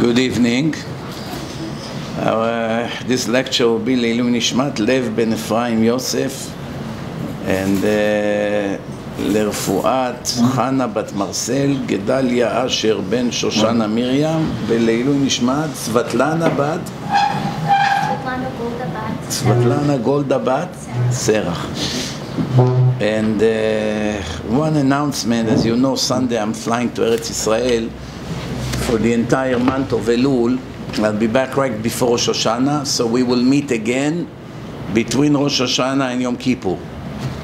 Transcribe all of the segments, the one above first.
Good evening. This lecture will be Leilu Nishmat Lev Ben Ephraim Yosef and uh, Lerfuat Chana Bat Marcel Gedalia Asher Ben Shoshana Miriam Leilu Nishmat Svetlana Bat Svetlana Golda Bat Serach and uh, one announcement as you know Sunday I'm flying to Eretz Israel for the entire month of Elul. I'll be back right before Rosh Hashanah, so we will meet again between Rosh Hashanah and Yom Kippur.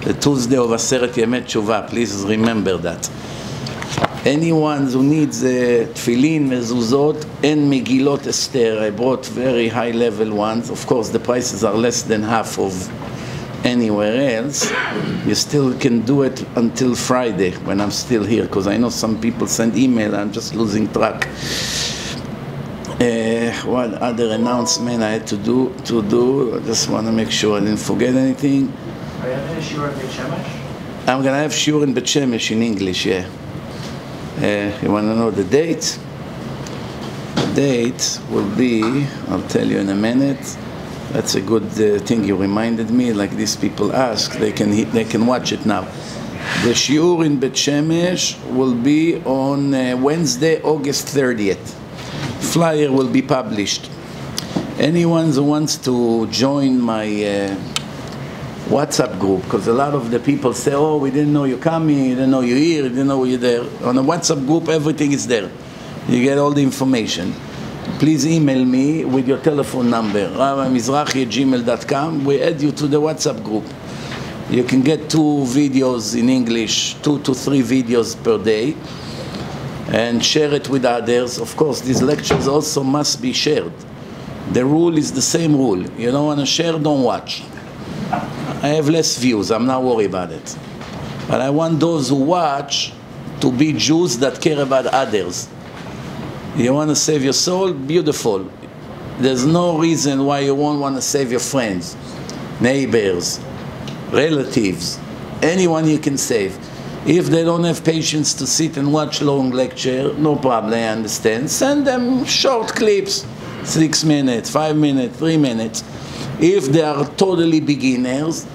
The Tuesday of Aseret Yemet Tshuva, please remember that. Anyone who needs uh, tefillin, mezuzot, and Megillot Esther, I brought very high level ones. Of course, the prices are less than half of anywhere else. You still can do it until Friday when I'm still here, because I know some people send email, I'm just losing track. Uh, what other announcement I had to do? To do? I just want to make sure I didn't forget anything. Are you having a shiur at Beit I'm gonna have shiur in Shemesh in English, yeah. Uh, you wanna know the date? The date will be, I'll tell you in a minute. That's a good uh, thing you reminded me, like these people ask, they can, they can watch it now. The shiur in Bet Shemesh will be on uh, Wednesday, August 30th. Flyer will be published. Anyone who wants to join my uh, WhatsApp group because a lot of the people say, "Oh, we didn't know you're coming, we didn't know you're here, we didn't know you're there." On the WhatsApp group, everything is there. You get all the information. Please email me with your telephone number, at gmail.com. We add you to the WhatsApp group. You can get two videos in English, two to three videos per day, and share it with others. Of course, these lectures also must be shared. The rule is the same rule. You don't want to share, don't watch. I have less views. I'm not worried about it. But I want those who watch to be Jews that care about others. You want to save your soul? Beautiful. There's no reason why you won't want to save your friends, neighbors, relatives, anyone you can save. If they don't have patience to sit and watch long lecture, no problem, I understand. Send them short clips, six minutes, five minutes, three minutes. If they are totally beginners,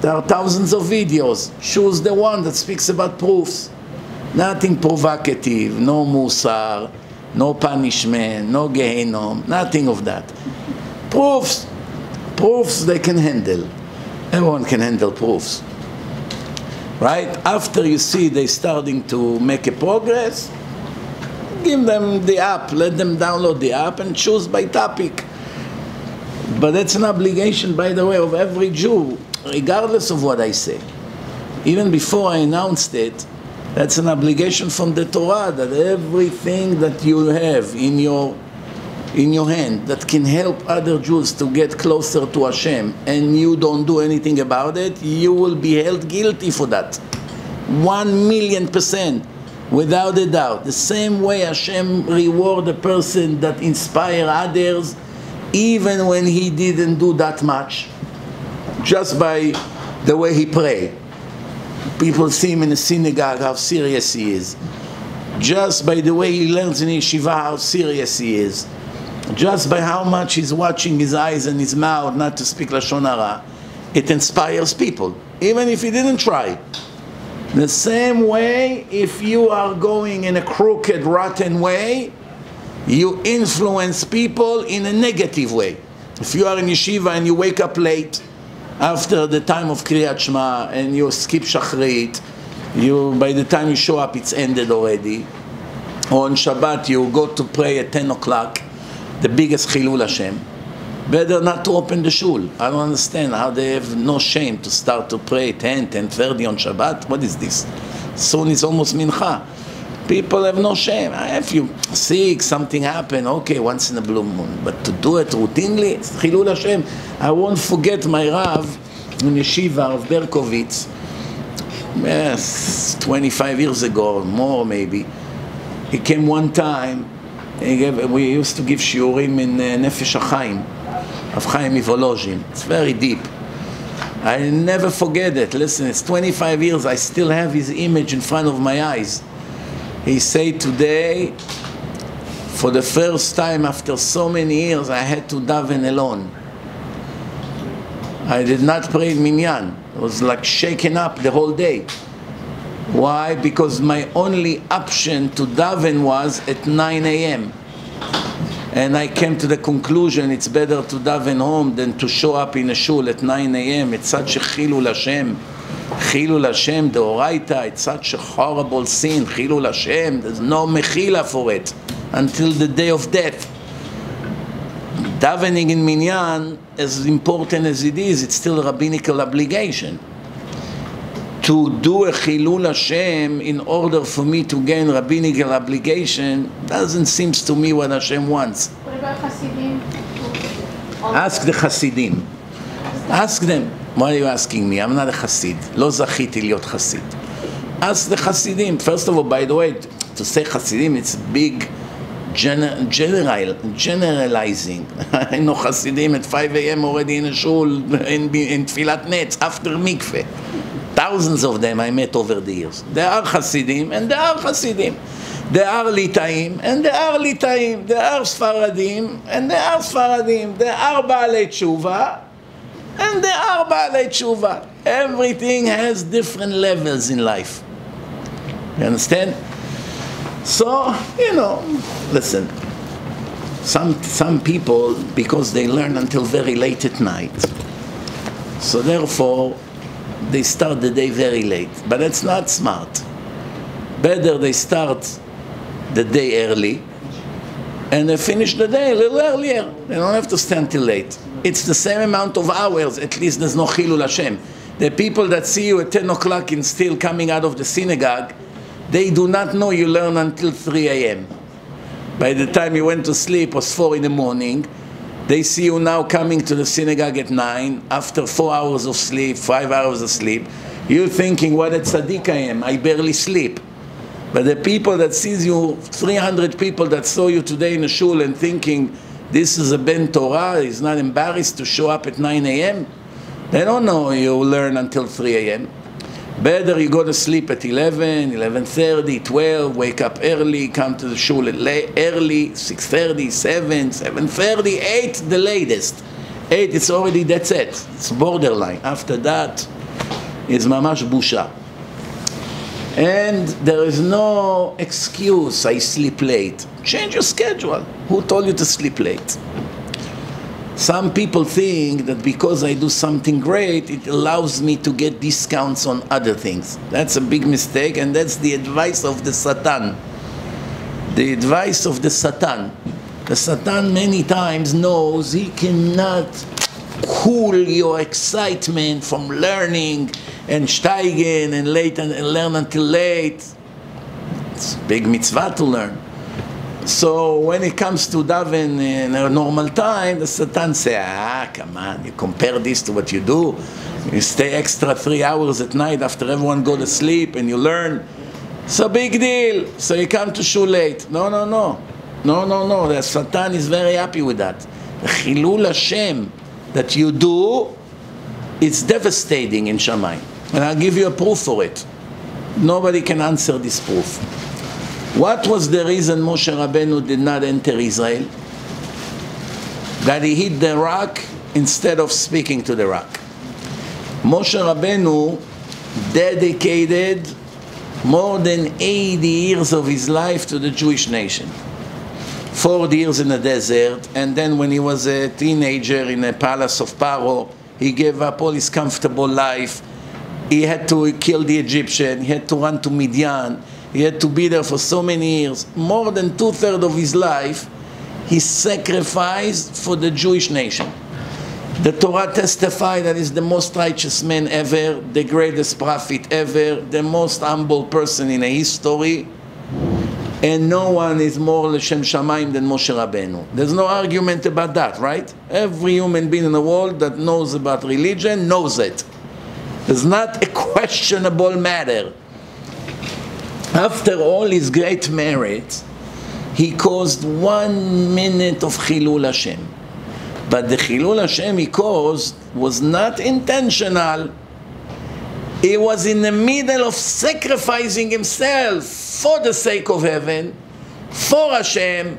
there are thousands of videos. Choose the one that speaks about proofs. Nothing provocative, no musar, no punishment, no gehenom, nothing of that. Proofs, proofs they can handle. Everyone can handle proofs. Right? After you see they starting to make a progress, give them the app, let them download the app and choose by topic. But that's an obligation, by the way, of every Jew, regardless of what I say. Even before I announced it, that's an obligation from the Torah that everything that you have in your in your hand that can help other Jews to get closer to Hashem and you don't do anything about it, you will be held guilty for that. One million percent, without a doubt. The same way Hashem reward a person that inspire others, even when he didn't do that much, just by the way he pray. People see him in the synagogue how serious he is. Just by the way he learns in yeshiva how serious he is. Just by how much he's watching his eyes and his mouth not to speak Lashon Hara, it inspires people, even if he didn't try. The same way, if you are going in a crooked, rotten way, you influence people in a negative way. If you are in yeshiva and you wake up late after the time of Kriyat Shema and you skip Shachrit, you, by the time you show up, it's ended already. Or on Shabbat, you go to pray at 10 o'clock, the biggest Chilul Hashem. Better not to open the shul. I don't understand how they have no shame to start to pray 10, 10.30 on Shabbat. What is this? Soon it's almost Mincha. People have no shame. If you sick, something happen, okay, once in a blue moon. But to do it routinely, it's Chilul Hashem. I won't forget my Rav in Yeshiva of Berkovitz, yes, 25 years ago, or more maybe. He came one time, gave, we used to give shiurim in uh, Nefesh HaChaim, of Chaim Ivolozhin. It's very deep. I never forget it. Listen, it's 25 years, I still have his image in front of my eyes. He said today, For the first time after so many years, I had to daven alone. I did not pray minyan. I was like shaken up the whole day. Why? Because my only option to daven was at 9 a.m. And I came to the conclusion it's better to daven home than to show up in a shul at 9 a.m. It's such a chilul Hashem. Chilul Hashem, deoraita, it's such a horrible sin. Chilul Hashem, there's no mechila for it until the day of death. Davening in minyan, as important as it is, it's still a rabbinical obligation. To do a chilul Hashem in order for me to gain rabbinical obligation doesn't seem to me what Hashem wants. What about Hasidim? Ask the Hasidim. Ask them. Why are you asking a Hasid. לא זכיתי להיות חסיד. The Hasidim. First of all, by the way, to say Hasidim, it's big gener- general, generalizing. Know Hasidim at 5 a.m. already in a shul, in, in Tfilat Netz, after mikveh. Thousands of them I met over the years. There are Hasidim and there are Hasidim. There are Litaim and there are Litaim. There are Sfaradim and there are Sfaradim. There are Baalei Tshuva and there are Baalei Tshuva. Everything has different levels in life. You understand? So, you know, listen. Some, some people, because they learn until very late at night, so therefore they start the day very late. But that's not smart. Better they start the day early and they finish the day a little earlier. They don't have to stand till late. It's the same amount of hours, at least there's no Chilul Hashem. The people that see you at 10 o'clock and still coming out of the synagogue, they do not know you learn until 3 a.m. By the time you went to sleep, it was 4 in the morning. They see you now coming to the synagogue at 9, after 4 hours of sleep, 5 hours of sleep. You're thinking, what a tzaddik I am, I barely sleep. But the people that sees you, 300 people that saw you today in the shul and thinking, this is a Ben Torah, is not embarrassed to show up at 9 a.m., they don't know you learn until 3 a.m. Better you go to sleep at 11, 11.30, 12, wake up early, come to the shul early, 6.30, 7, 7.30, 8 the latest. 8, it's already, that's it. It's borderline. After that, it's mamash busha. And there is no excuse, I sleep late. Change your schedule. Who told you to sleep late? Some people think that because I do something great, it allows me to get discounts on other things. That's a big mistake, and that's the advice of the Satan. The advice of the Satan. The Satan many times knows he cannot cool your excitement from learning and steigen and late and, and learn until late. It's big mitzvah to learn. So when it comes to daven in a normal time, the Satan say, ah, come on, you compare this to what you do. You stay extra three hours at night after everyone go to sleep and you learn. It's a big deal. So you come to shul late. No, no, no. No, no, no. The Satan is very happy with that. The Chilul Hashem that you do, it's devastating in Shamayim. And I'll give you a proof for it. Nobody can answer this proof. What was the reason Moshe Rabbeinu did not enter Israel? That he hit the rock instead of speaking to the rock. Moshe Rabbeinu dedicated more than 80 years of his life to the Jewish nation. 40 years in the desert, and then when he was a teenager in the palace of Paro, he gave up all his comfortable life. He had to kill the Egyptian, he had to run to Midian, he had to be there for so many years. More than two thirds of his life, he sacrificed for the Jewish nation. The Torah testifies that he's the most righteous man ever, the greatest prophet ever, the most humble person in history, and no one is more L'Shem Shamayim than Moshe Rabbeinu. There's no argument about that, right? Every human being in the world that knows about religion knows it. It's not a questionable matter. After all his great merits, he caused one minute of Chilul Hashem. But the Chilul Hashem he caused was not intentional. He was in the middle of sacrificing himself for the sake of heaven, for Hashem.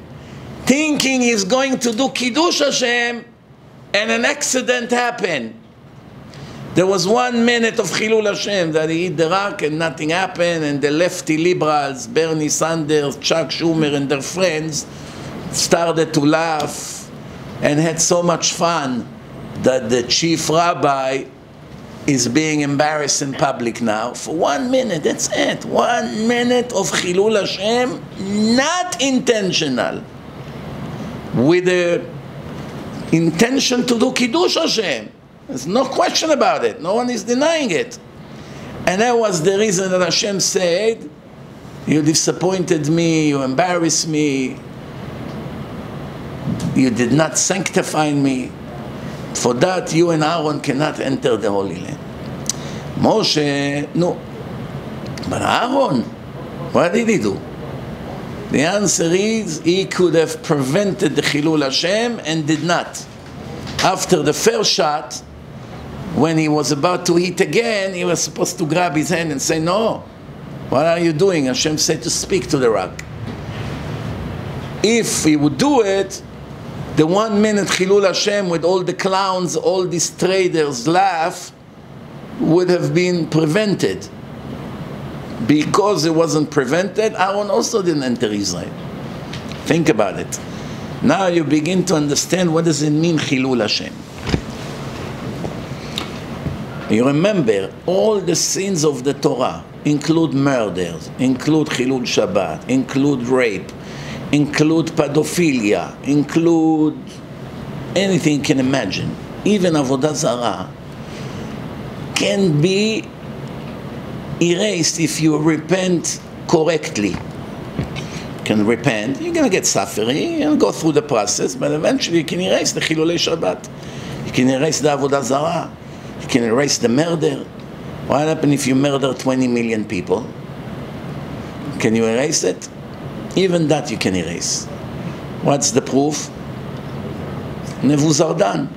thinking he's going to do Kiddush Hashem, and an accident happened. There was one minute of Chilul Hashem that he hit the rock and nothing happened, and the lefty liberals, Bernie Sanders, Chuck Schumer, and their friends started to laugh and had so much fun that the chief rabbi is being embarrassed in public now for one minute. That's it. One minute of Chilul Hashem, not intentional, with the intention to do Kiddush Hashem. There's no question about it. No one is denying it. And that was the reason that Hashem said, You disappointed me, you embarrassed me, you did not sanctify me. For that, you and Aaron cannot enter the Holy Land. Moshe, no. But Aaron, what did he do? The answer is he could have prevented the Chilul Hashem and did not. After the first shot, when he was about to eat again, he was supposed to grab his hand and say, No, what are you doing? Hashem said to speak to the rock. If he would do it, the one minute Chilul Hashem with all the clowns, all these traders laugh, would have been prevented. Because it wasn't prevented, Aaron also didn't enter Israel. Think about it. Now you begin to understand what does it mean Chilul Hashem. You remember all the sins of the Torah include murders, include Chilul Shabbat, include rape, include pedophilia, include anything you can imagine. Even Avodah Zarah can be erased if you repent correctly. You can repent, you're going to get suffering, and go through the process, but eventually you can erase the Chilulei Shabbat. You can erase the Avodah Zarah. You can erase the murder. What happens if you murder 20 million people? Can you erase it? Even that you can erase. What's the proof? Nebuzaradan.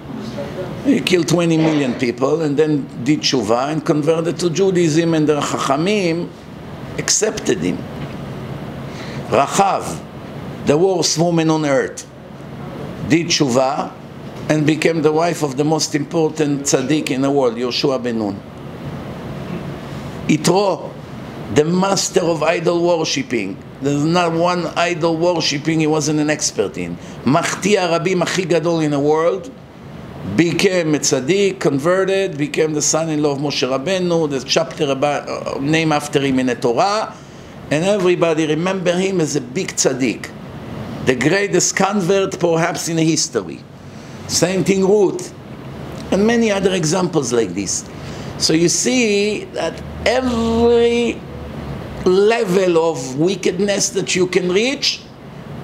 He killed 20 million people and then did tshuva and converted to Judaism and the Chachamim accepted him. Rachav, the worst woman on earth, did tshuva and became the wife of the most important tzaddik in the world, Yoshua ben Nun. Itro, the master of idol worshipping. There's not one idol worshipping he wasn't an expert in. Machti Arabim Achi Gadol in the world became a tzaddik, converted, became the son-in-law of Moshe Rabbeinu, the chapter about, uh, name after him in the Torah, and everybody remember him as a big tzaddik, the greatest convert perhaps in history. Same thing Ruth, and many other examples like this. So you see that every level of wickedness that you can reach,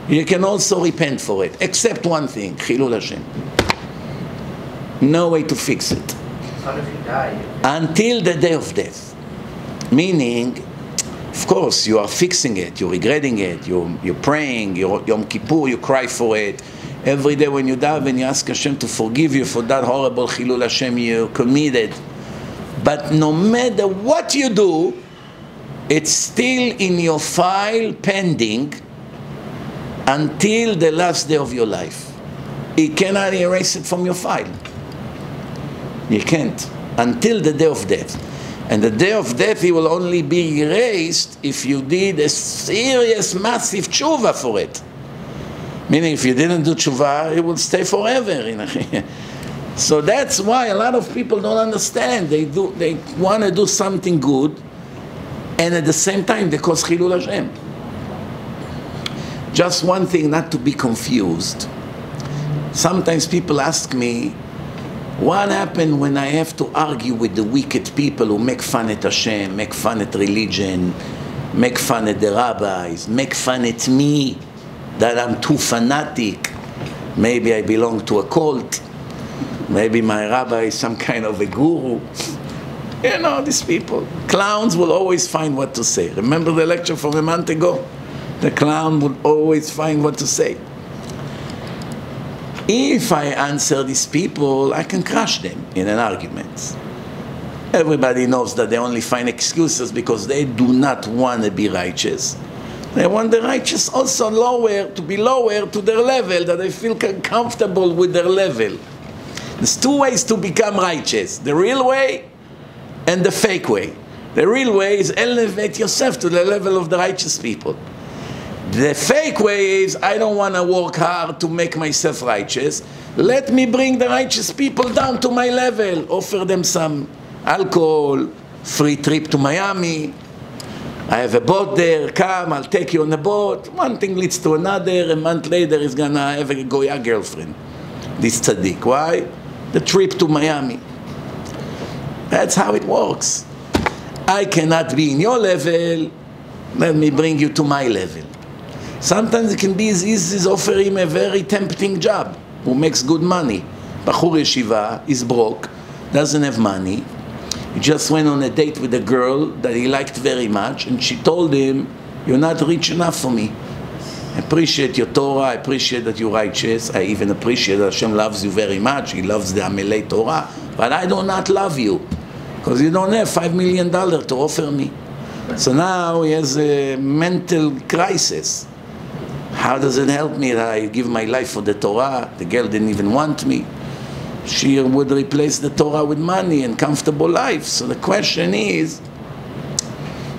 you can also repent for it, except one thing, Chilul Hashem. No way to fix it. What if you die? Until the day of death. Meaning, of course, you are fixing it, you're regretting it, you're, you're praying, you're, Yom Kippur, you cry for it. Every day when you daven, you ask Hashem to forgive you for that horrible Chilul Hashem you committed. But no matter what you do, it's still in your file pending until the last day of your life. You cannot erase it from your file. You can't. Until the day of death. And the day of death, it will only be erased if you did a serious, massive tshuva for it. Meaning, if you didn't do tshuva, it will stay forever. So that's why a lot of people don't understand. They do. They want to do something good, and at the same time, they cause chilul Hashem. Just one thing, not to be confused. Sometimes people ask me, what happened when I have to argue with the wicked people who make fun at Hashem, make fun at religion, make fun at the rabbis, make fun at me, that I'm too fanatic. Maybe I belong to a cult. Maybe my rabbi is some kind of a guru. You know, these people. Clowns will always find what to say. Remember the lecture from a month ago? The clown will always find what to say. If I answer these people, I can crush them in an argument. Everybody knows that they only find excuses because they do not want to be righteous. They want the righteous also lower, to be lower to their level, that they feel comfortable with their level. There's two ways to become righteous the real way and the fake way. The real way is elevate yourself to the level of the righteous people. The fake way is I don't want to work hard to make myself righteous. Let me bring the righteous people down to my level, offer them some alcohol, free trip to Miami. I have a boat there, come, I'll take you on a boat. One thing leads to another, a month later he's gonna have a Goya girlfriend. This tzaddik. Why? The trip to Miami. That's how it works. I cannot be in your level, let me bring you to my level. Sometimes it can be as easy as offer him a very tempting job who makes good money. Bachur yeshiva is broke, doesn't have money. He just went on a date with a girl that he liked very much, and she told him, You're not rich enough for me. I appreciate your Torah, I appreciate that you're righteous, I even appreciate that Hashem loves you very much, He loves the Amelei Torah, but I do not love you because you don't have five million dollars to offer me. So now he has a mental crisis. How does it help me that I give my life for the Torah? The girl didn't even want me. She would replace the Torah with money and comfortable life. So the question is,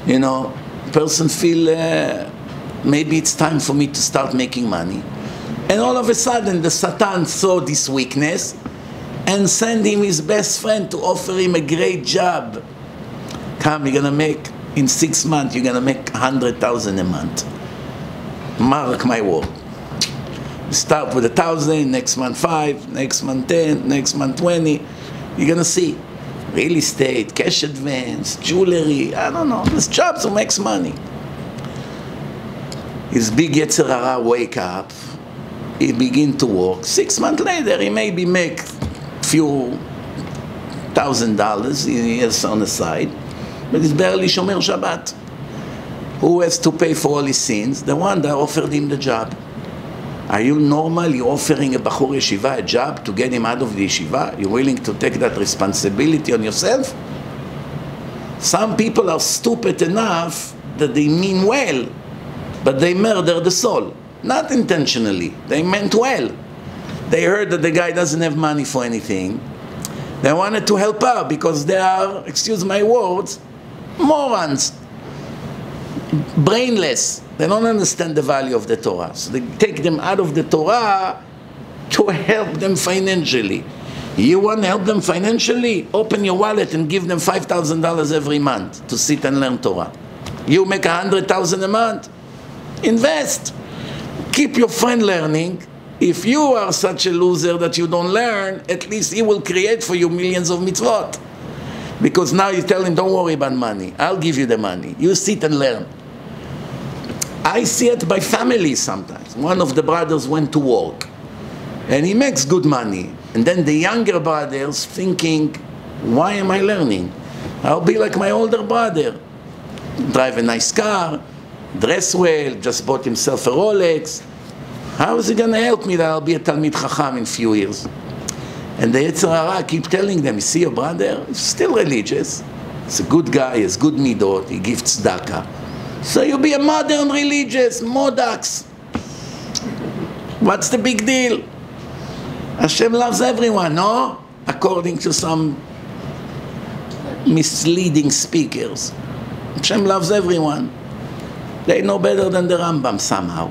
you know, person feel uh, maybe it's time for me to start making money. And all of a sudden, the Satan saw this weakness and sent him his best friend to offer him a great job. Come, you're gonna make in six months. You're gonna make hundred thousand a month. Mark my word. Start with a thousand, next month five, next month ten, next month twenty. You're gonna see real estate, cash advance, jewelry. I don't know. This job who makes money. His big Yetzer Hara wake up. He begin to work. Six months later, he maybe make few thousand dollars he has on the side, but he's barely Shomer Shabbat. Who has to pay for all his sins? The one that offered him the job. Are you normally offering a Bachur Yeshiva a job to get him out of the Yeshiva? You're willing to take that responsibility on yourself? Some people are stupid enough that they mean well, but they murder the soul. Not intentionally, they meant well. They heard that the guy doesn't have money for anything. They wanted to help out because they are, excuse my words, morons, brainless. They don't understand the value of the Torah. So they take them out of the Torah to help them financially. You want to help them financially? Open your wallet and give them $5,000 every month to sit and learn Torah. You make 100000 a month. Invest. Keep your friend learning. If you are such a loser that you don't learn, at least he will create for you millions of mitzvot. Because now you tell him, don't worry about money. I'll give you the money. You sit and learn. I see it by families sometimes. One of the brothers went to work and he makes good money. And then the younger brothers thinking, why am I learning? I'll be like my older brother. Drive a nice car, dress well, just bought himself a Rolex. How is it going to help me that I'll be a Talmid Chacham in a few years? And the Yetzer Hara keep telling them, you see your brother? He's still religious. He's a good guy, he has good midot, he gives tzedakah. So you'll be a modern religious, modox. What's the big deal? Hashem loves everyone, no? According to some misleading speakers. Hashem loves everyone. They know better than the Rambam somehow.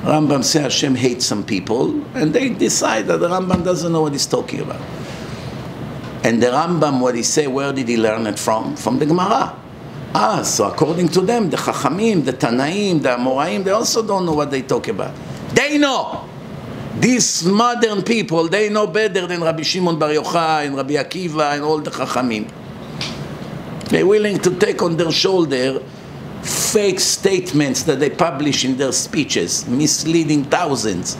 Rambam says Hashem hates some people, and they decide that the Rambam doesn't know what he's talking about. And the Rambam, what he say, where did he learn it from? From the Gemara. So according to them, the Chachamim, the Tanaim, the Amoraim, they also don't know what they talk about. They know. These modern people, they know better than Rabbi Shimon Bar Yochai and Rabbi Akiva and all the Chachamim. They're willing to take on their shoulder fake statements that they publish in their speeches, misleading thousands,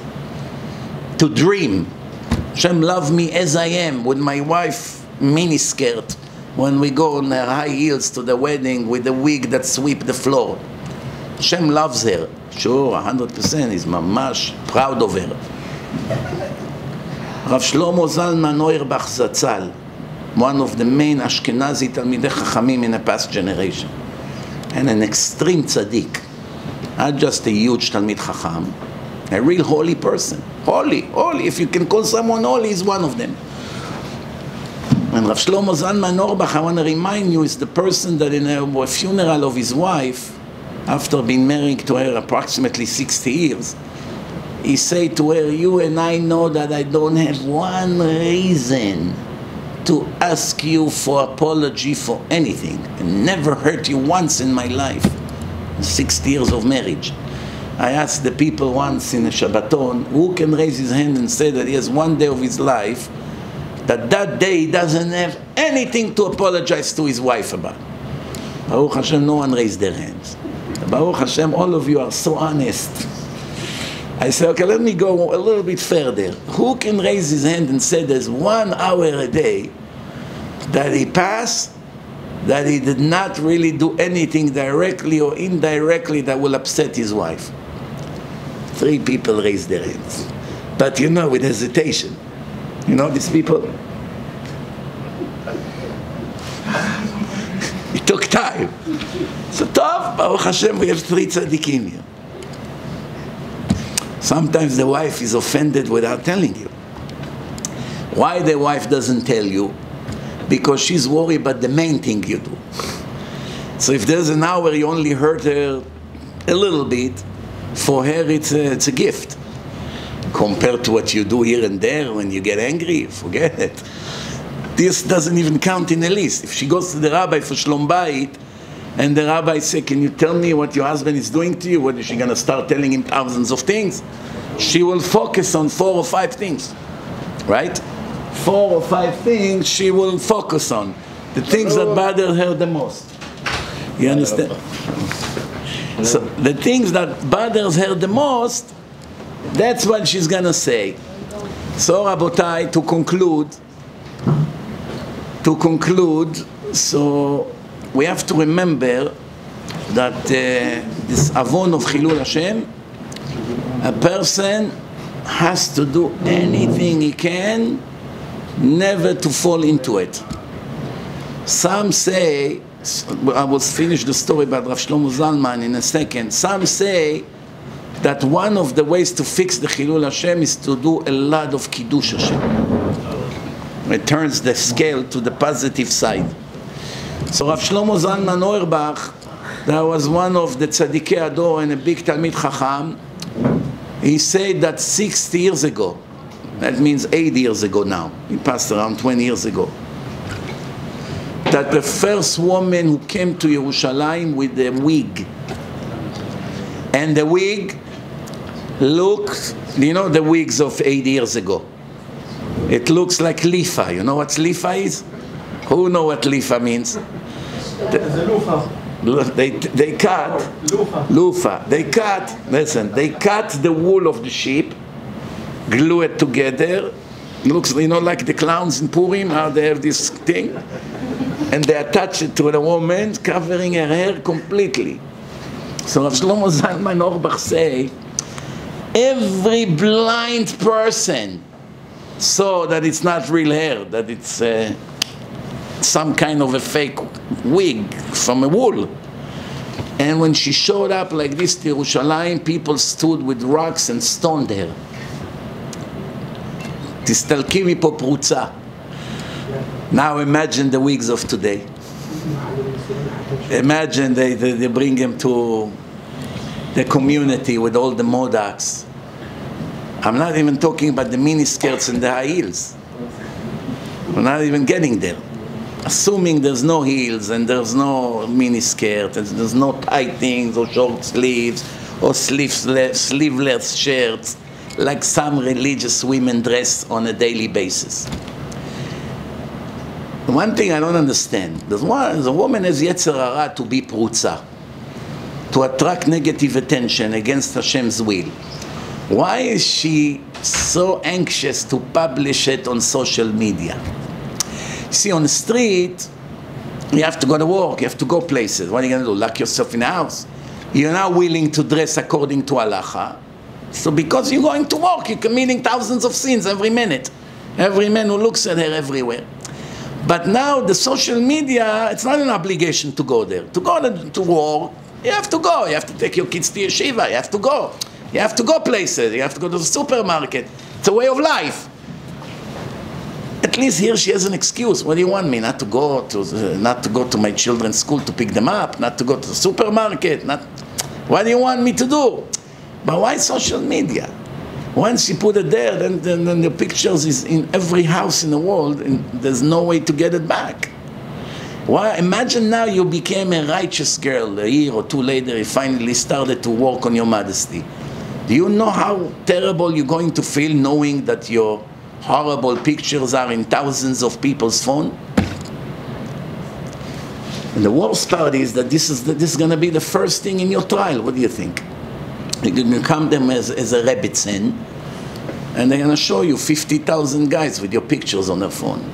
to dream. Hashem love me as I am, with my wife miniskirt, when we go on high heels to the wedding with the wig that sweep the floor. Hashem loves her. Sure, 100%, he's mamash proud of her. Rav Shlomo Zalman Auerbach Zatzal, one of the main Ashkenazi Talmidei Chachamim in the past generation, and an extreme tzaddik. not just a huge Talmid Chacham, a real holy person. Holy, holy. If you can call someone holy, he's one of them. And Rav Shlomo Zalman Auerbach, I want to remind you, is the person that in a funeral of his wife, after being married to her approximately 60 years, he said to her, You and I know that I don't have one reason to ask you for apology for anything. I never hurt you once in my life. 60 years of marriage. I asked the people once in a Shabbaton, who can raise his hand and say that he has one day of his life that that day he doesn't have anything to apologize to his wife about. Baruch Hashem, no one raised their hands. Baruch Hashem, all of you are so honest. I said, okay, let me go a little bit further. Who can raise his hand and say there's one hour a day that he passed that he did not really do anything directly or indirectly that will upset his wife? Three people raised their hands. But you know, with hesitation. You know these people? It took time. So, Tov, Baruch Hashem, we have three tzaddikim here. Sometimes the wife is offended without telling you. Why the wife doesn't tell you? Because she's worried about the main thing you do. So if there's an hour you only hurt her a little bit, for her it's a, it's a gift. Compared to what you do here and there when you get angry, forget it. This doesn't even count in the list. If she goes to the rabbi for shlom bayit, and the rabbi say, can you tell me what your husband is doing to you? What is she going to start telling him thousands of things? She will focus on four or five things, right? Four or five things she will focus on. The things that bother her the most. You understand? So the things that bothers her the most, that's what she's to say. So Rabotai, to conclude, to conclude, so we have to remember that uh, this avon of Chilul Hashem, a person has to do anything he can never to fall into it. Some say, I will finish the story about Rav Shlomo Zalman in a second. Some say that one of the ways to fix the Chilul Hashem is to do a lot of Kiddush Hashem. It turns the scale to the positive side. So Rav Shlomo Zalman Auerbach, that was one of the Tzadikei HaDor and a big Talmid Chacham, he said that 60 years ago, that means 80 years ago now, he passed around 20 years ago, that the first woman who came to Yerushalayim with a wig, and the wig looked, you know the wigs of eight years ago, it looks like lifa. You know what lifa is? Who know what lifa means? They, they cut lufa. They cut. Listen. They cut the wool of the sheep, glue it together. Looks, you know, like the clowns in Purim, how they have this thing, and they attach it to the woman, covering her hair completely. So Rav Shlomo Zalman Auerbach say, every blind person saw that it's not real hair, that it's uh, some kind of a fake wig from a wool. And when she showed up like this to Yerushalayim, people stood with rocks and stoned her. Now imagine the wigs of today. Imagine they, they, they bring them to the community with all the modox. I'm not even talking about the miniskirts and the high heels. We're not even getting there assuming there's no heels and there's no mini skirt and there's no tight things or short sleeves or sleeveless, sleeveless shirts like some religious women dress on a daily basis. One thing I don't understand, the woman has Yetzer Hara to be prutza, to attract negative attention against Hashem's will. Why is she so anxious to publish it on social media? See, on the street, you have to go to work, you have to go places. What are you going to do? Lock yourself in the house? You're not willing to dress according to halacha. So because you're going to work, you're committing thousands of sins every minute. Every man who looks at her everywhere. But now the social media, it's not an obligation to go there. To go to, to work, You have to go. You have to take your kids to yeshiva. You have to go. You have to go places. You have to go to the supermarket. It's a way of life. At least here she has an excuse. What do you want me? Not to go to the, not to go to my children's school to pick them up, not to go to the supermarket, not what do you want me to do? But why social media? Once you put it there, then, then, then the pictures is in every house in the world, and there's no way to get it back. Why? Imagine now you became a righteous girl a year or two later, you finally started to work on your modesty. Do you know how terrible you're going to feel knowing that your horrible pictures are in thousands of people's phone? And the worst part is that this is, this is going to be the first thing in your trial. What do you think? You're going to come them as, as a rebbitzin, and they're going to show you 50,000 guys with your pictures on their phone.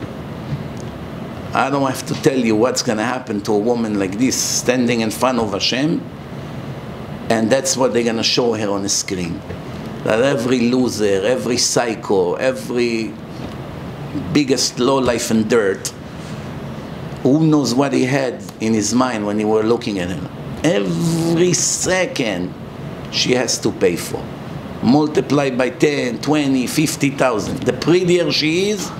I don't have to tell you what's going to happen to a woman like this standing in front of Hashem, and that's what they're going to show her on the screen. That every loser, every psycho, every biggest low life and dirt who knows what he had in his mind when he were looking at her? Every second she has to pay for. Multiply by 10, 20, 50,000. The prettier she is,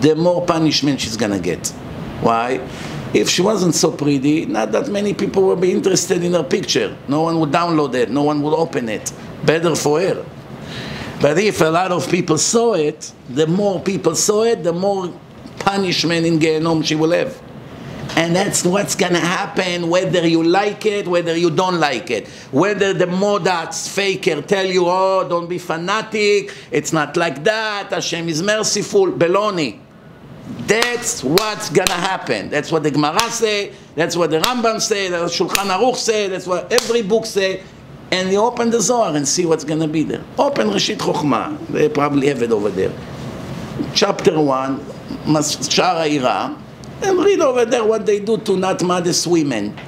the more punishment she's gonna get. Why? If she wasn't so pretty, not that many people would be interested in her picture. No one would download it, no one would open it. Better for her. But if a lot of people saw it, the more people saw it, the more punishment in Gehenom she will have. And that's what's going to happen whether you like it, whether you don't like it. Whether the modats, faker, tell you, oh, don't be fanatic, it's not like that, Hashem is merciful, Beloni. That's what's to happen. That's what the Gemara say, that's what the Rambam say, that's what Shulchan Aruch say, that's what every book say. And you open the Zohar and see what's to be there. Open Reshit Chokhmah, they probably have it over there. Chapter 1, Sha'ar HaYirah, and read over there what they do to not modest women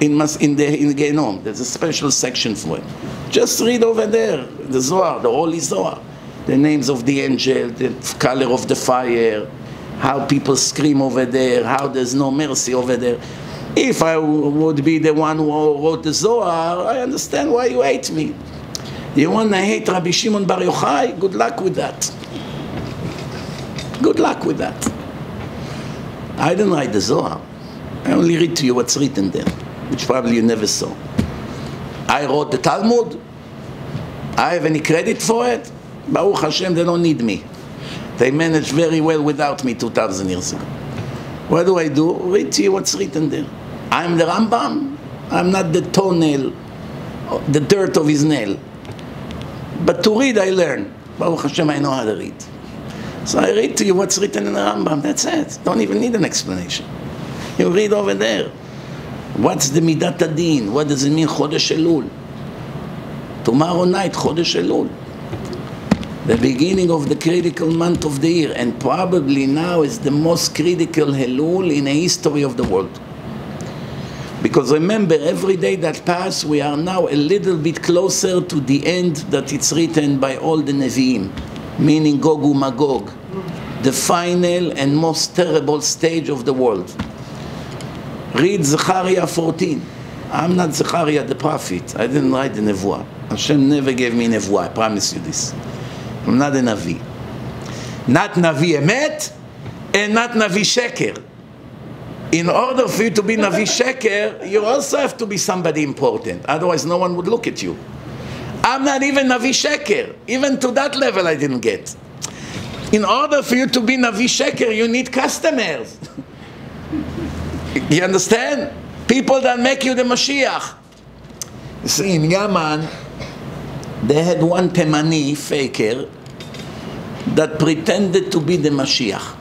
in, Mas, in the in Gehenom. There's a special section for it. Just read over there the Zohar, the Holy Zohar, the names of the angel, the color of the fire, how people scream over there, how there's no mercy over there. If I would be the one who wrote the Zohar, I understand why you hate me. You want to hate Rabbi Shimon Bar Yochai? Good luck with that. Good luck with that. I didn't write the Zohar. I only read to you what's written there, which probably you never saw. I wrote the Talmud. I have any credit for it? Baruch Hashem, they don't need me. They managed very well without me 2,000 years ago. What do I do? Read to you what's written there. I'm the Rambam. I'm not the toenail, the dirt of his nail. But to read, I learn. Baruch Hashem, I know how to read. So I read to you what's written in the Rambam. That's it. Don't even need an explanation. You read over there. What's the Midat HaDin? What does it mean Chodesh Elul? Tomorrow night, Chodesh Elul. The beginning of the critical month of the year, and probably now is the most critical Elul in the history of the world. Because remember, every day that passes, we are now a little bit closer to the end that it's written by all the Nevi'im meaning Gog Magog, the final and most terrible stage of the world. Read Zechariah 14. I'm not Zechariah the prophet. I didn't write the Nevuah. Hashem never gave me Nevuah, I promise you this. I'm not a Navi. Not Navi Emet and not Navi Sheker. In order for you to be Navi Sheker, you also have to be somebody important. Otherwise, no one would look at you. I'm not even Navi Sheker. Even to that level I didn't get. In order for you to be Navi Sheker, you need customers. you understand? People that make you the Mashiach. You see, in Yaman, they had one Temani faker that pretended to be the Mashiach.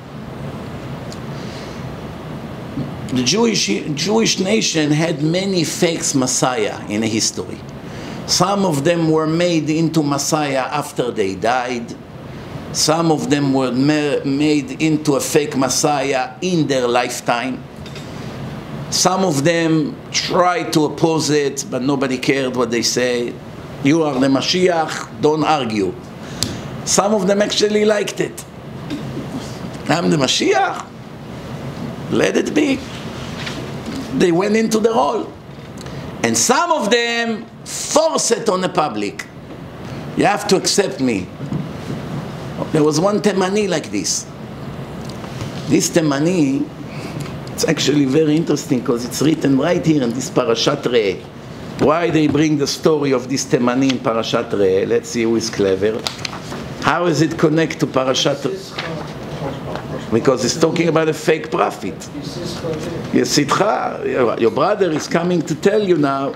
The Jewish, Jewish nation had many fake Messiah in history. Some of them were made into Messiah after they died. Some of them were made into a fake Messiah in their lifetime. Some of them tried to oppose it, but nobody cared what they say. You are the Mashiach, don't argue. Some of them actually liked it. I'm the Mashiach. Let it be. They went into the role. And some of them force it on the public. You have to accept me. There was one Temani like this. This Temani, it's actually very interesting because it's written right here in this Parashat Re'eh. Why they bring the story of this Temani in Parashat Re'eh? Let's see who is clever. How does it connect to Parashat Because it's talking about a fake prophet. Yesitcha, your- your brother is coming to tell you now,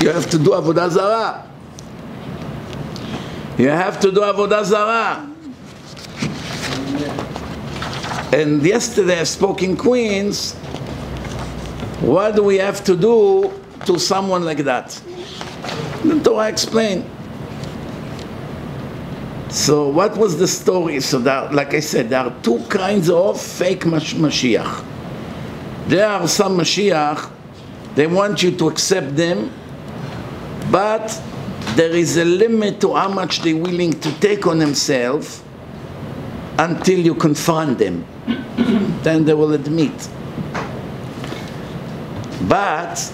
you have to do Avodah Zarah. You have to do Avodah Zarah. And yesterday I spoke in Queens. What do we have to do to someone like that? The Torah explained. So what was the story? So that, like I said, there are two kinds of fake Mash- Mashiach. There are some Mashiach, they want you to accept them, but there is a limit to how much they're willing to take on themselves until you confront them. then they will admit. But,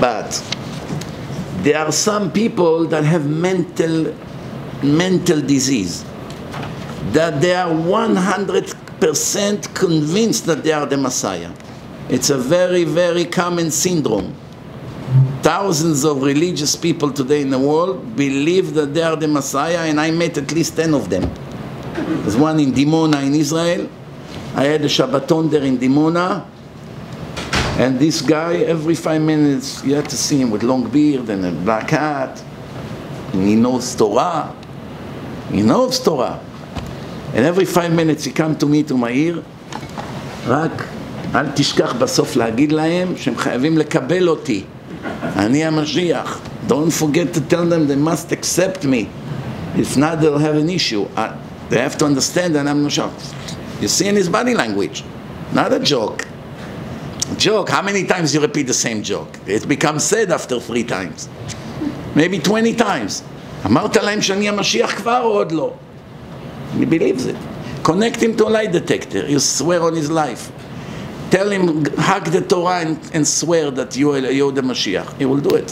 but, there are some people that have mental, mental disease, that they are 100% convinced that they are the Messiah. It's a very, very common syndrome. Thousands of religious people today in the world believe that they are the Messiah, and I met at least 10 of them. There's one in Dimona in Israel. I had a Shabbaton there in Dimona. And this guy, every five minutes, you had to see him with long beard and a black hat. And he knows Torah. He knows Torah. And every five minutes he come to me, to my ear, רק אל תשכח בסוף להגיד להם שהם חייבים לקבל אותי. אני המשיח. Don't forget to tell them they must accept me. If not, they'll have an issue. Uh, they have to understand that I'm Mashiach. You see in his body language. Not a joke. joke, how many times you repeat the same joke? It becomes said after three times. Maybe 20 times. אמרת להם שאני המשיח כבר או עוד לא? He believes it. Connect him to a lie detector. You swear on his life. Tell him, hug the Torah and, and swear that you are, you're the Mashiach. He will do it.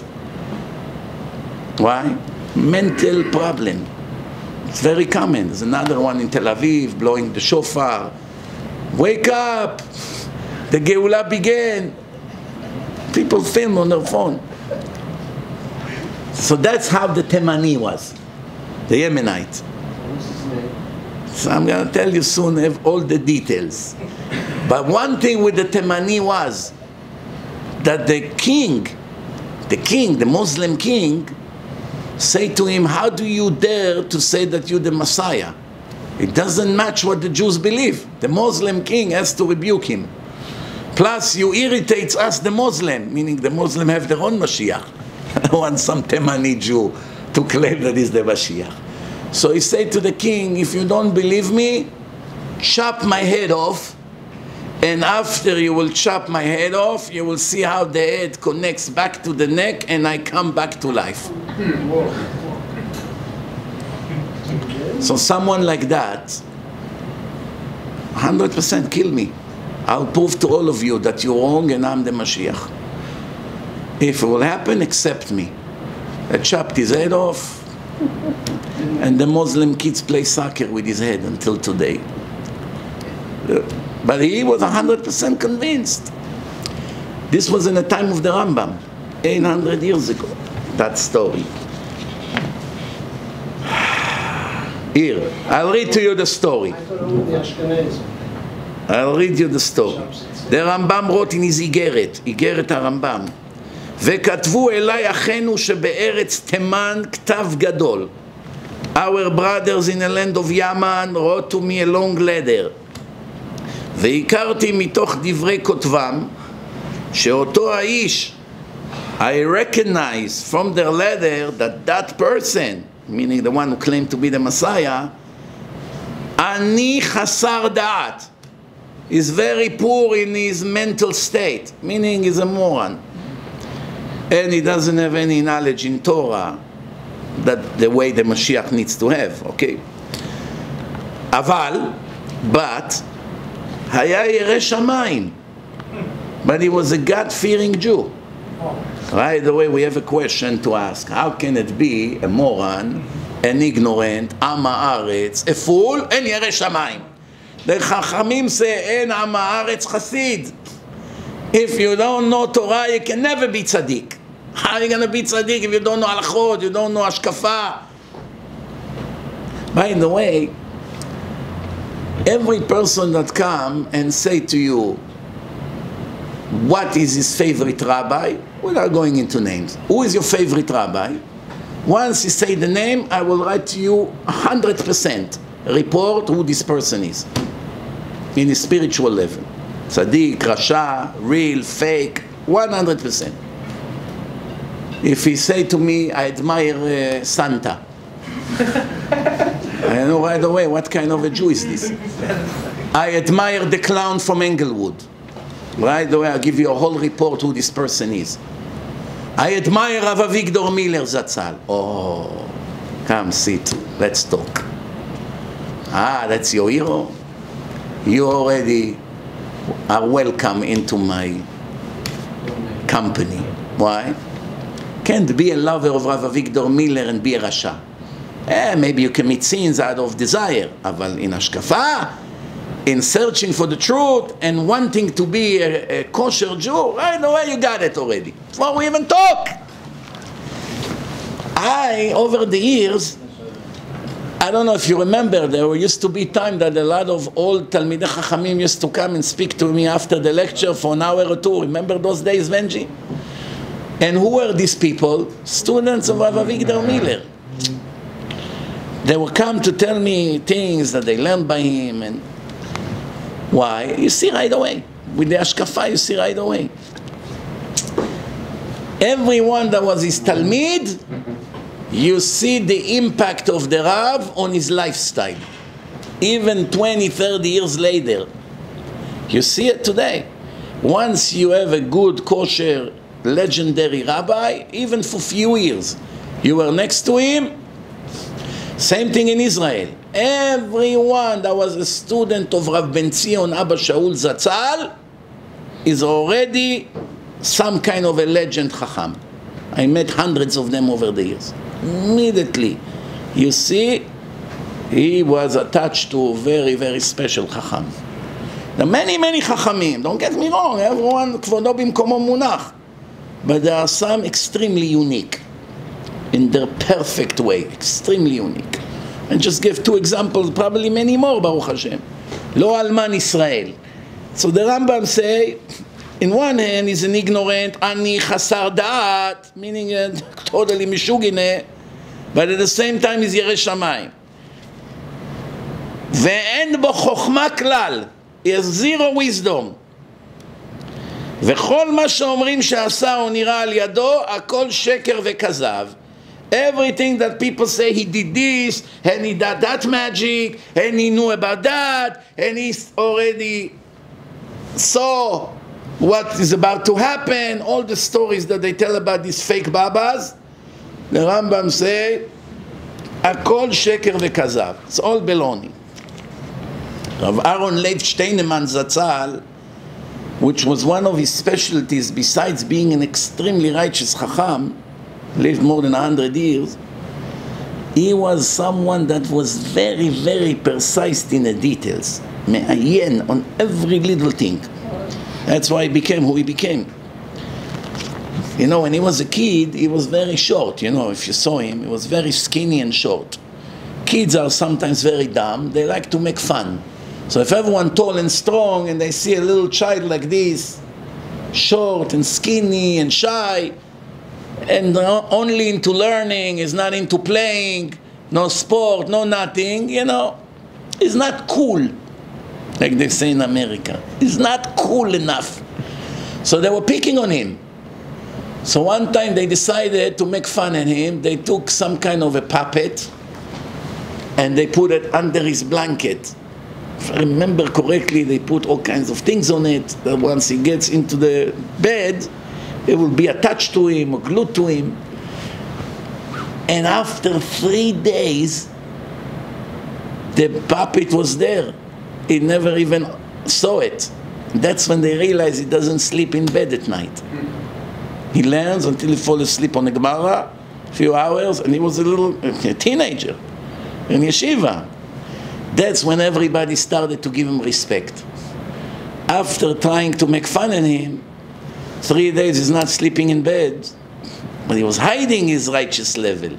Why? Mental problem. It's very common. There's another one in Tel Aviv blowing the shofar. Wake up! The Geulah began. People film on their phone. So that's how the Temani was, the Yemenite. So I'm going to tell you soon have all the details. But one thing with the Temani was that the king, the king, the Muslim king, say to him, How do you dare to say that you're the Messiah? It doesn't match what the Jews believe. The Muslim king has to rebuke him. Plus, you irritates us, the Muslim, meaning the Muslim have their own Mashiach. Want some Temani Jew to claim that he's the Mashiach. So he said to the king, if you don't believe me, chop my head off, and after you will chop my head off, you will see how the head connects back to the neck, and I come back to life. So someone like that, 100% kill me. I'll prove to all of you that you're wrong and I'm the Mashiach. If it will happen, accept me. I chopped his head off, and the Muslim kids play soccer with his head until today. But he was 100% convinced. This was in the time of the Rambam, 800 years ago, that story. Here, I'll read to you the story. I'll read you the story. The Rambam wrote in his איגרת, איגרת הרמב"ם, וכתבו אליי אחינו שבארץ תימן כתב גדול. Our brothers in the land of Yaman wrote to me a long letter. והכרתי מתוך דברי כותבם שאותו האיש, I recognize from their letter that that person, meaning the one who claimed to be the Messiah, אני חסר דעת. is very poor in his mental state, meaning he's a moron. And he doesn't have any knowledge in Torah that the way the Mashiach needs to have, okay? אבל, but, היה ירא שמיים. But he was a God-fearing Jew. Right away, we have a question to ask. How can it be a moron, an ignorant, עם הארץ, a fool, אין ירא שמיים? The say, "En am haaretz chasid." If you don't know Torah, you can never be tzaddik. How are you going to be tzaddik if you don't know halachot, you don't know ashkafa? By the way, every person that come and say to you, what is his favorite rabbi? We are going into names, who is your favorite rabbi? Once you say the name, I will write to you 100% report who this person is in a spiritual level. Tzaddik, Rasha, real, fake, 100%. If he say to me, I admire uh, Santa, I know right away what kind of a Jew is this. I admire the clown from Englewood. Right away, I'll give you a whole report who this person is. I admire Rav Avigdor Miller Zatzal. Oh, come sit, let's talk. Ah, that's your hero? You already are welcome into my company. Why? Can't be a lover of Rav Avigdor Miller and be a Rasha. Eh, maybe you commit sins out of desire, אבל in השקפה, in searching for the truth and wanting to be a, a kosher Jew, right away you got it already. Before we even talk. I, over the years, I don't know if you remember, there used to be time that a lot of old Talmidei Chachamim used to come and speak to me after the lecture for an hour or two. Remember those days, Benji? And who were these people? Students of Rav Avigdor Miller. They would come to tell me things that they learned by him and why? You see right away. With the Ashkafa, you see right away. Everyone that was his Talmid, you see the impact of the Rav on his lifestyle. Even 20, 30 years later. You see it today. Once you have a good, kosher, legendary rabbi, even for few years, you were next to him, same thing in Israel. Everyone that was a student of Rav Ben Zion Abba Shaul Zatzal is already some kind of a legend Chacham. I met hundreds of them over the years. Immediately, you see, he was attached to a very, very special Chacham. There are many, many Chachamim, don't get me wrong, everyone כבודו במקומו מונח. But there are some extremely unique in their perfect way, extremely unique. And just give two examples, probably many more, Baruch Hashem. Lo Alman Israel. So the Rambam say, in one hand he's an ignorant, ani chasar da'at, meaning uh, totally mishugine, but at the same time he's ירא שמיים. ואין בו חוכמה כלל, he has zero wisdom. וכל מה שאומרים שעשה או נראה על ידו, הכל שקר וכזב. Everything that people say he did this, and he did that magic, and he knew about that, and he already saw what is about to happen, all the stories that they tell about these fake babas, the Rambam say, "Akol sheker וכזב. It's all baloney. Rav Aaron Leib Steinman Zatzal, which was one of his specialties, besides being an extremely righteous Chacham, lived more than 100 years, he was someone that was very, very precise in the details, מעיין on every little thing. That's why he became who he became. You know, when he was a kid, he was very short. You know, if you saw him, he was very skinny and short. Kids are sometimes very dumb. They like to make fun. So if everyone tall and strong and they see a little child like this, short and skinny and shy, and only into learning, is not into playing, no sport, no nothing, you know, it's not cool, like they say in America. It's not cool enough. So they were picking on him. So one time they decided to make fun of him. They took some kind of a puppet and they put it under his blanket. If I remember correctly, they put all kinds of things on it. That once he gets into the bed, it will be attached to him or glued to him. And after three days, the puppet was there. He never even saw it. That's when they realized he doesn't sleep in bed at night. He learns until he falls asleep on the Gemara, a few hours, and he was a little a teenager in yeshiva. That's when everybody started to give him respect. After trying to make fun of him, three days he's not sleeping in bed, but he was hiding his righteous level.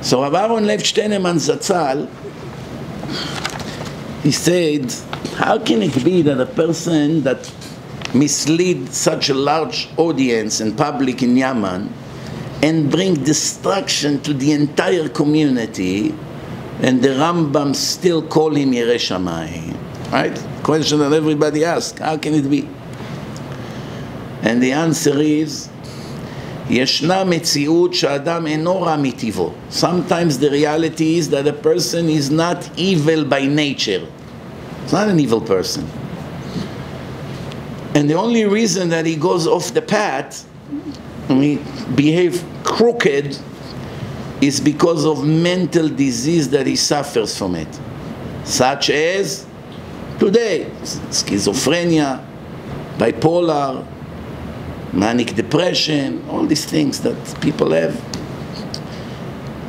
So Rav Aaron Leib Steinman Zatzal, he said, how can it be that a person that mislead such a large audience and public in Yemen and bring destruction to the entire community and the Rambam still call him Yerei Right? Question that everybody asks, how can it be? And the answer is, ישנה מציאות שאדם אינו רע מטבעו. Sometimes the reality is that a person is not evil by nature. It's not an evil person. And the only reason that he goes off the path, and he behave crooked, is because of mental disease that he suffers from it. Such as today, schizophrenia, bipolar, manic depression, all these things that people have.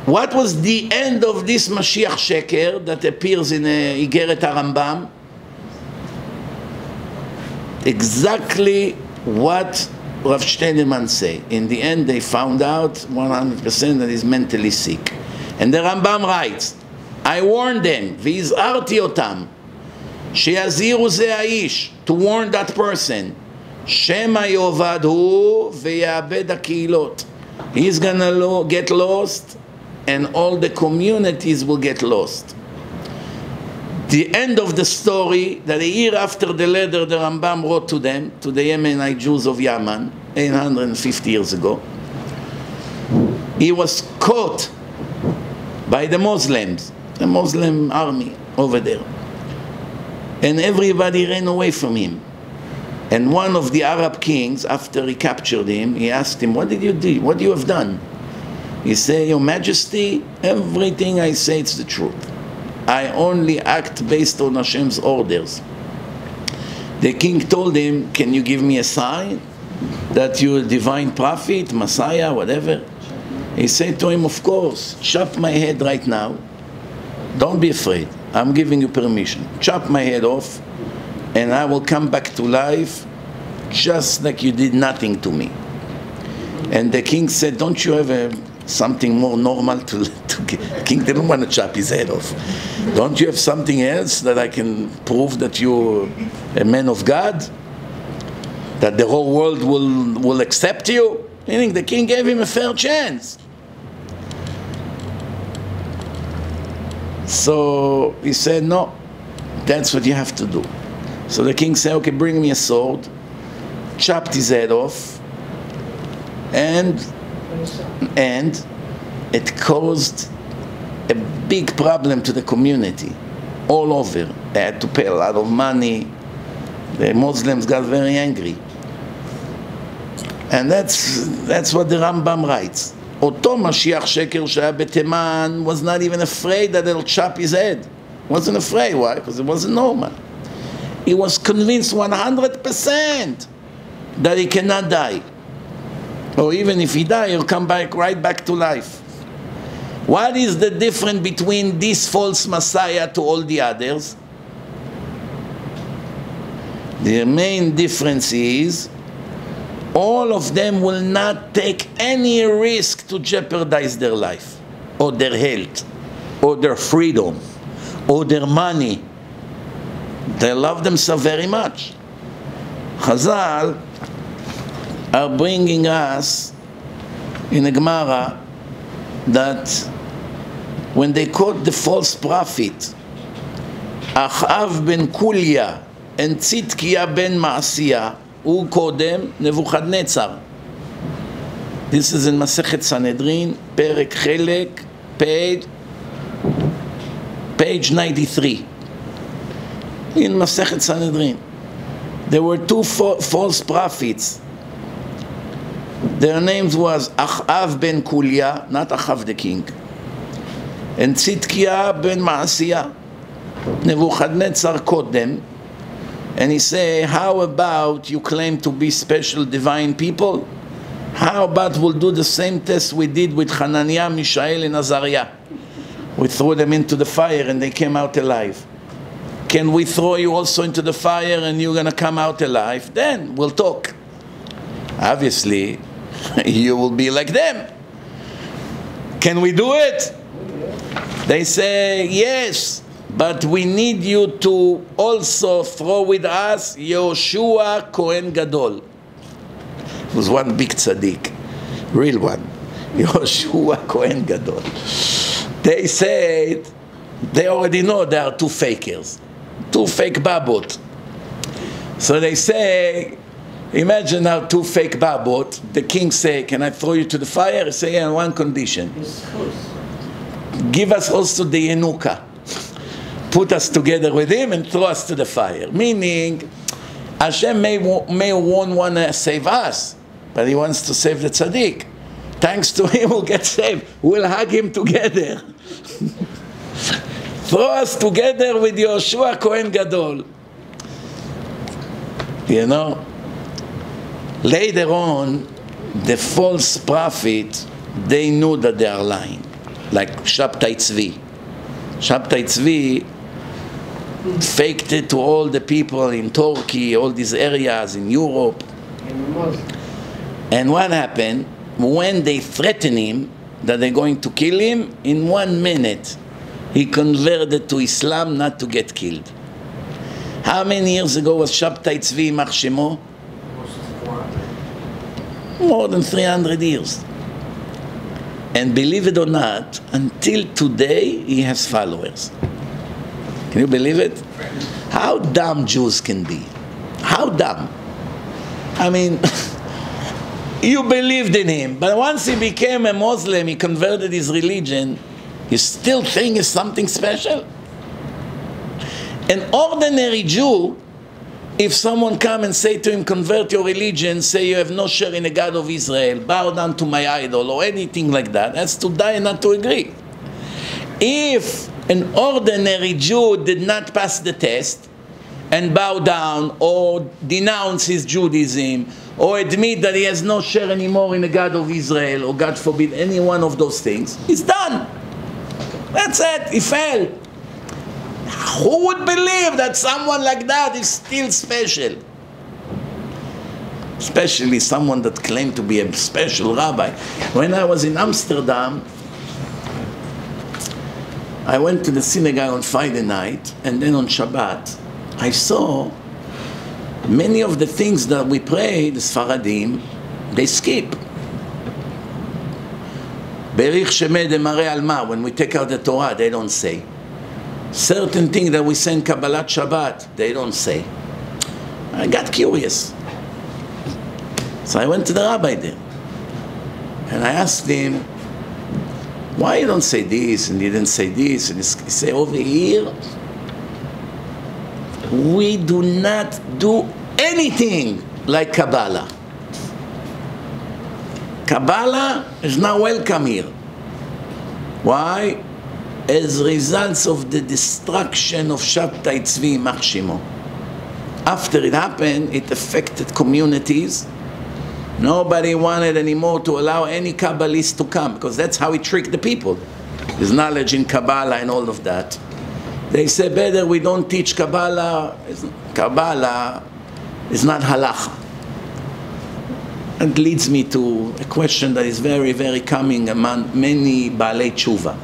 What was the end of this Mashiach Sheker that appears in uh, Igeret Arambam? Exactly what Rav Steinman say. In the end, they found out 100% that he's mentally sick. And the Rambam writes, I warned them, והזהרתי אותם, Sheaziru זה to warn that person. שמא יאבד הוא ויאבד הקהילות. He's gonna lo- get lost and all the communities will get lost. The end of the story that a year after the letter the Rambam wrote to them, to the Yemenite Jews of Yemen, 850 years ago, he was caught by the Muslims, the Muslim army over there. And everybody ran away from him. And one of the Arab kings, after he captured him, he asked him, What did you do? What do you have done? He said, Your Majesty, everything I say is the truth. I only act based on Hashem's orders. The king told him, Can you give me a sign that you're a divine prophet, Messiah, whatever? He said to him, Of course, chop my head right now. Don't be afraid. I'm giving you permission. Chop my head off, and I will come back to life just like you did nothing to me. And the king said, Don't you have a, something more normal to, to? The king didn't want to chop his head off. Don't you have something else that I can prove that you're a man of God? That the whole world will, will accept you? Meaning the king gave him a fair chance. So he said, No, that's what you have to do. So the king said, Okay, bring me a sword, chopped his head off, and and it caused a big problem to the community all over. They had to pay a lot of money. The Muslims got very angry. And that's, that's what the Rambam writes. אותו משיח שקר שהיה בתימן was not even afraid that they'll chop his head. Wasn't afraid. Why? Because it wasn't normal. He was convinced 100% that he cannot die. Or even if he die, he'll come back right back to life. What is the difference between this false Messiah to all the others? The main difference is all of them will not take any risk to jeopardize their life or their health or their freedom or their money. They love themselves very much. Chazal are bringing us in the Gemara that when they caught the false prophet, Achav ben Kulia and צדקיה ben מעשיה, הוא קודם nebuchadnezzar. This is in Masechet Sanhedrin, פרק חלק, page, page 93 in Masechet Sanhedrin. There were two fa false prophets. Their names was Achav ben Kulia, not Achav the king, and Tzidkiah ben Maasiyah. Nebuchadnezzar caught them and he say, how about you claim to be special divine people? How about we'll do the same test we did with Hananiah, Mishael, and Azariah? We threw them into the fire and they came out alive. Can we throw you also into the fire and you're going to come out alive? Then we'll talk. Obviously, you will be like them. Can we do it? They say, yes, but we need you to also throw with us Yoshua Kohen Gadol. It was one big tzaddik, real one. Yoshua Kohen Gadol. They said, they already know there are two fakers, two fake babot. So they say, imagine now two fake babot. The king say, can I throw you to the fire? He say, yeah, on one condition. Give us also the Yenuka. Put us together with him and throw us to the fire. Meaning, Hashem may, may want to uh, save us, but he wants to save the tzaddik. Thanks to him, we'll get saved. We'll hug him together. Throw us together with Yoshua Kohen Gadol. You know, later on, the false prophet, they knew that they are lying. Like Shabtai Tzvi. Shabtai Tzvi faked it to all the people in Turkey, all these areas in Europe. And what happened? When they threatened him that they're going to kill him, in one minute he converted to Islam not to get killed. How many years ago was Shabtai Tzvi Machshemo? More than 300 years. And believe it or not, until today he has followers. Can you believe it? How dumb Jews can be. How dumb. I mean, you believed in him, but once he became a Muslim, he converted his religion, you still think it's something special? An ordinary Jew, if someone come and say to him, convert your religion, say you have no share in the God of Israel, bow down to my idol, or anything like that, has to die and not to agree. If an ordinary Jew did not pass the test and bow down or denounce his Judaism or admit that he has no share anymore in the God of Israel or God forbid any one of those things, he's done. That's it, he fell. Who would believe that someone like that is still special? Especially someone that claimed to be a special rabbi. When I was in Amsterdam, I went to the synagogue on Friday night, and then on Shabbat, I saw many of the things that we pray, the Sfaradim, they skip. Berich Shemeh Demare Alma, when we take out the Torah, they don't say. Certain things that we say in Kabbalat Shabbat, they don't say. I got curious. So I went to the rabbi there. And I asked him, why you don't say this and you didn't say this? And he said, over here, we do not do anything like Kabbalah. Kabbalah is not welcome here. Why? As results of the destruction of Shabtai Tzvi Machshimo. After it happened, it affected communities. Nobody wanted anymore to allow any Kabbalist to come because that's how he tricked the people. His knowledge in Kabbalah and all of that. They say better we don't teach Kabbalah. Kabbalah is not halacha. And leads me to a question that is very, very common among many Baalei Tshuva.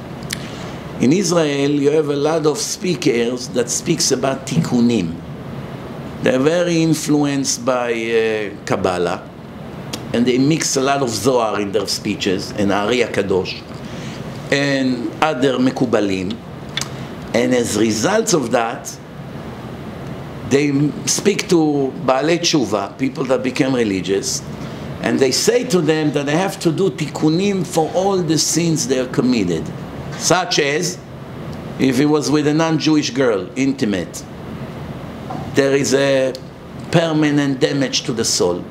In Israel, you have a lot of speakers that speaks about tikkunim. They're very influenced by uh, Kabbalah, and they mix a lot of Zohar in their speeches, and Ari Kadosh, and other Mekubalim. And as results of that, they speak to Baalei Tshuva, people that became religious, and they say to them that they have to do tikkunim for all the sins they are committed, such as if he was with a non-Jewish girl, intimate, there is a permanent damage to the soul.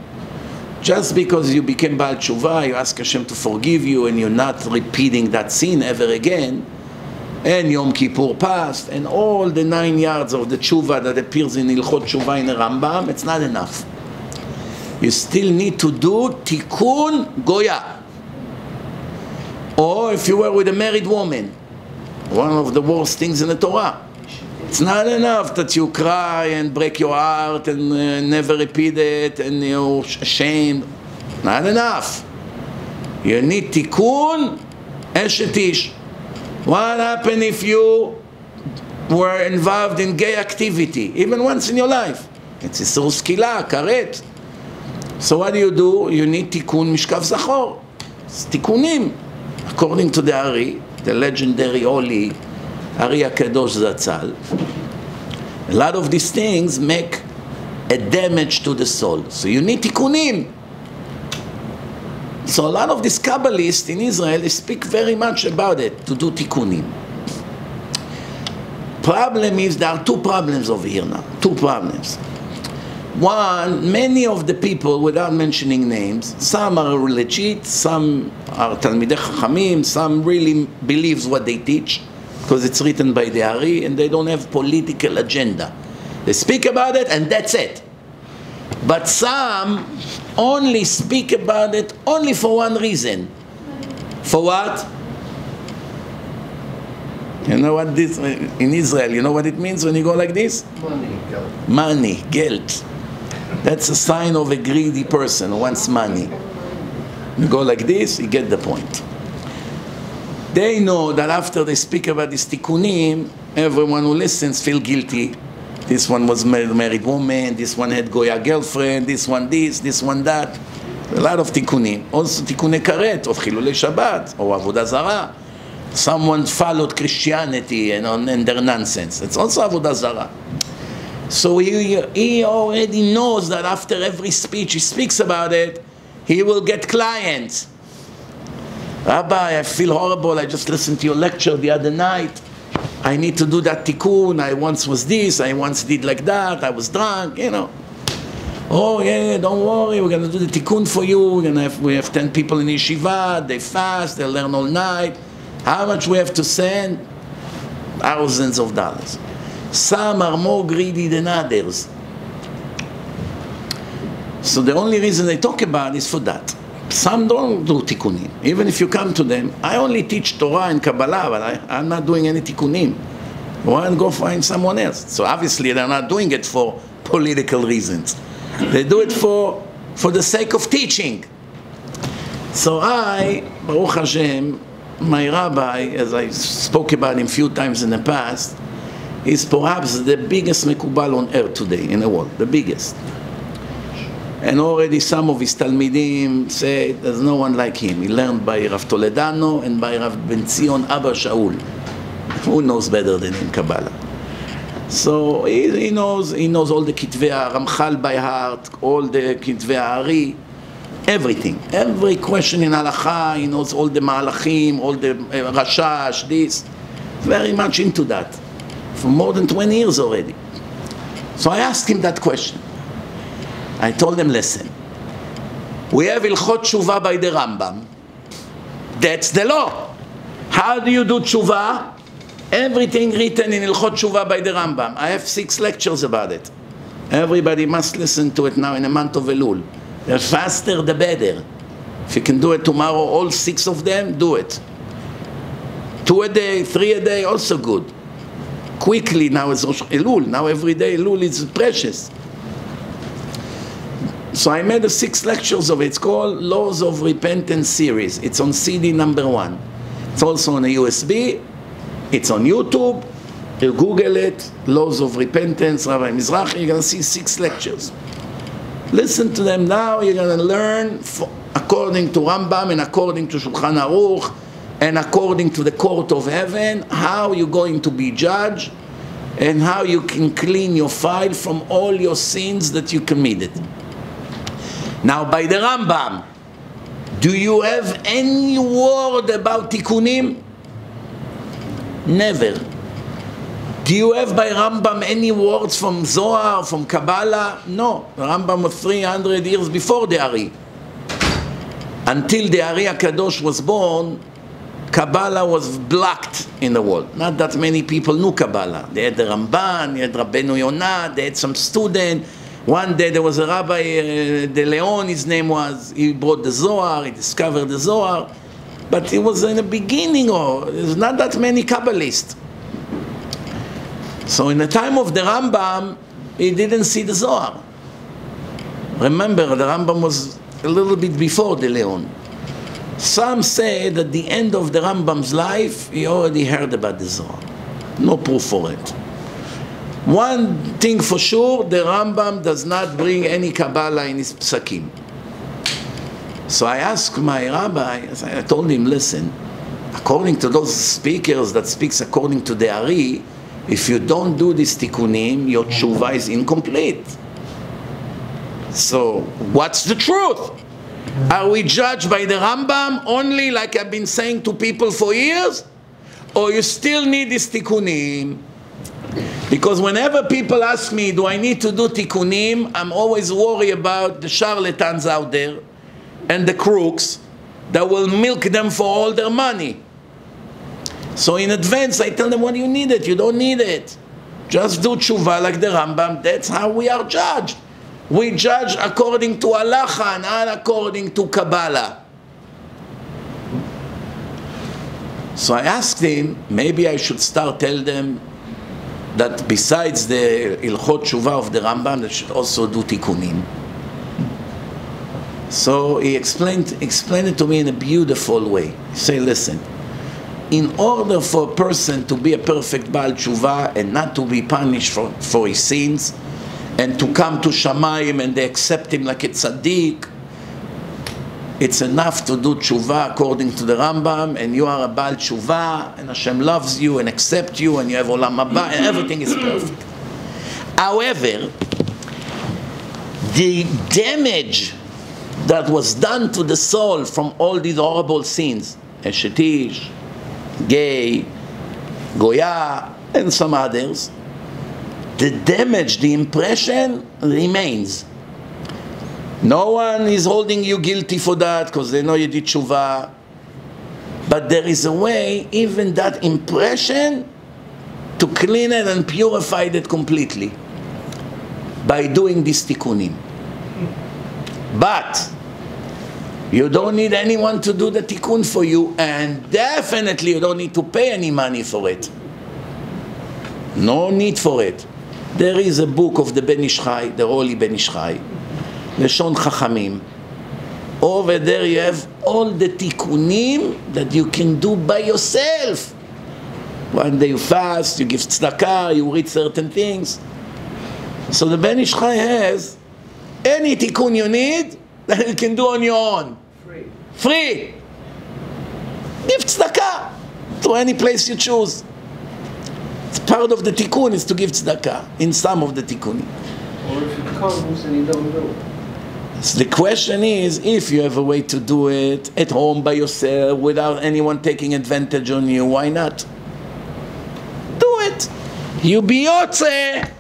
Just because you became Baal Tshuva, you ask Hashem to forgive you, and you're not repeating that sin ever again, and Yom Kippur passed, and all the nine yards of the tshuva that appears in Ilchot Tshuva in the Rambam, it's not enough you still need to do tikkun goya. Or if you were with a married woman, one of the worst things in the Torah. It's not enough that you cry and break your heart and uh, never repeat it and you're ashamed. Not enough. You need tikkun eshetish. What happened if you were involved in gay activity, even once in your life? It's a Skila, karet. So what do you do? You need tikkun mishkav zachor. It's tikkunim. According to the Ari, the legendary holy Ari HaKadosh Zatzal, a lot of these things make a damage to the soul. So you need tikkunim. So a lot of these Kabbalists in Israel, they speak very much about it, to do tikkunim. Problem is, there are two problems over here now. Two problems. One, many of the people, without mentioning names, some are legit, some are Talmidei Chachamim, some really believes what they teach, because it's written by the Ari, and they don't have political agenda. They speak about it, and that's it. But some only speak about it only for one reason. For what? You know what this in Israel? You know what it means when you go like this? Money, go. Money, guilt. That's a sign of a greedy person who wants money. You go like this, you get the point. They know that after they speak about this tikkunim, everyone who listens feel guilty. This one was married, married woman, this one had Goya girlfriend, this one this, this one that. A lot of tikkunim. Also tikkune karet, of chilulei Shabbat, or avodah zarah. Someone followed Christianity and, and their nonsense. It's also avodah zarah. So he, he already knows that after every speech he speaks about it, he will get clients. Rabbi, I feel horrible. I just listened to your lecture the other night. I need to do that tikkun. I once was this. I once did like that. I was drunk. You know. Oh yeah, don't worry. We're gonna do the tikkun for you. We're gonna have we have ten people in yeshiva. They fast. They learn all night. How much we have to send? Thousands of dollars. Some are more greedy than others. So the only reason they talk about is for that. Some don't do tikkunim. Even if you come to them, I only teach Torah and Kabbalah, but I, I'm not doing any tikkunim. Why don't go find someone else? So obviously they're not doing it for political reasons. They do it for, for the sake of teaching. So I, Baruch Hashem, my rabbi, as I spoke about him a few times in the past, is perhaps the biggest Mekubal on earth today in the world, the biggest. And already some of his Talmidim say there's no one like him. He learned by Rav Toledano and by Rav Ben Zion Abba Shaul. Who knows better than him Kabbalah? So he, he knows he knows all the Kitvei Ramchal by heart, all the Kitvei Ari, everything. Every question in halacha, he knows all the Malachim, all the uh, Rashash, this. Very much into that for more than 20 years already. So I asked him that question. I told him, listen, we have Ilchot Tshuva by the Rambam. That's the law. How do you do Tshuva? Everything written in Ilchot Tshuva by the Rambam. I have six lectures about it. Everybody must listen to it now in a month of Elul. The faster, the better. If you can do it tomorrow, all six of them, do it. Two a day, three a day, also good. Quickly, now it's Rosh Elul. Now every day Elul is precious. So I made six lectures of it. It's called Laws of Repentance series. It's on CD number one. It's also on a USB. It's on YouTube. You Google it, Laws of Repentance, Rabbi Mizrachi, you're going to see six lectures. Listen to them now, you're going to learn according to Rambam and according to Shulchan Aruch and according to the court of heaven how you're going to be judged and how you can clean your file from all your sins that you committed. Now, by the Rambam, do you have any word about tikkunim? Never. Do you have by Rambam any words from Zohar, from Kabbalah? No. Rambam was 300 years before the Ari. Until the Ari HaKadosh was born, Kabbalah was blocked in the world. Not that many people knew Kabbalah. They had the Ramban, they had Rabbeinu Yonah, they had some student. One day there was a rabbi, uh, De Leon, his name was, he brought the Zohar, he discovered the Zohar, but it was in the beginning, or there's not that many Kabbalists. So in the time of the Rambam, he didn't see the Zohar. Remember, the Rambam was a little bit before De Leon. Some say that the end of the Rambam's life, he already heard about the Zohar. No proof for it. One thing for sure, the Rambam does not bring any Kabbalah in his psakim. So I asked my rabbi, I told him, listen, according to those speakers that speaks according to the Ari, if you don't do this tikkunim, your tshuva is incomplete. So what's the truth? Are we judged by the Rambam only like I've been saying to people for years? Or you still need this tikkunim? Because whenever people ask me, do I need to do tikkunim, I'm always worried about the charlatans out there and the crooks that will milk them for all their money. So in advance, I tell them, when you need it, you don't need it. Just do tshuva like the Rambam. That's how we are judged. We judge according to halacha, not according to Kabbalah. So I asked him, maybe I should start tell them that besides the Ilchot Tshuva of the Rambam, they should also do tikkunim. So he explained, explained it to me in a beautiful way. Said, listen, in order for a person to be a perfect Baal Tshuva and not to be punished for, for his sins, and to come to Shamayim and they accept him like a tzaddik, it's enough to do tshuva according to the Rambam, and you are a Baal tshuva, and Hashem loves you and accepts you, and you have olam haba, and everything is perfect. However, the damage that was done to the soul from all these horrible sins, Eshetish, Gay, Goya, and some others, the damage, the impression remains. No one is holding you guilty for that because they know you did tshuva. But there is a way, even that impression, to clean it and purify it completely by doing this tikkunim. But you don't need anyone to do the tikkun for you, and definitely you don't need to pay any money for it. No need for it. There is a book of the Ben Ish Chai, the holy Ben Ish Chai, Leshon Chachamim. Over there you have all the tikkunim that you can do by yourself. One day you fast, you give tzedakah, you read certain things. So the Ben Ish Chai has any tikkun you need that you can do on your own. Free. Free. Give tzedakah to any place you choose. It's part of the tikkun is to give tzedakah in some of the tikkunim. Or if it comes and you don't do it. So the question is if you have a way to do it at home by yourself without anyone taking advantage on you, why not? Do it. You be yotze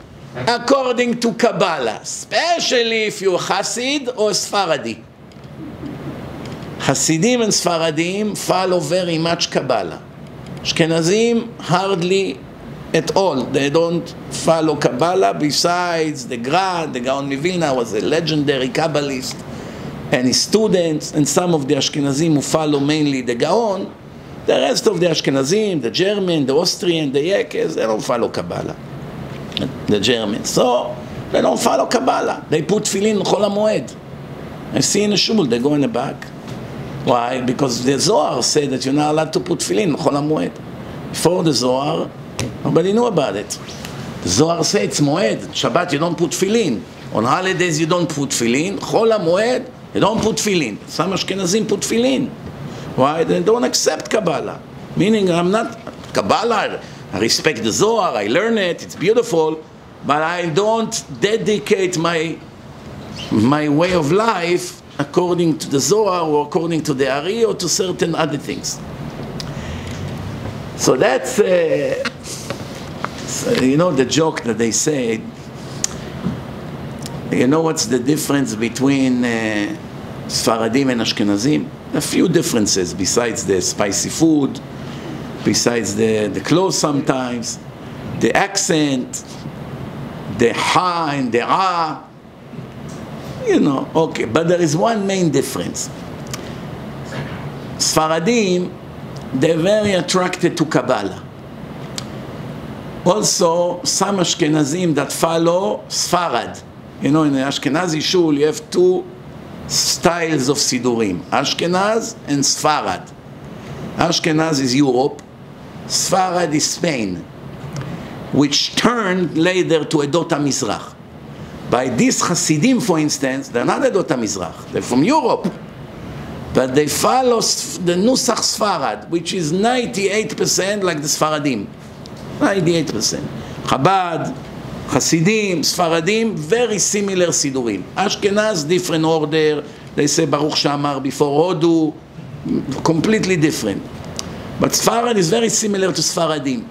according to Kabbalah, especially if you're Hasid or Sfaradi. Hasidim and Sfaradim follow very much Kabbalah. Ashkenazim hardly at all. They don't follow Kabbalah besides the Gra, the Gaon Mivilna was a legendary Kabbalist, and his students, and some of the Ashkenazim who follow mainly the Gaon. The rest of the Ashkenazim, the German, the Austrian, the Yekes, they don't follow Kabbalah. The Germans. So, they don't follow Kabbalah. They put tefillin in Chol HaMoed. I see in the shul, they go in the back. Why? Because the Zohar said that you're not allowed to put tefillin in Chol HaMoed. Before the Zohar, Nobody knew about it. The Zohar says it's Moed. Shabbat you don't put tefillin. On holidays you don't put tefillin. Chol Moed you don't put tefillin. Some Ashkenazim put tefillin. Why? They don't accept Kabbalah. Meaning I'm not Kabbalah. I respect the Zohar. I learn it. It's beautiful. But I don't dedicate my my way of life according to the Zohar or according to the Ari or to certain other things. So that's, uh, so you know, the joke that they say. You know what's the difference between uh, Sfaradim and Ashkenazim? A few differences besides the spicy food, besides the, the clothes sometimes, the accent, the ha and the ah. you know, okay, but there is one main difference. Sfaradim, they're very attracted to Kabbalah. Also, some Ashkenazim that follow Sfarad. You know, in the Ashkenazi shul, you have two styles of Sidurim Ashkenaz and Sfarad. Ashkenaz is Europe, Sfarad is Spain, which turned later to Edot HaMizrach. By these Hasidim, for instance, they're not Edot HaMizrach, they're from Europe. But they follow the Nusach Sfarad, which is 98% like the Sfaradim. 98%. Chabad, Hasidim, Sfaradim, very similar Sidurim. Ashkenaz, different order. They say Baruch Shamar before Hodu, completely different. But Sfarad is very similar to Sfaradim.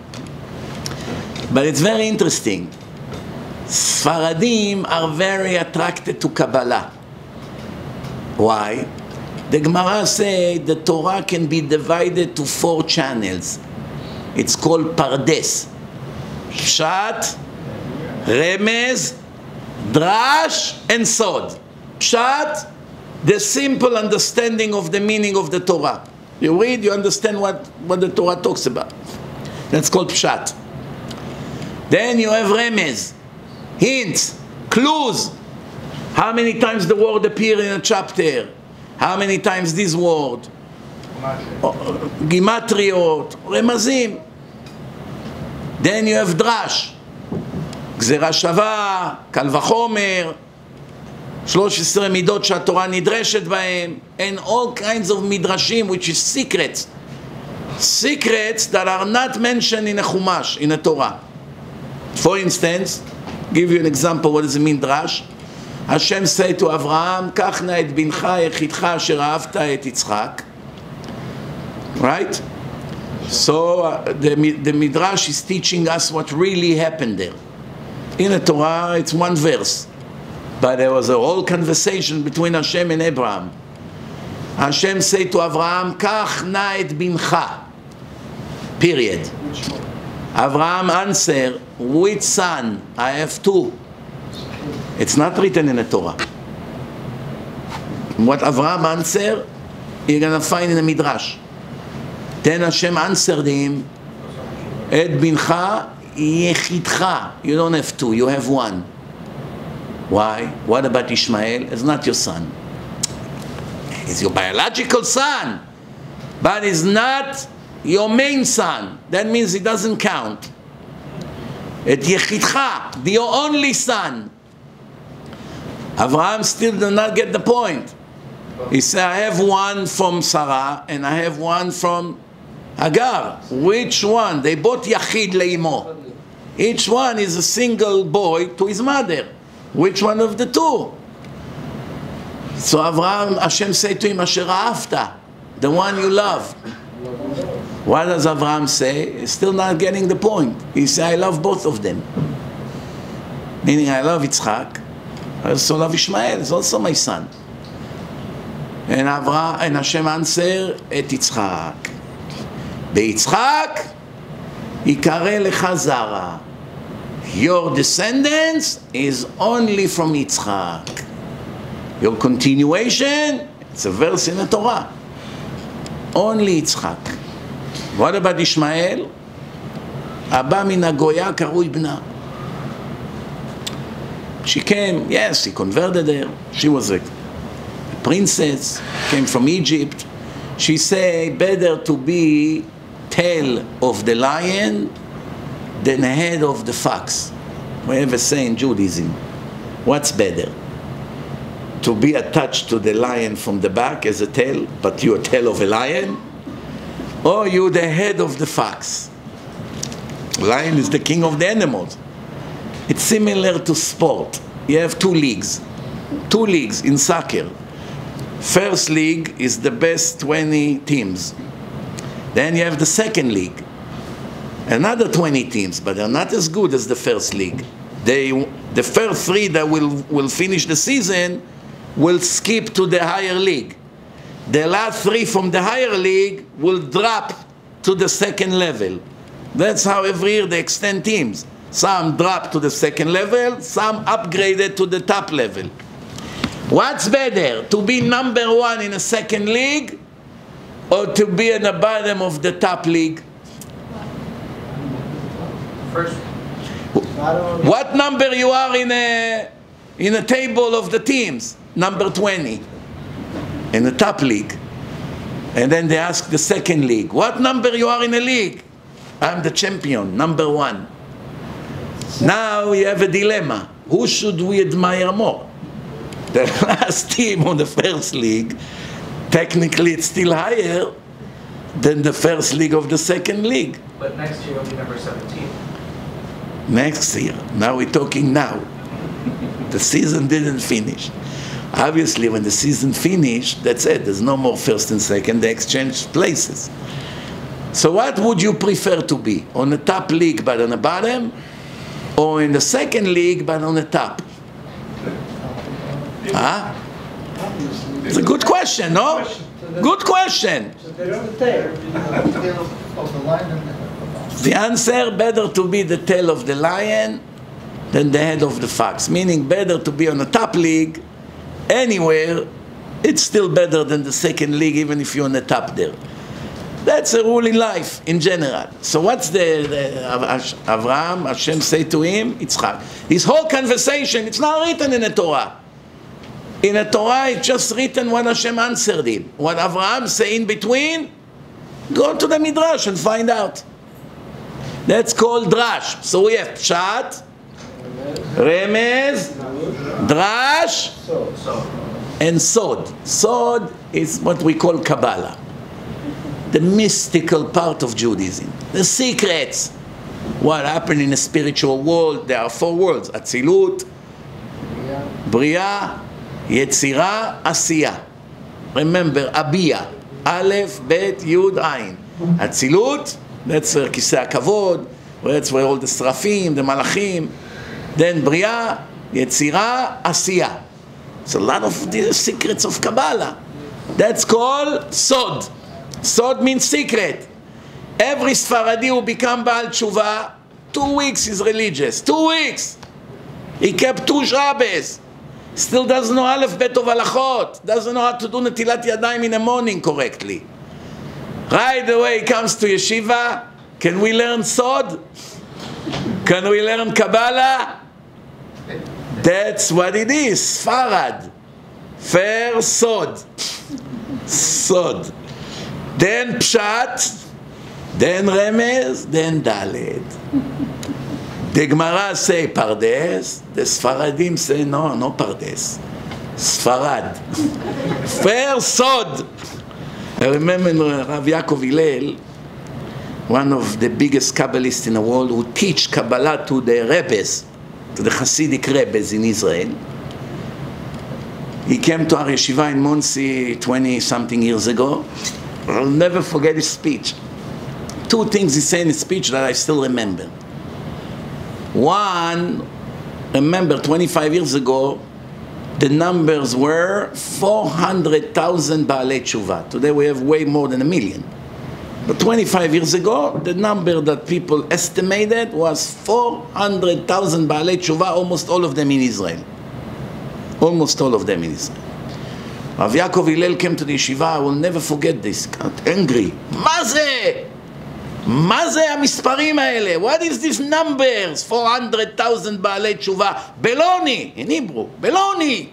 But it's very interesting. Sfaradim are very attracted to Kabbalah. Why? The Gemara say the Torah can be divided to four channels. It's called Pardes. Pshat, Remez, Drash, and Sod. Pshat, the simple understanding of the meaning of the Torah. You read, you understand what, what the Torah talks about. That's called Pshat. Then you have Remez, hints, clues. How many times the word appear in a chapter? How many times this word? גימטריות, רמזים. Then you have דרש, גזירה שווה, קל וחומר, 13 מידות שהתורה נדרשת בהם, and all kinds of מדרשים which is secrets. Secrets that are not mentioned in a chumash, in a Torah. For instance, give you an example, what does it mean דרש? השם say to אברהם, קח נא את בנך יחידך אשר אהבת את יצחק. Right? So uh, the, the Midrash is teaching us what really happened there. In the Torah, it's one verse. But there was a whole conversation between Hashem and Abraham. Hashem say to Abraham, קח נא את בנך. Period. Abraham answer, which son? I have two. It's not written in the Torah. What Avraham answered, you're going to find in the Midrash. Then Hashem answered him, Et bincha yechidcha. You don't have two, you have one. Why? What about Ishmael? It's not your son. He's your biological son, but he's not your main son. That means it doesn't count. Et yechidcha, your only son. Abraham still did not get the point. He said, I have one from Sarah and I have one from Agar. Which one? They both Yachid Leimo. Each one is a single boy to his mother. Which one of the two? So Abraham, Hashem said to him, Asher Afta, the one you love. What does Abraham say? He's still not getting the point. He said, I love both of them. Meaning, I love Yitzchak, Also love Ishmael, it's also my son. And, Avraham, and Hashem answer, את יצחק. ביצחק יקרא לך זרע. Your descendants is only from Yitzchak. Your continuation, it's a verse in the Torah. Only Yitzchak. What about Ishmael? הבא מן הגויה קרוי בנה. She came, yes, he converted her. She was a princess, came from Egypt. She said, better to be tail of the lion than head of the fox. We have a saying in Judaism. What's better? To be attached to the lion from the back as a tail, but you're tail of a lion? Or you're the head of the fox? Lion is the king of the animals. It's similar to sport. You have two leagues. Two leagues in soccer. First league is the best 20 teams. Then you have the second league. Another 20 teams, but they're not as good as the first league. They, the first three that will, will finish the season will skip to the higher league. The last three from the higher league will drop to the second level. That's how every year they extend teams. Some drop to the second level, some upgraded to the top level. What's better, to be number one in a second league or to be in the bottom of the top league? First, What number you are in a in a table of the teams? Number 20 in the top league. And then they ask the second league, what number you are in the league? I'm the champion, number one. Now we have a dilemma. Who should we admire more? The last team on the first league, technically it's still higher than the first league of the second league. but next year you'll be number 17. next year. Now we're talking now. The season didn't finish. Obviously, when the season finished, that's it. There's no more first and second. They exchange places. So, what would you prefer to be? On the top league but on the bottom? Or in the second league but on the top? Huh? It's a good question, no? Good question. The answer better to be the tail of the lion than the head of the fox. Meaning better to be on the top league anywhere. It's still better than the second league, even if you're on the top there. That's a rule in life in general. So what's the, the Av- Avraham Hashem say to him? Yitzchak. His whole conversation, it's not written in the Torah. In the Torah, it's just written what Hashem answered him. What Avraham say in between, go to the Midrash and find out. That's called drash. So we have pshat, remez, drash, and sod. Sod is what we call Kabbalah, the mystical part of Judaism, the secrets. What happened in the spiritual world? There are four words: Atzilut, Bria, Yetzira, Asiya. Remember, Abia, Aleph, Bet, Yud, Ayin. Atzilut, that's where כיסא הכבוד, that's where all the srafim, the malachim. Then Bria, Yetzira, Asiya. It's a lot of the secrets of Kabbalah. That's called Sod. Sod means secret. Every Sfaradi who become Baal Tshuva, two weeks is religious. Two weeks. He kept two Shabbos. Still doesn't know Aleph Bet of Halachot. Doesn't know how to do Netilat Yadayim in the morning correctly. Right away he comes to yeshiva. Can we learn Sod? Can we learn Kabbalah? That's what it is. Farad. Fair Sod. Sod. Then Dalet. The Gemara say Pardes. The Sfaradim say no, no Pardes. Sfarad. Fair Sod. I remember Rav Yaakov Hillel, one of the biggest Kabbalists in the world, who teach Kabbalah to the Rebbe's, to the Hasidic Rebbe's in Israel. He came to our yeshiva in Monsey 20 something years ago. I'll never forget his speech. Two things he said in his speech that I still remember. One, remember 25 years ago, the numbers were 400,000 Baalei Tshuva. Today we have way more than a million. But 25 years ago, the number that people estimated was 400,000 Baalei Tshuva, almost all of them in Israel. Almost all of them in Israel. Rav Yaakov Hillel came to the yeshiva, I will never forget this, got angry. מה זה? מה זה המספרים האלה? What is these numbers? 400,000 בעלי תשובה. בלוני, in Hebrew, בלוני.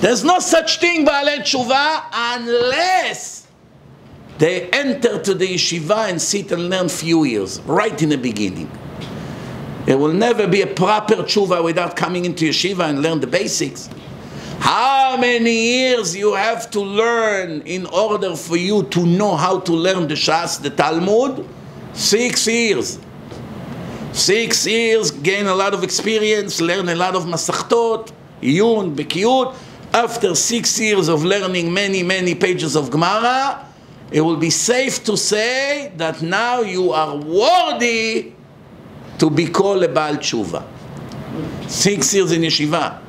There's no such thing בעלי תשובה unless they enter to the yeshiva and sit and learn few years, right in the beginning. There will never be a proper tshuva without coming into yeshiva and learn the basics. How many years you have to learn in order for you to know how to learn the Shas, the Talmud? Six years. Six years, gain a lot of experience, learn a lot of Masachtot, Iyun, Bekiyut. After six years of learning many, many pages of Gemara, it will be safe to say that now you are worthy to be called a Baal Tshuva. Six years in yeshiva.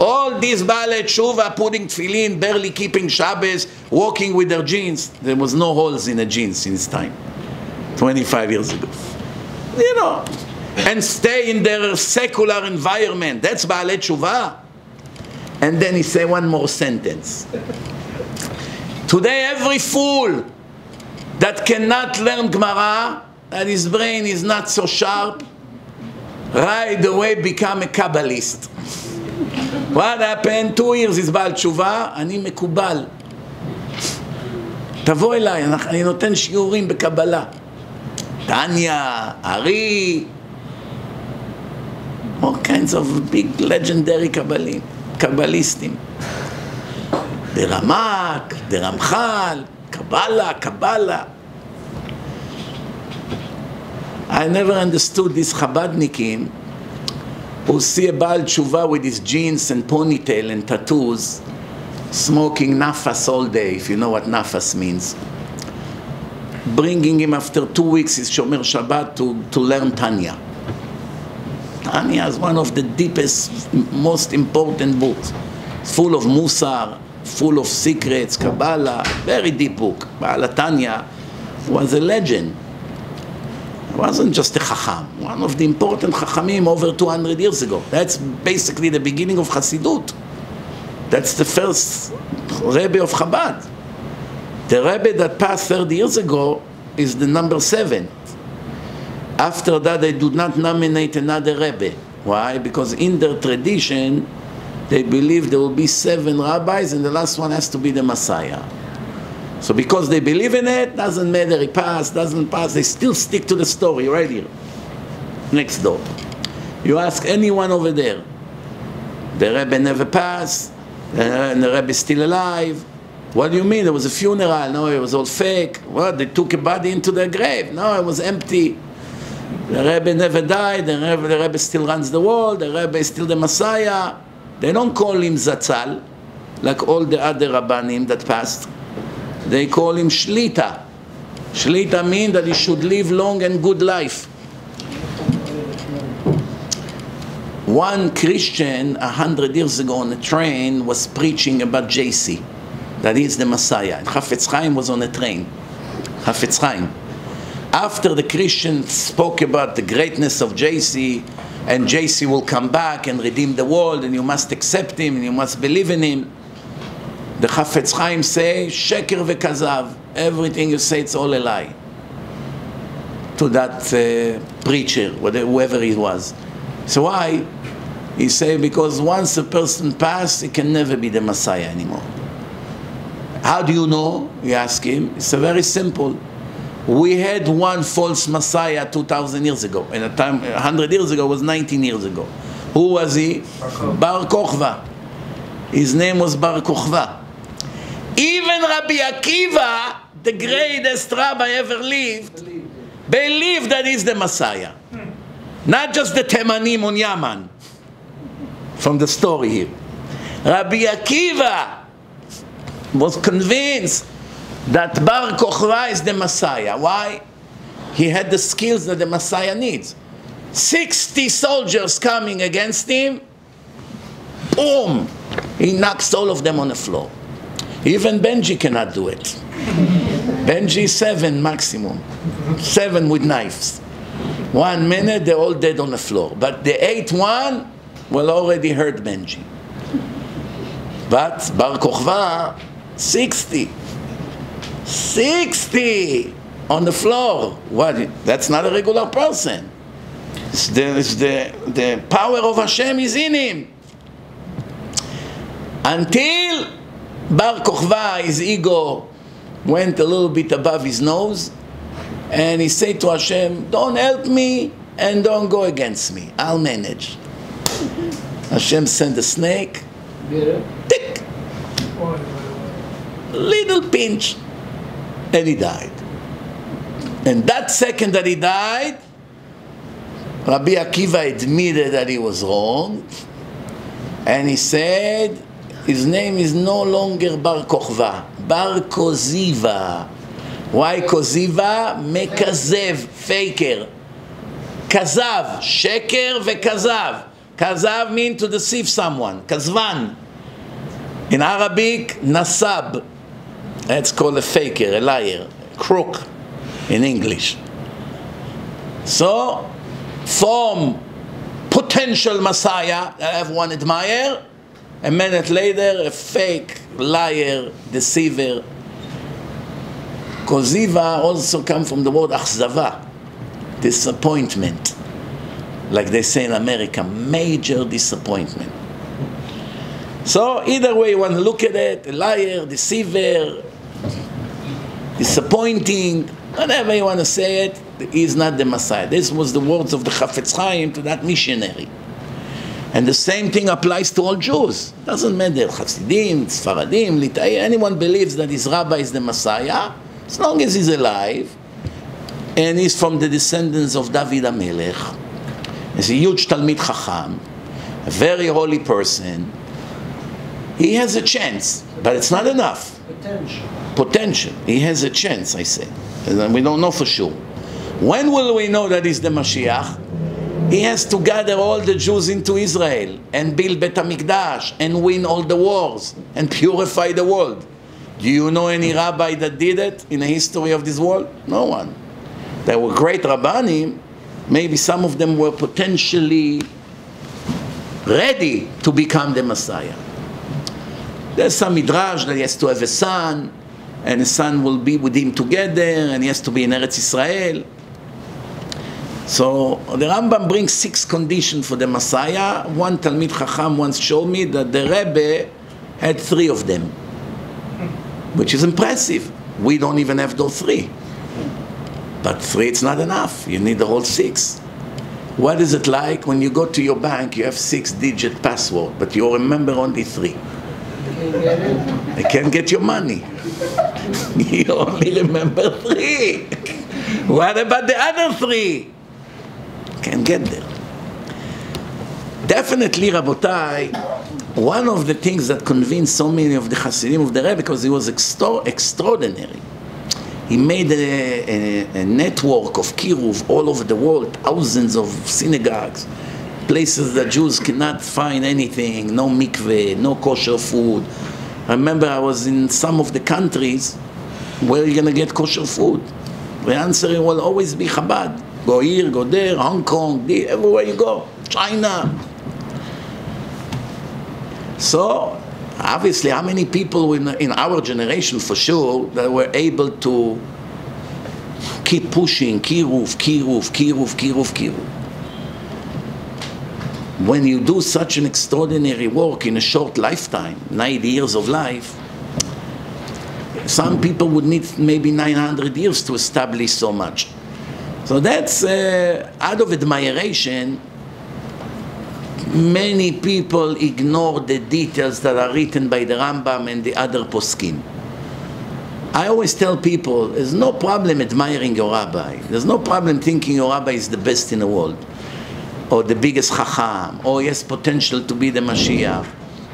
All these Baalei Tshuva putting tefillin, barely keeping Shabbos, walking with their jeans. There was no holes in the jeans in time, 25 years ago. You know, and stay in their secular environment. That's Baalei Tshuva. And then he say one more sentence. Today, every fool that cannot learn Gemara, that his brain is not so sharp, right away become a Kabbalist. What happened? two years is בעל תשובה, אני מקובל. תבוא אליי, אני נותן שיעורים בקבלה. טניה, ארי, all kinds of big legendary קבלים, קבליסטים. דרמק, דרמח"ל, קבלה, קבלה. I never understood these Chabadnikim who see a Baal Tshuva with his jeans and ponytail and tattoos smoking nafas all day, if you know what nafas means. Bringing him after two weeks, his Shomer Shabbat, to, to learn Tanya. Tanya is one of the deepest, most important books. Full of Musar, full of secrets, Kabbalah, very deep book. Baal Tanya was a legend. Wasn't just a Chacham, one of the important Chachamim over 200 years ago. That's basically the beginning of Hasidut. That's the first Rebbe of Chabad. The Rebbe that passed 30 years ago is the number seven. After that, they do not nominate another Rebbe. Why? Because in their tradition, they believe there will be seven rabbis and the last one has to be the Messiah. So because they believe in it, doesn't matter, he passed, doesn't pass, they still stick to the story right here, next door. You ask anyone over there, the Rebbe never passed, uh, and the Rebbe is still alive. What do you mean? There was a funeral. No, it was all fake. What? They took a body into their grave. No, it was empty. The Rebbe never died. The Rebbe, the Rebbe still runs the world. The Rebbe is still the Messiah. They don't call him Zatzal, like all the other Rabbanim that passed. They call him Shlita. Shlita means that he should live long and good life. One Christian a hundred years ago on a train was preaching about JC, that is the Messiah. And Chafetz Chaim was on a train. Chafetz Chaim. After the Christian spoke about the greatness of JC, and JC will come back and redeem the world, and you must accept him, and you must believe in him. The Chafetz Chaim say, Sheker vekazav, everything you say, it's all a lie. To that uh, preacher, whoever he was. So why? He say because once a person passed, he can never be the Messiah anymore. How do you know? You ask him. It's a very simple. We had one false Messiah 2,000 years ago. And a time, 100 years ago was 19 years ago. Who was he? Bar Kochva. His name was Bar Kochva. Even Rabbi Akiva, the greatest rabbi ever lived, believed that he's the Messiah. Not just the Temanim on Yaman. From the story here. Rabbi Akiva was convinced that Bar Kochva is the Messiah. Why? He had the skills that the Messiah needs. 60 soldiers coming against him, boom! He knocks all of them on the floor. Even Benji cannot do it. Benji, seven maximum. Seven with knives. One minute, they're all dead on the floor. But the eighth one will already hurt Benji. But Bar Kochva, 60. 60 on the floor. What? That's not a regular person. It's the, it's the, the power of Hashem is in him. Until Bar Kochva, his ego went a little bit above his nose, and he said to Hashem, Don't help me and don't go against me. I'll manage. Hashem sent a snake, tick, little pinch, and he died. And that second that he died, Rabbi Akiva admitted that he was wrong, and he said, his name is no longer Bar Kochva, Bar Koziva. Why Koziva? Mekazev, faker. Kazav, sheker vekazav. Kazav Kazav means to deceive someone. Kazvan. In Arabic, nasab. That's called a faker, a liar, crook in English. So, from potential Messiah that everyone admire, A minute later, a fake liar, deceiver. Koziva also come from the word achzava, disappointment. Like they say in America, major disappointment. So either way you want to look at it, a liar, deceiver, disappointing, whatever you want to say it, not the Messiah. This was the words of the Chafetz Chaim to that missionary. And the same thing applies to all Jews. Doesn't matter, Hasidim, Sfaradim, Litai, anyone believes that his rabbi is the Messiah, as long as he's alive, and he's from the descendants of David HaMelech, he's a huge Talmid Chacham, a very holy person, he has a chance, but it's not enough. Potential. Potential. He has a chance, I say. And we don't know for sure. When will we know that he's the Mashiach? He has to gather all the Jews into Israel and build Bet HaMikdash and win all the wars and purify the world. Do you know any rabbi that did it in the history of this world? No one. There were great rabbanim. Maybe some of them were potentially ready to become the Messiah. There's some midrash that he has to have a son, and the son will be with him together, and he has to be in Eretz Israel. So the Rambam brings six conditions for the Messiah. One Talmid Chacham once showed me that the Rebbe had three of them, which is impressive. We don't even have those three. But three, it's not enough. You need the whole six. What is it like when you go to your bank, you have six-digit password, but you remember only three? I can't get your money. you only remember three. What about the other three? Can't get there. Definitely, Rabotai, one of the things that convinced so many of the Hasidim of the Rebbe, because he was extra- extraordinary. He made a, a, a network of kiruv all over the world, thousands of synagogues, places that Jews cannot find anything, no mikveh, no kosher food. I remember I was in some of the countries where you're gonna get kosher food. The answer will always be Chabad. Go here, go there, Hong Kong, everywhere you go, China. So, obviously, how many people in, in our generation, for sure, that were able to keep pushing, kiruf, kiruf, kiruf, kiruf, kiruf. When you do such an extraordinary work in a short lifetime, 90 years of life, some people would need maybe 900 years to establish so much. So that's uh, out of admiration. Many people ignore the details that are written by the Rambam and the other poskim. I always tell people there's no problem admiring your rabbi. There's no problem thinking your rabbi is the best in the world, or the biggest chacham, or he has potential to be the Mashiach.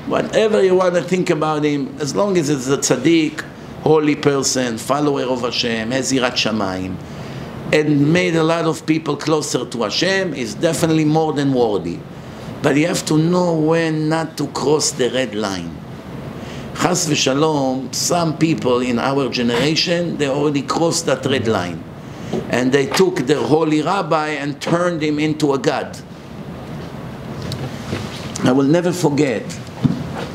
Whatever you want to think about him, as long as it's a tzaddik, holy person, follower of Hashem, has yirat shamayim, and made a lot of people closer to Hashem, is definitely more than worthy. But you have to know when not to cross the red line. Chas v'shalom, some people in our generation, they already crossed that red line. And they took their holy rabbi and turned him into a god. I will never forget,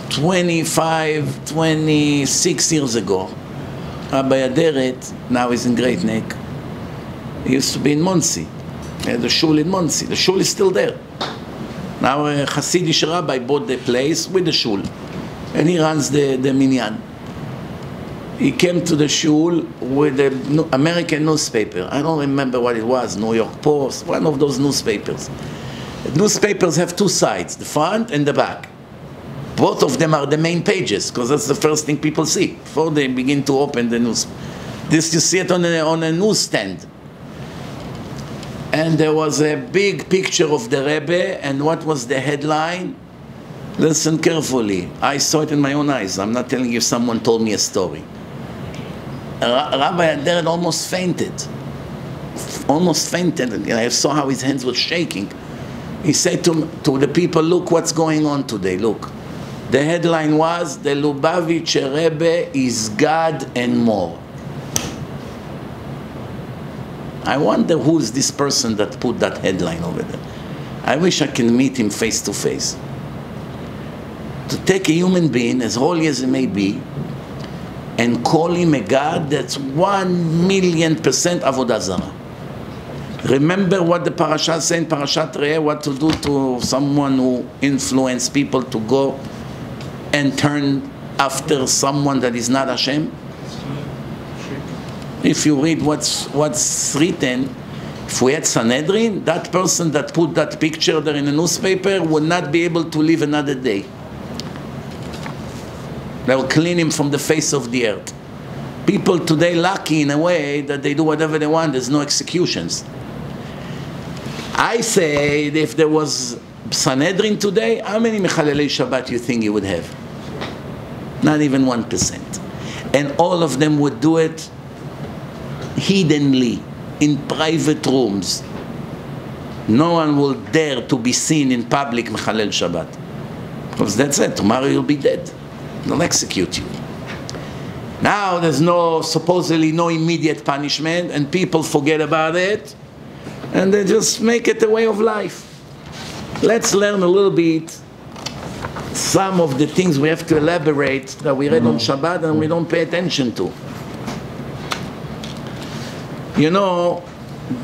25, 26 years ago, Rabbi Aderet, now he's in Great Neck, he used to be in Monsey. He had a shul in Monsey. The shul is still there. Now a Hasidic rabbi bought the place with the shul, and he runs the, the minyan. He came to the shul with an American newspaper. I don't remember what it was, New York Post, one of those newspapers. Newspapers have two sides, the front and the back. Both of them are the main pages, because that's the first thing people see before they begin to open the news. This you see it on a, on a newsstand and there was a big picture of the Rebbe, and what was the headline? Listen carefully. I saw it in my own eyes. I'm not telling you someone told me a story. Ra- Rabbi Aderet almost fainted. Almost fainted. And I saw how his hands were shaking. He said to, to the people, look what's going on today, look. The headline was, the Lubavitcher Rebbe is God and more. I wonder who is this person that put that headline over there. I wish I can meet him face to face. to take a human being, as holy as he may be, and call him a God that's one million percent avodah zarah. Remember what the parasha said in Parashat Re'eh, what to do to someone who influence people to go and turn after someone that is not Hashem? If you read what's, what's written, if we had Sanhedrin, that person that put that picture there in the newspaper would not be able to live another day. They will clean him from the face of the earth. People today lucky in a way that they do whatever they want, there's no executions. I say if there was Sanhedrin today, how many Mechalelei Shabbat you think you would have? Not even 1%. And all of them would do it hiddenly, in private rooms. No one will dare to be seen in public Mechalel Shabbat. Because that's it, tomorrow you'll be dead. They'll execute you. Now there's no, supposedly no immediate punishment, and people forget about it, and they just make it a way of life. Let's learn a little bit some of the things we have to elaborate that we read on Shabbat and we don't pay attention to. You know,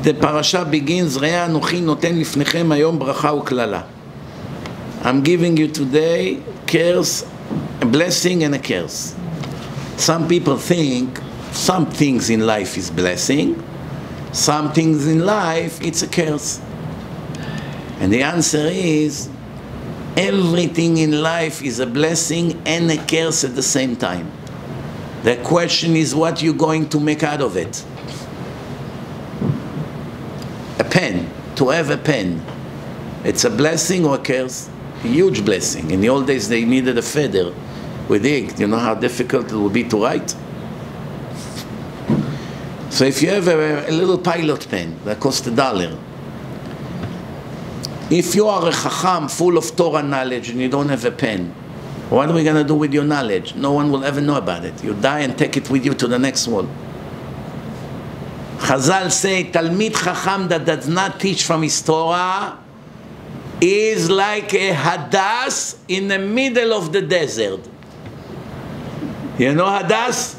the parasha begins, ראה אנוכי נותן לפניכם היום ברכה וקללה. I'm giving you today curse, a blessing and a curse. Some people think some things in life is blessing, some things in life it's a curse. And the answer is everything in life is a blessing and a curse at the same time. The question is what you're going to make out of it. To have a pen, it's a blessing or a curse? A huge blessing. In the old days, they needed a feather with ink. You know how difficult it would be to write? So if you have a, a little pilot pen that costs a dollar, if you are a chacham full of Torah knowledge and you don't have a pen, what are we going to do with your knowledge? No one will ever know about it. You die and take it with you to the next world. Chazal say, Talmid Chacham that does not teach from his Torah is like a hadas in the middle of the desert. You know hadas?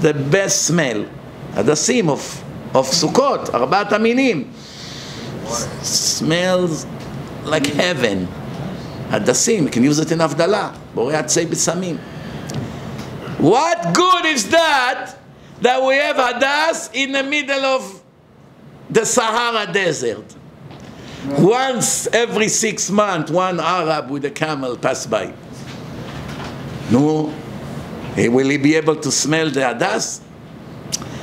The best smell. Hadasim of, of Sukkot, Arbat Aminim. Smells like heaven. Hadasim, you can use it in B'samim. What good is that that we have Hadas in the middle of the Sahara Desert? Once every six months, one Arab with a camel pass by. No, will he be able to smell the Hadas?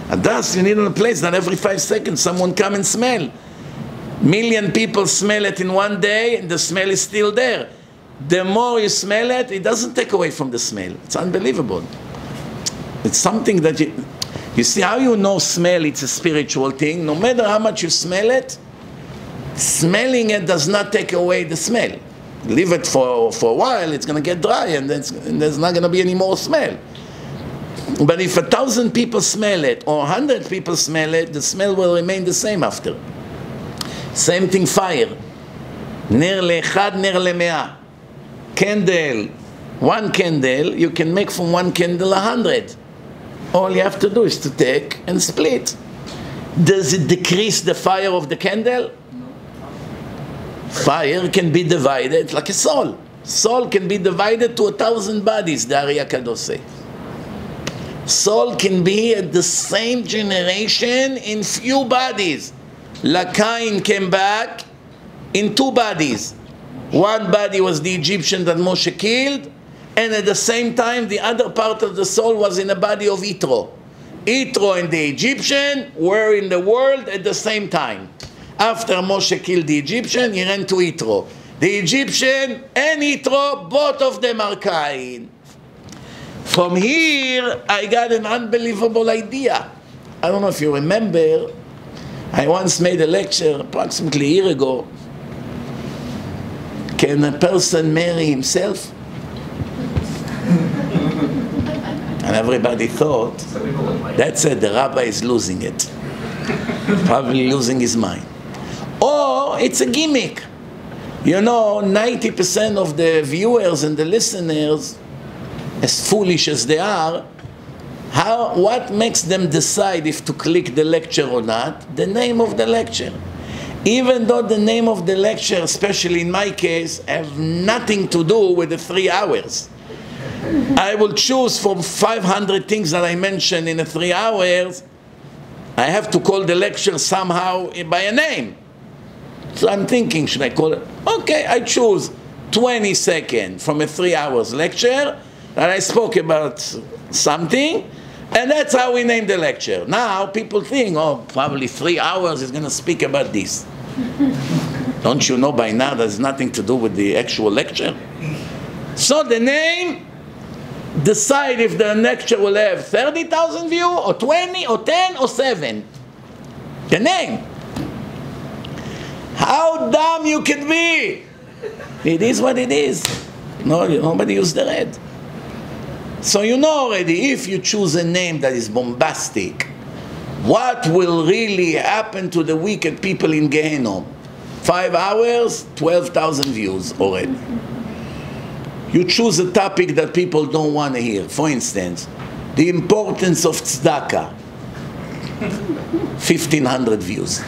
Hadas, you need a place that every five seconds someone come and smell. Million people smell it in one day and the smell is still there. The more you smell it, it doesn't take away from the smell. It's unbelievable. It's something that you, you see how you know smell it's a spiritual thing. No matter how much you smell it, smelling it does not take away the smell. Leave it for, for a while, it's going to get dry and, and there's not going to be any more smell. But if a thousand people smell it or a hundred people smell it, the smell will remain the same after. Same thing fire. נר לאחד, נר למאה. Candle, one candle, you can make from one candle a hundred. All you have to do is to take and split. Does it decrease the fire of the candle? Fire can be divided like a soul. Soul can be divided to a thousand bodies, the say. Soul can be at the same generation in few bodies. Lakain came back in two bodies. One body was the Egyptian that Moshe killed, and at the same time, the other part of the soul was in the body of Itro. Itro and the Egyptian were in the world at the same time. After Moshe killed the Egyptian, he ran to Itro. The Egyptian and Itro, both of them are Cain. From here, I got an unbelievable idea. I don't know if you remember, I once made a lecture approximately a year ago. Can a person marry himself? Everybody thought, that's it, the rabbi is losing it. Probably losing his mind. Or it's a gimmick. You know, 90% of the viewers and the listeners, as foolish as they are, how, what makes them decide if to click the lecture or not? The name of the lecture. Even though the name of the lecture, especially in my case, have nothing to do with the three hours. I will choose from 500 things that I mentioned in the three hours. I have to call the lecture somehow by a name. So I'm thinking, should I call it? Okay, I choose 20 seconds from a three hours lecture that I spoke about something, and that's how we name the lecture. Now people think, oh, probably three hours is going to speak about this. Don't you know by now there's nothing to do with the actual lecture? So the name decide if the lecture will have 30,000 view or 20 or 10 or 7. The name. How dumb you can be! It is what it is. No, nobody used the red. So you know already, if you choose a name that is bombastic, what will really happen to the wicked people in Gehenna? Five hours, 12,000 views already. You choose a topic that people don't want to hear. For instance, the importance of tzedakah. 1,500 views.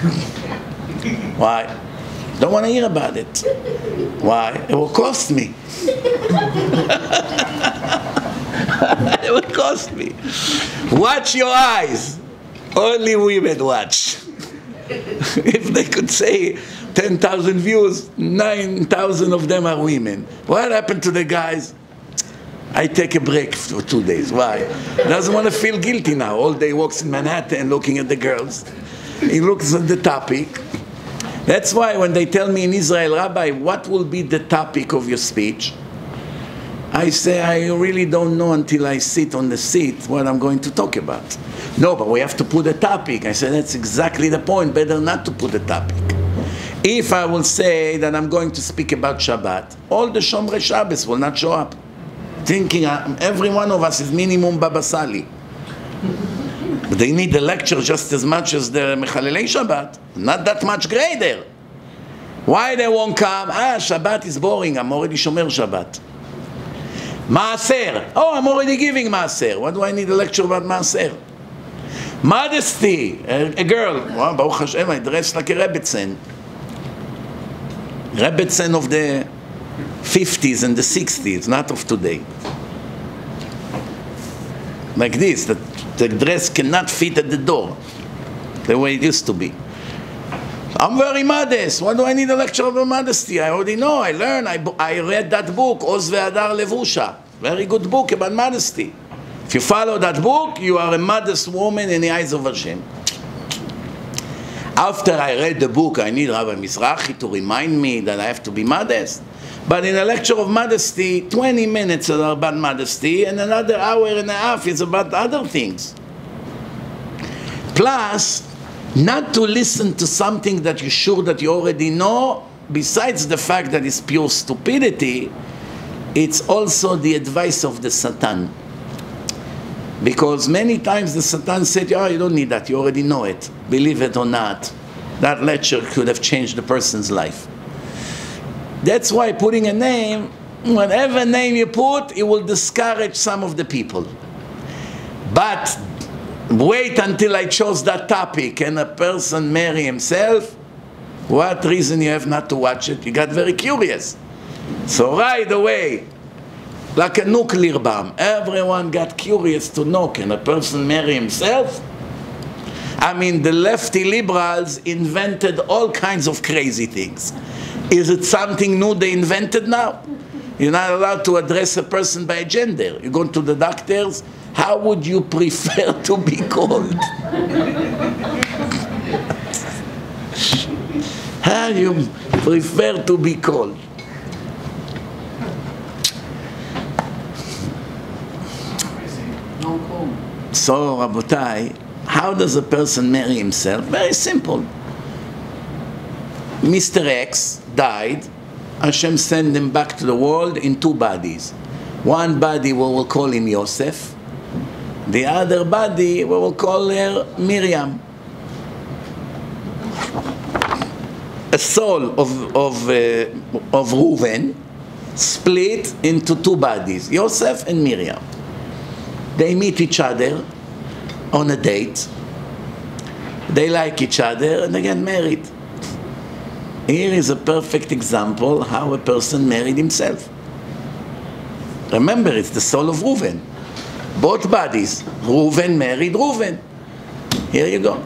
Why? Don't want to hear about it. Why? It will cost me. it will cost me. Watch your eyes. Only women watch. if they could say 10,000 views, 9,000 of them are women. What happened to the guys? I take a break for two days. Why? Doesn't want to feel guilty now. All day walks in Manhattan looking at the girls. He looks at the topic. That's why when they tell me in Israel, Rabbi, what will be the topic of your speech? I say, I really don't know until I sit on the seat what I'm going to talk about. No, but we have to put a topic. I say, that's exactly the point. Better not to put a topic. If I will say that I'm going to speak about Shabbat, all the Shomrei Shabbos will not show up. Thinking uh, every one of us is minimum Baba Sali. But they need the lecture just as much as the Mechalelei Shabbat. Not that much greater. Why they won't come? Ah, Shabbat is boring. I'm already Shomer Shabbat. Maaser. Oh, I'm already giving Maaser. What do I need a lecture about Maaser? Modesty. A, a girl. Baruch Hashem, I dress like a Rebbetzin. Rebbetzin of the 50s and the 60s, not of today. Like this, that the dress cannot fit at the door, the way it used to be. I'm very modest. Why do I need a lecture about modesty? I already know. I learned. I, I read that book, Oz Ve'adar Levusha. Very good book about modesty. If you follow that book, you are a modest woman in the eyes of Hashem. After I read the book, I need Rabbi Mizrachi to remind me that I have to be modest. But in a lecture of modesty, 20 minutes are about modesty, and another hour and a half is about other things. Plus, not to listen to something that you're sure that you already know, besides the fact that it's pure stupidity, it's also the advice of the Satan. Because many times the Satan said, oh, you don't need that, you already know it. Believe it or not, that lecture could have changed the person's life. That's why putting a name, whatever name you put, it will discourage some of the people. But wait until I chose that topic and a person marry himself, what reason you have not to watch it? You got very curious. So right away, like a nuclear bomb, everyone got curious to know, can a person marry himself? I mean, the lefty liberals invented all kinds of crazy things. Is it something new they invented now? You're not allowed to address a person by gender. You go to the doctors, how would you prefer to be called? how you prefer to be called? So, Rabotai, how does a person marry himself? Very simple. Mr. X died, Hashem sent him back to the world in two bodies. One body we will call him Yosef, the other body we will call her Miriam. a soul of, of, uh, of Reuven split into two bodies, Yosef and Miriam. They meet each other on a date. They like each other and they get married. Here is a perfect example how a person married himself. Remember, it's the soul of Reuven. Both bodies. Reuven married Reuven. Here you go.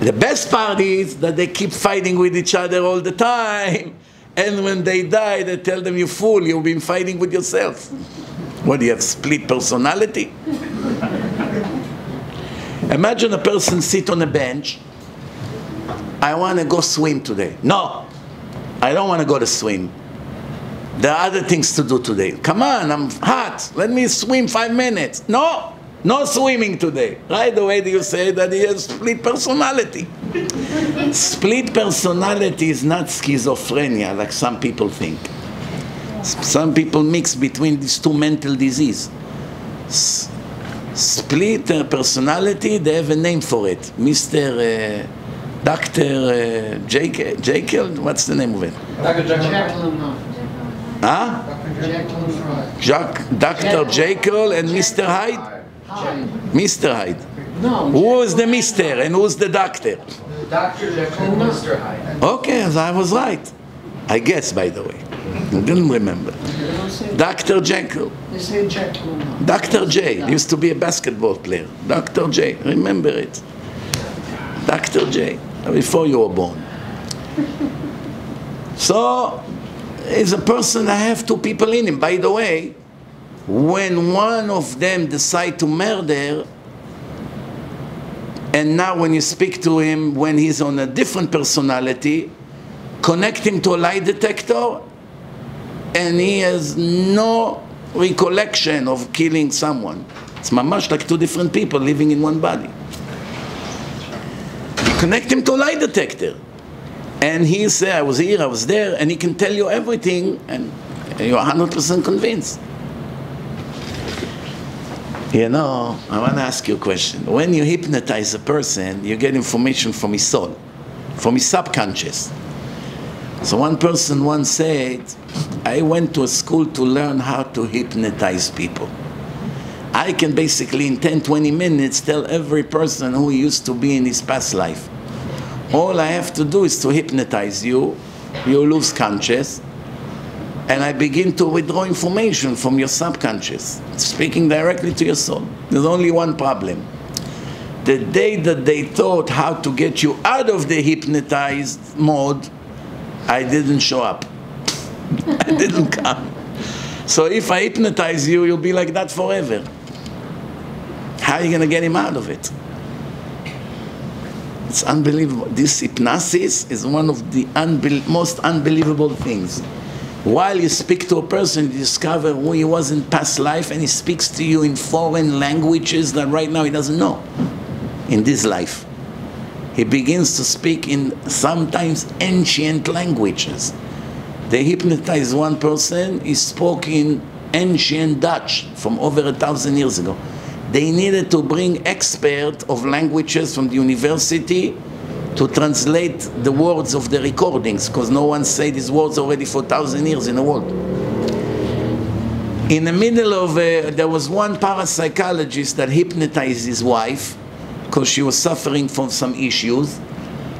The best part is that they keep fighting with each other all the time. And when they die, they tell them, You fool, you've been fighting with yourself. What do you have, split personality? Imagine a person sit on a bench. I want to go swim today. No, I don't want to go to swim. There are other things to do today. Come on, I'm hot. Let me swim five minutes. No, no swimming today. Right away, do you say that he has split personality. split personality is not schizophrenia like some people think. Some people mix between these two mental diseases. S- split uh, personality, they have a name for it. Mr. Uh, Dr. Uh, Jekyll, Jekyll, what's the name of it? Dr. Jekyll. uh, Huh? Jekyll and Hyde. Jack, Dr. Jekyll and Mr. Hyde? Hyde. Mr. Hyde. No. Who is the Mister and who's the Doctor? Dr. Jekyll and Mr. Hyde. Okay, as I was right. I guess, by the way. I didn't remember. They don't say, Dr. Jekyll. they say Jekyll and Hyde. Dr. J used to be a basketball player. Dr. J, remember it. Dr. J, before you were born. So, is a person that have two people in him. By the way, when one of them decide to murder, and now when you speak to him when he's on a different personality, connect him to a lie detector, and he has no recollection of killing someone. It's mamash like two different people living in one body. You Connect him to a lie detector. And he say, I was here, I was there, and he can tell you everything, and you're 100% convinced. You know, I want to ask you a question. When you hypnotize a person, you get information from his soul, from his subconscious. So one person once said, I went to a school to learn how to hypnotize people. I can basically in 10, 20 minutes tell every person who used to be in his past life. All I have to do is to hypnotize you, you lose conscious, and I begin to withdraw information from your subconscious, speaking directly to your soul. There's only one problem. The day that they thought how to get you out of the hypnotized mode, I didn't show up. I didn't come. So if I hypnotize you, you'll be like that forever. How are you going to get him out of it? It's unbelievable. This hypnosis is one of the most unbelievable things. While you speak to a person, you discover who he was in past life, and he speaks to you in foreign languages that right now he doesn't know in this life. He begins to speak in sometimes ancient languages. They hypnotized one person, he spoke in ancient Dutch from over a thousand years ago. They needed to bring experts of languages from the university to translate the words of the recordings because no one said these words already for thousand years in the world. In the middle of, uh, there was one parapsychologist that hypnotized his wife because she was suffering from some issues.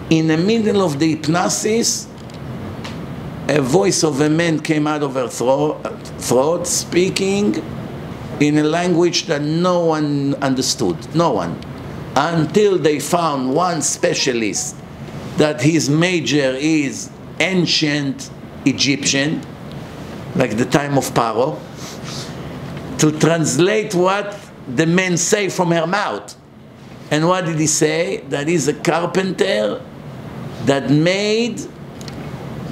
In the middle of the hypnosis, a voice of a man came out of her throat, speaking in a language that no one understood. No one. Until they found one specialist that his major is ancient Egyptian, like the time of Paro, to translate what the men say from her mouth. And what did he say? That he's a carpenter that made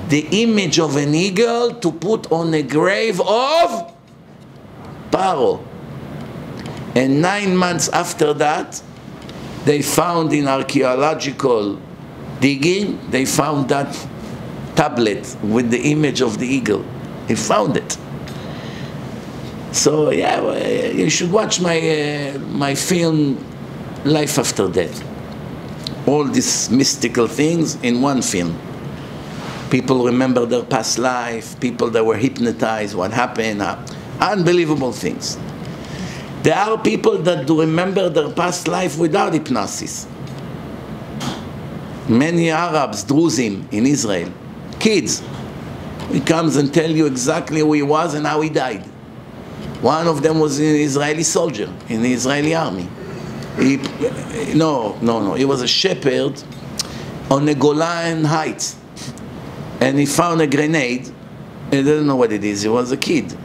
the image of an eagle to put on the grave of Paro. And nine months after that, they found in archaeological digging, they found that tablet with the image of the eagle. He found it. So yeah, you should watch my uh, my film, Life After Death. All these mystical things in one film. People remember their past life, people that were hypnotized, what happened, uh, unbelievable things. There are people that do remember their past life without hypnosis. Many Arabs, Druzim in Israel, kids, he comes and tell you exactly who he was and how he died. One of them was an Israeli soldier in the Israeli army. He, no, no, no. He was a shepherd on the Golan Heights. And he found a grenade. He didn't know what it is. He was a kid.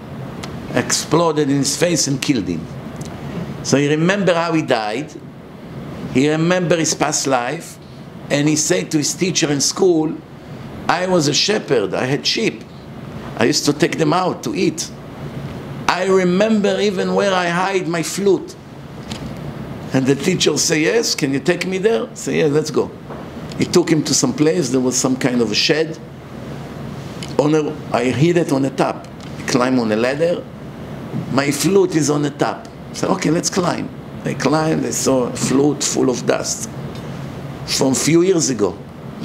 Exploded in his face and killed him. So he remembered how he died. He remembered his past life. And he said to his teacher in school, I was a shepherd. I had sheep. I used to take them out to eat. I remember even where I hide my flute. And the teacher say, yes, can you take me there? Say, yeah, let's go. He took him to some place, there was some kind of a shed. On a, I hid it on the top. I climb on a ladder. My flute is on the top. I said, okay, let's climb. They climbed, they saw a flute full of dust from few years ago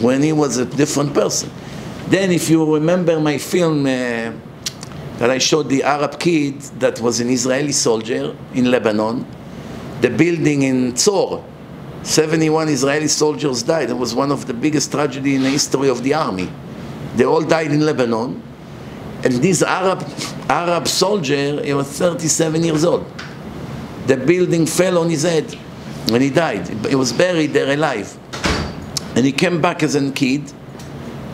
when he was a different person. Then if you remember my film uh, that I showed the Arab kid that was an Israeli soldier in Lebanon, the building in Tzor, 71 Israeli soldiers died. It was one of the biggest tragedy in the history of the army. They all died in Lebanon. And this Arab, Arab soldier, he was 37 years old. The building fell on his head when he died. He was buried there alive. And he came back as a kid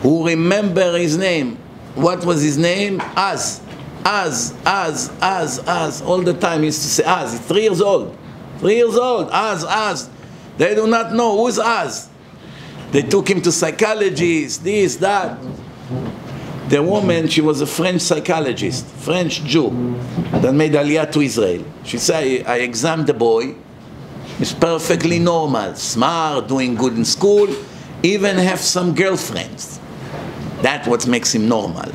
who remember his name. What was his name? Az. Az, Az, Az, Az. All the time he used to say Az. He's three years old. Three years old. Az, Az. They do not know who's Az. They took him to psychologists, this, that. The woman, she was a French psychologist, French Jew, that made Aliyah to Israel. She said, I examined the boy. He's perfectly normal, smart, doing good in school, even have some girlfriends. That's what makes him normal.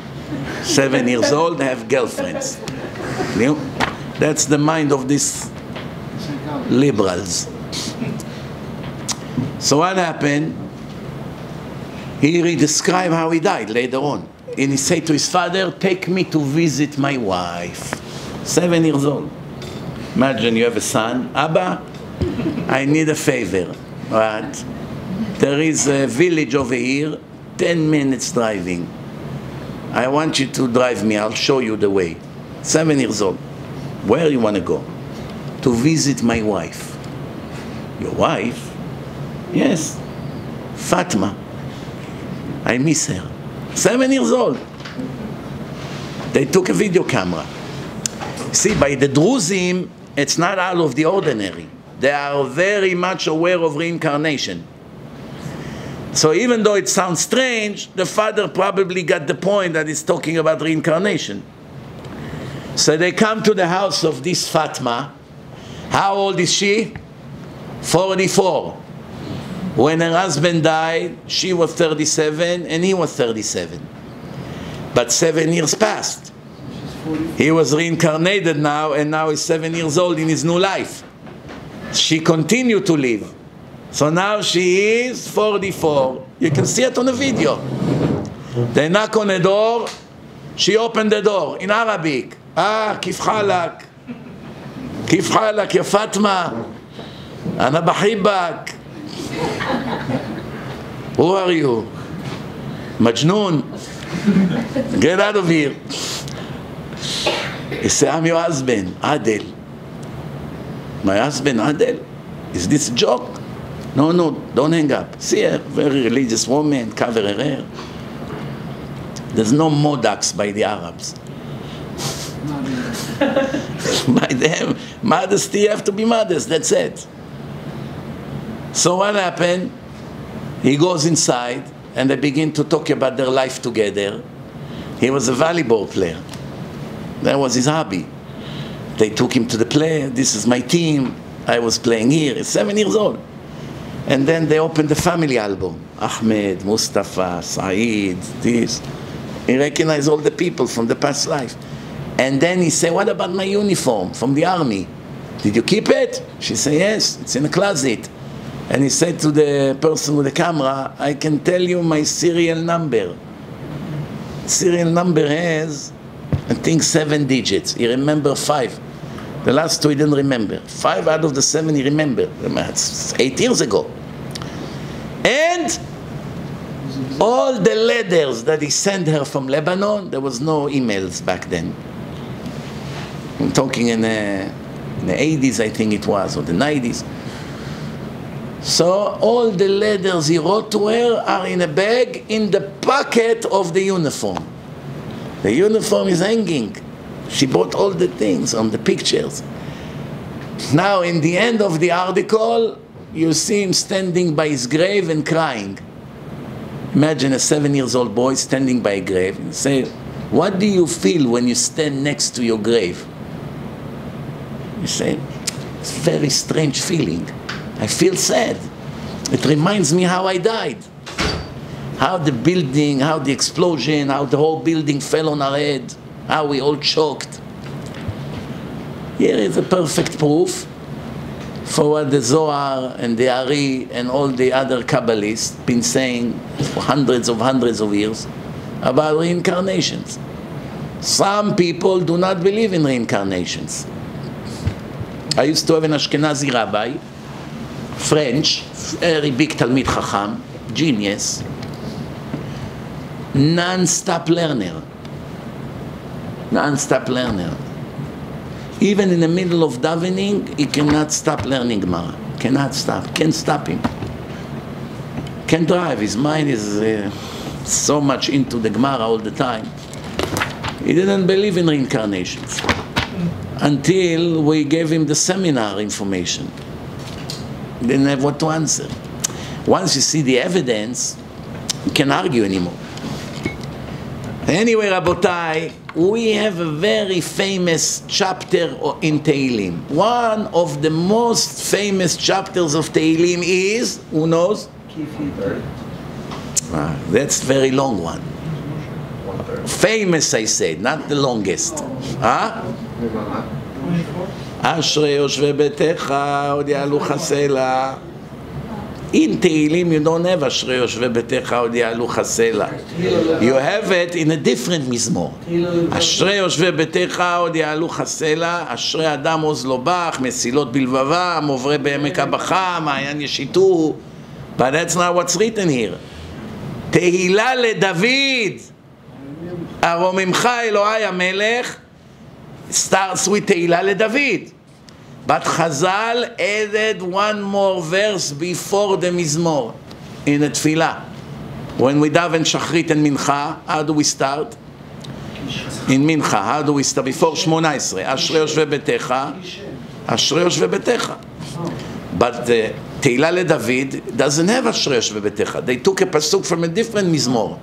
Seven years old, have girlfriends. You know? That's the mind of these liberals. So what happened? He described how he died later on. And he said to his father, take me to visit my wife. Seven years old. Imagine you have a son. Abba, I need a favor. Right? There is a village over here, 10 minutes driving. I want you to drive me. I'll show you the way. Seven years old. Where you want to go? To visit my wife. Your wife? Yes. Fatma. I miss her. Seven years old. They took a video camera. See, by the Druzim, it's not out of the ordinary. They are very much aware of reincarnation. So even though it sounds strange, the father probably got the point that he's talking about reincarnation. So they come to the house of this Fatma. How old is she? 44. When her husband died, she was 37 and he was 37. But seven years passed. He was reincarnated now and now he's seven years old in his new life. She continued to live. So now she is 44. You can see it on the video. They knock on the door. She opened the door in Arabic. Ah, kif halak. كيف حالك يا فاطمة أنا بحبك Who are you? مجنون Get out of here He said I'm your husband Adel My husband Adel Is this a joke? No, no, don't hang up. See a very religious woman, cover her hair. There's no modox by the Arabs. by them, modesty, you have to be modest, that's it. So what happened? He goes inside and they begin to talk about their life together. He was a volleyball player. That was his hobby. They took him to the play. This is my team. I was playing here. He's seven years old. And then they opened the family album. Ahmed, Mustafa, Saeed, this. He recognized all the people from the past life. And then he said, what about my uniform from the army? Did you keep it? She said, yes, it's in the closet. And he said to the person with the camera, I can tell you my serial number. serial number has, I think, seven digits. He remember five. The last two he didn't remember. Five out of the seven he remembered. That's eight years ago. And all the letters that he sent her from Lebanon, there was no emails back then. I'm talking in the, in the 80s, I think it was, or the 90s. So all the letters he wrote to her are in a bag in the pocket of the uniform. The uniform is hanging. She bought all the things on the pictures. Now, in the end of the article, you see him standing by his grave and crying. Imagine a seven years old boy standing by a grave and say, What do you feel when you stand next to your grave? You say, It's a very strange feeling. I feel sad. It reminds me how I died. How the building, how the explosion, how the whole building fell on our head, how we all choked. Here is a perfect proof for what the Zohar and the Ari and all the other Kabbalists been saying for hundreds of hundreds of years about reincarnations. Some people do not believe in reincarnations. I used to have an Ashkenazi rabbi, French, very big Talmid Chacham, genius, non-stop learner, non-stop learner. Even in the middle of davening, he cannot stop learning Gemara. Cannot stop. Can't stop him. Can't drive. His mind is uh, so much into the Gemara all the time. He didn't believe in reincarnations until we gave him the seminar information. Didn't have what to answer. Once you see the evidence, you can't argue anymore. Anyway, Rabotai, we have a very famous chapter in Tehillim. One of the most famous chapters of Tehillim is, who knows? Ah, that's very long one. Famous, I said, not the longest. Huh? אשרי יושבי ביתך, עוד יעלו חסלה. In Tehillim, you don't have אשרי יושבי ביתך, עוד יעלו חסלה. You have it in a different מזמור. אשרי יושבי ביתך, עוד יעלו חסלה, אשרי אדם עוז לו בך, מסילות בלבבם, עוברי בעמק הבכה, מעיין ישיתו. But that's not what's written here. תהילה לדוד, ארוממך אלוהי המלך, starts with תהילה לדוד. But Chazal added one more verse before the Mizmor in the Tfilah. When we daven Shachrit and Mincha, how do we start? In Mincha, how do we start? Before 18. אשרי יושבי ביתך, אשרי יושבי ביתך. But תהילה לדוד doesn't have אשרי יושבי ביתך. They took a pasuk from a different Mizmor.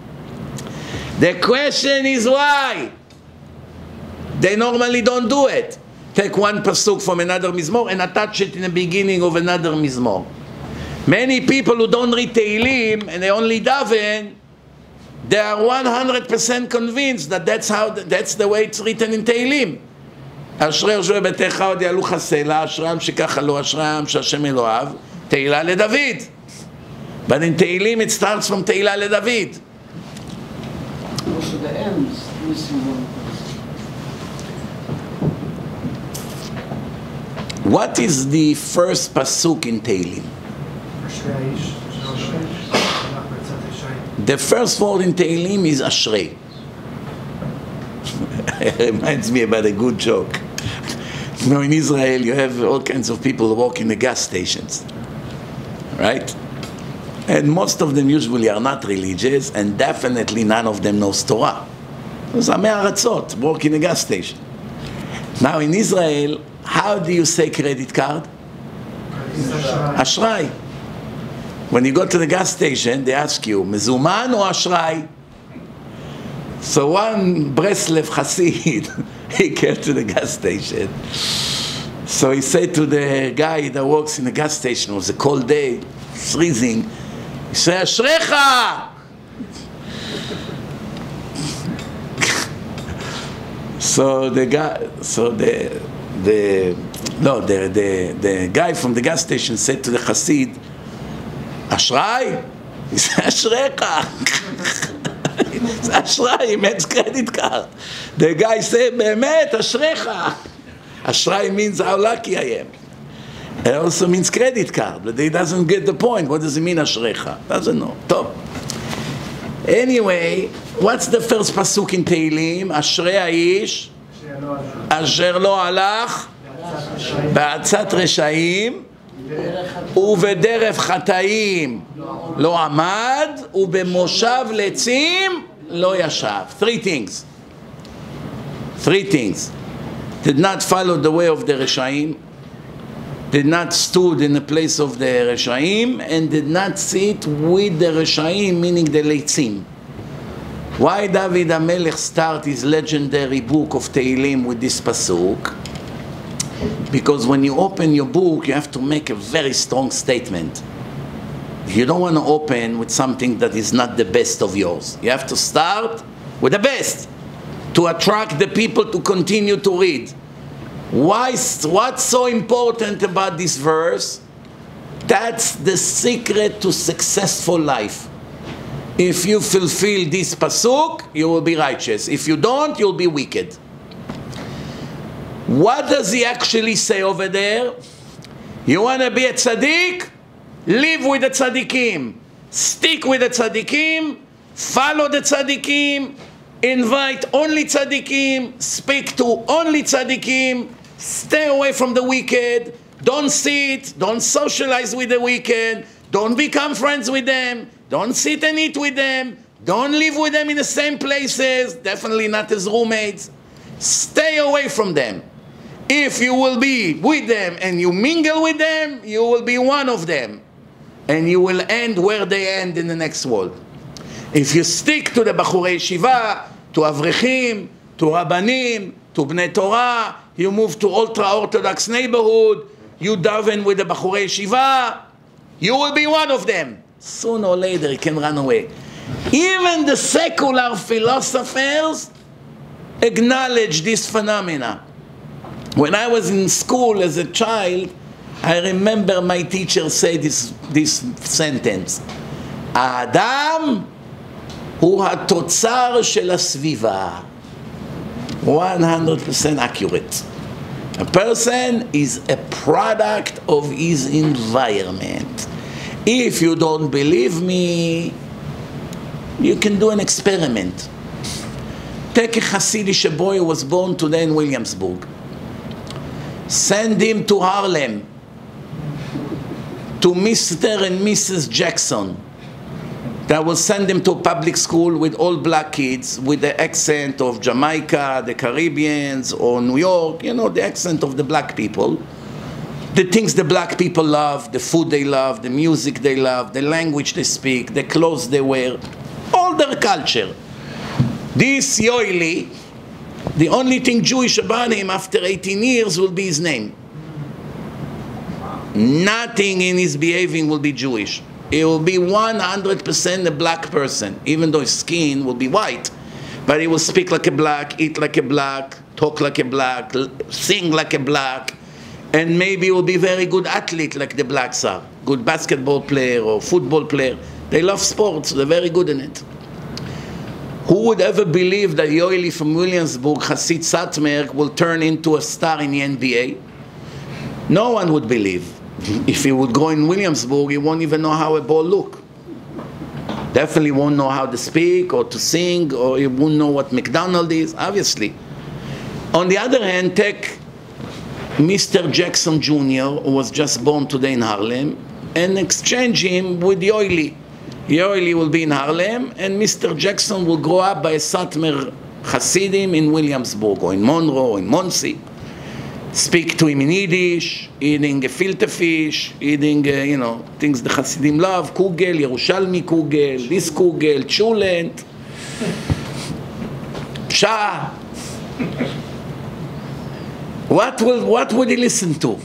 The question is why? They normally don't do it. Take one pasuk from another mizmor and attach it in the beginning of another mizmor. Many people who don't read Tehillim and they only daven, they are 100% convinced that that's how that's the way it's written in Tehillim. אשרי יושבי ביתך עוד יעלו חסלה, אשרי העם שככה לו, אשרי העם שהשם אלוהיו, תהילה לדוד. But in Tehillim it starts from תהילה לדוד. What is the first pasuk in Tehillim? The first word in Tehillim is Ashrei. it reminds me about a good joke. You know, in Israel, you have all kinds of people work in the gas stations, right? And most of them usually are not religious, and definitely none of them knows Torah. Those are Me'aratzot, work in a gas station. Now in Israel, how do you say credit card? Ashray. When you go to the gas station, they ask you, Mezuman or Ashray? So one Breslev Hasid, he came to the gas station. So he said to the guy that works in the gas station, it was a cold day, freezing, he said, Ashrecha! so the guy, so the, the, no, the, the, the guy from the gas station said to the Hasid, Ashray? He said, Ashrecha! זה אשראי, credit card. The guy said, באמת, אשריך. אשראי means how lucky I am. It also means credit card, but he doesn't get the point. What does it mean, אשריך? Doesn't know. טוב. Anyway, what's the first pasuk in תהילים? אשרי האיש אשר לא הלך בעצת רשעים ובדרך חטאים לא עמד ובמושב לצים לא ישב. Three things. Three things. Did not follow the way of the רשעים, did not stood in the place of the רשעים, and did not sit with the רשעים, meaning the לצים. Why David HaMelech start his legendary book of Tehillim with this pasuk? Because when you open your book, you have to make a very strong statement. You don't want to open with something that is not the best of yours. You have to start with the best to attract the people to continue to read. Why, what's so important about this verse? That's the secret to successful life. If you fulfill this pasuk, you will be righteous. If you don't, you'll be wicked. What does he actually say over there? You want to be a tzaddik? Live with the tzaddikim. Stick with the tzaddikim. Follow the tzaddikim. Invite only tzaddikim. Speak to only tzaddikim. Stay away from the wicked. Don't sit. Don't socialize with the wicked. Don't become friends with them. Don't sit and eat with them. Don't live with them in the same places. Definitely not as roommates. Stay away from them. If you will be with them and you mingle with them, you will be one of them. And you will end where they end in the next world. If you stick to the Bachurei Shiva, to Avrechim, to Rabbanim, to Bnei Torah, you move to ultra-Orthodox neighborhood, you daven with the Bachurei Shiva, you will be one of them Sooner or later, you can run away. Even the secular philosophers acknowledge this phenomena. When I was in school as a child, I remember my teacher say this, this sentence, האדם הוא התוצר של הסביבה. 100% accurate. A person is a product of his environment. If you don't believe me, you can do an experiment. Take a Hasidic boy who was born today in Williamsburg. Send him to Harlem, to Mr. and Mrs. Jackson. That will send him to public school with all black kids with the accent of Jamaica, the Caribbeans, or New York, you know, the accent of the black people. The things the black people love, the food they love, the music they love, the language they speak, the clothes they wear, all their culture. This Yoeli, the only thing Jewish about him after 18 years will be his name. Nothing in his behaving will be Jewish. He will be 100% a black person, even though his skin will be white. But he will speak like a black, eat like a black, talk like a black, sing like a black, and maybe will be very good athlete like the blacks are. Good basketball player or football player. They love sports, they're very good in it. Who would ever believe that Yoeli from Williamsburg, Hasid Satmar, will turn into a star in the NBA? No one would believe. If he would go in Williamsburg, he won't even know how a ball look. Definitely won't know how to speak or to sing, or he won't know what McDonald is, obviously. On the other hand, take Mr. Jackson Jr., was just born today in Harlem, and exchange him with Yoeli. Yoeli will be in Harlem, and Mr. Jackson will grow up by a Satmar Hasidim in Williamsburg, or in Monroe, or in Monsey. Speak to him in Yiddish, eating gefilte fish, eating, uh, you know, things the Hasidim love, kugel, Yerushalmi kugel, this kugel, chulent, psha. What, will, what would he listen to?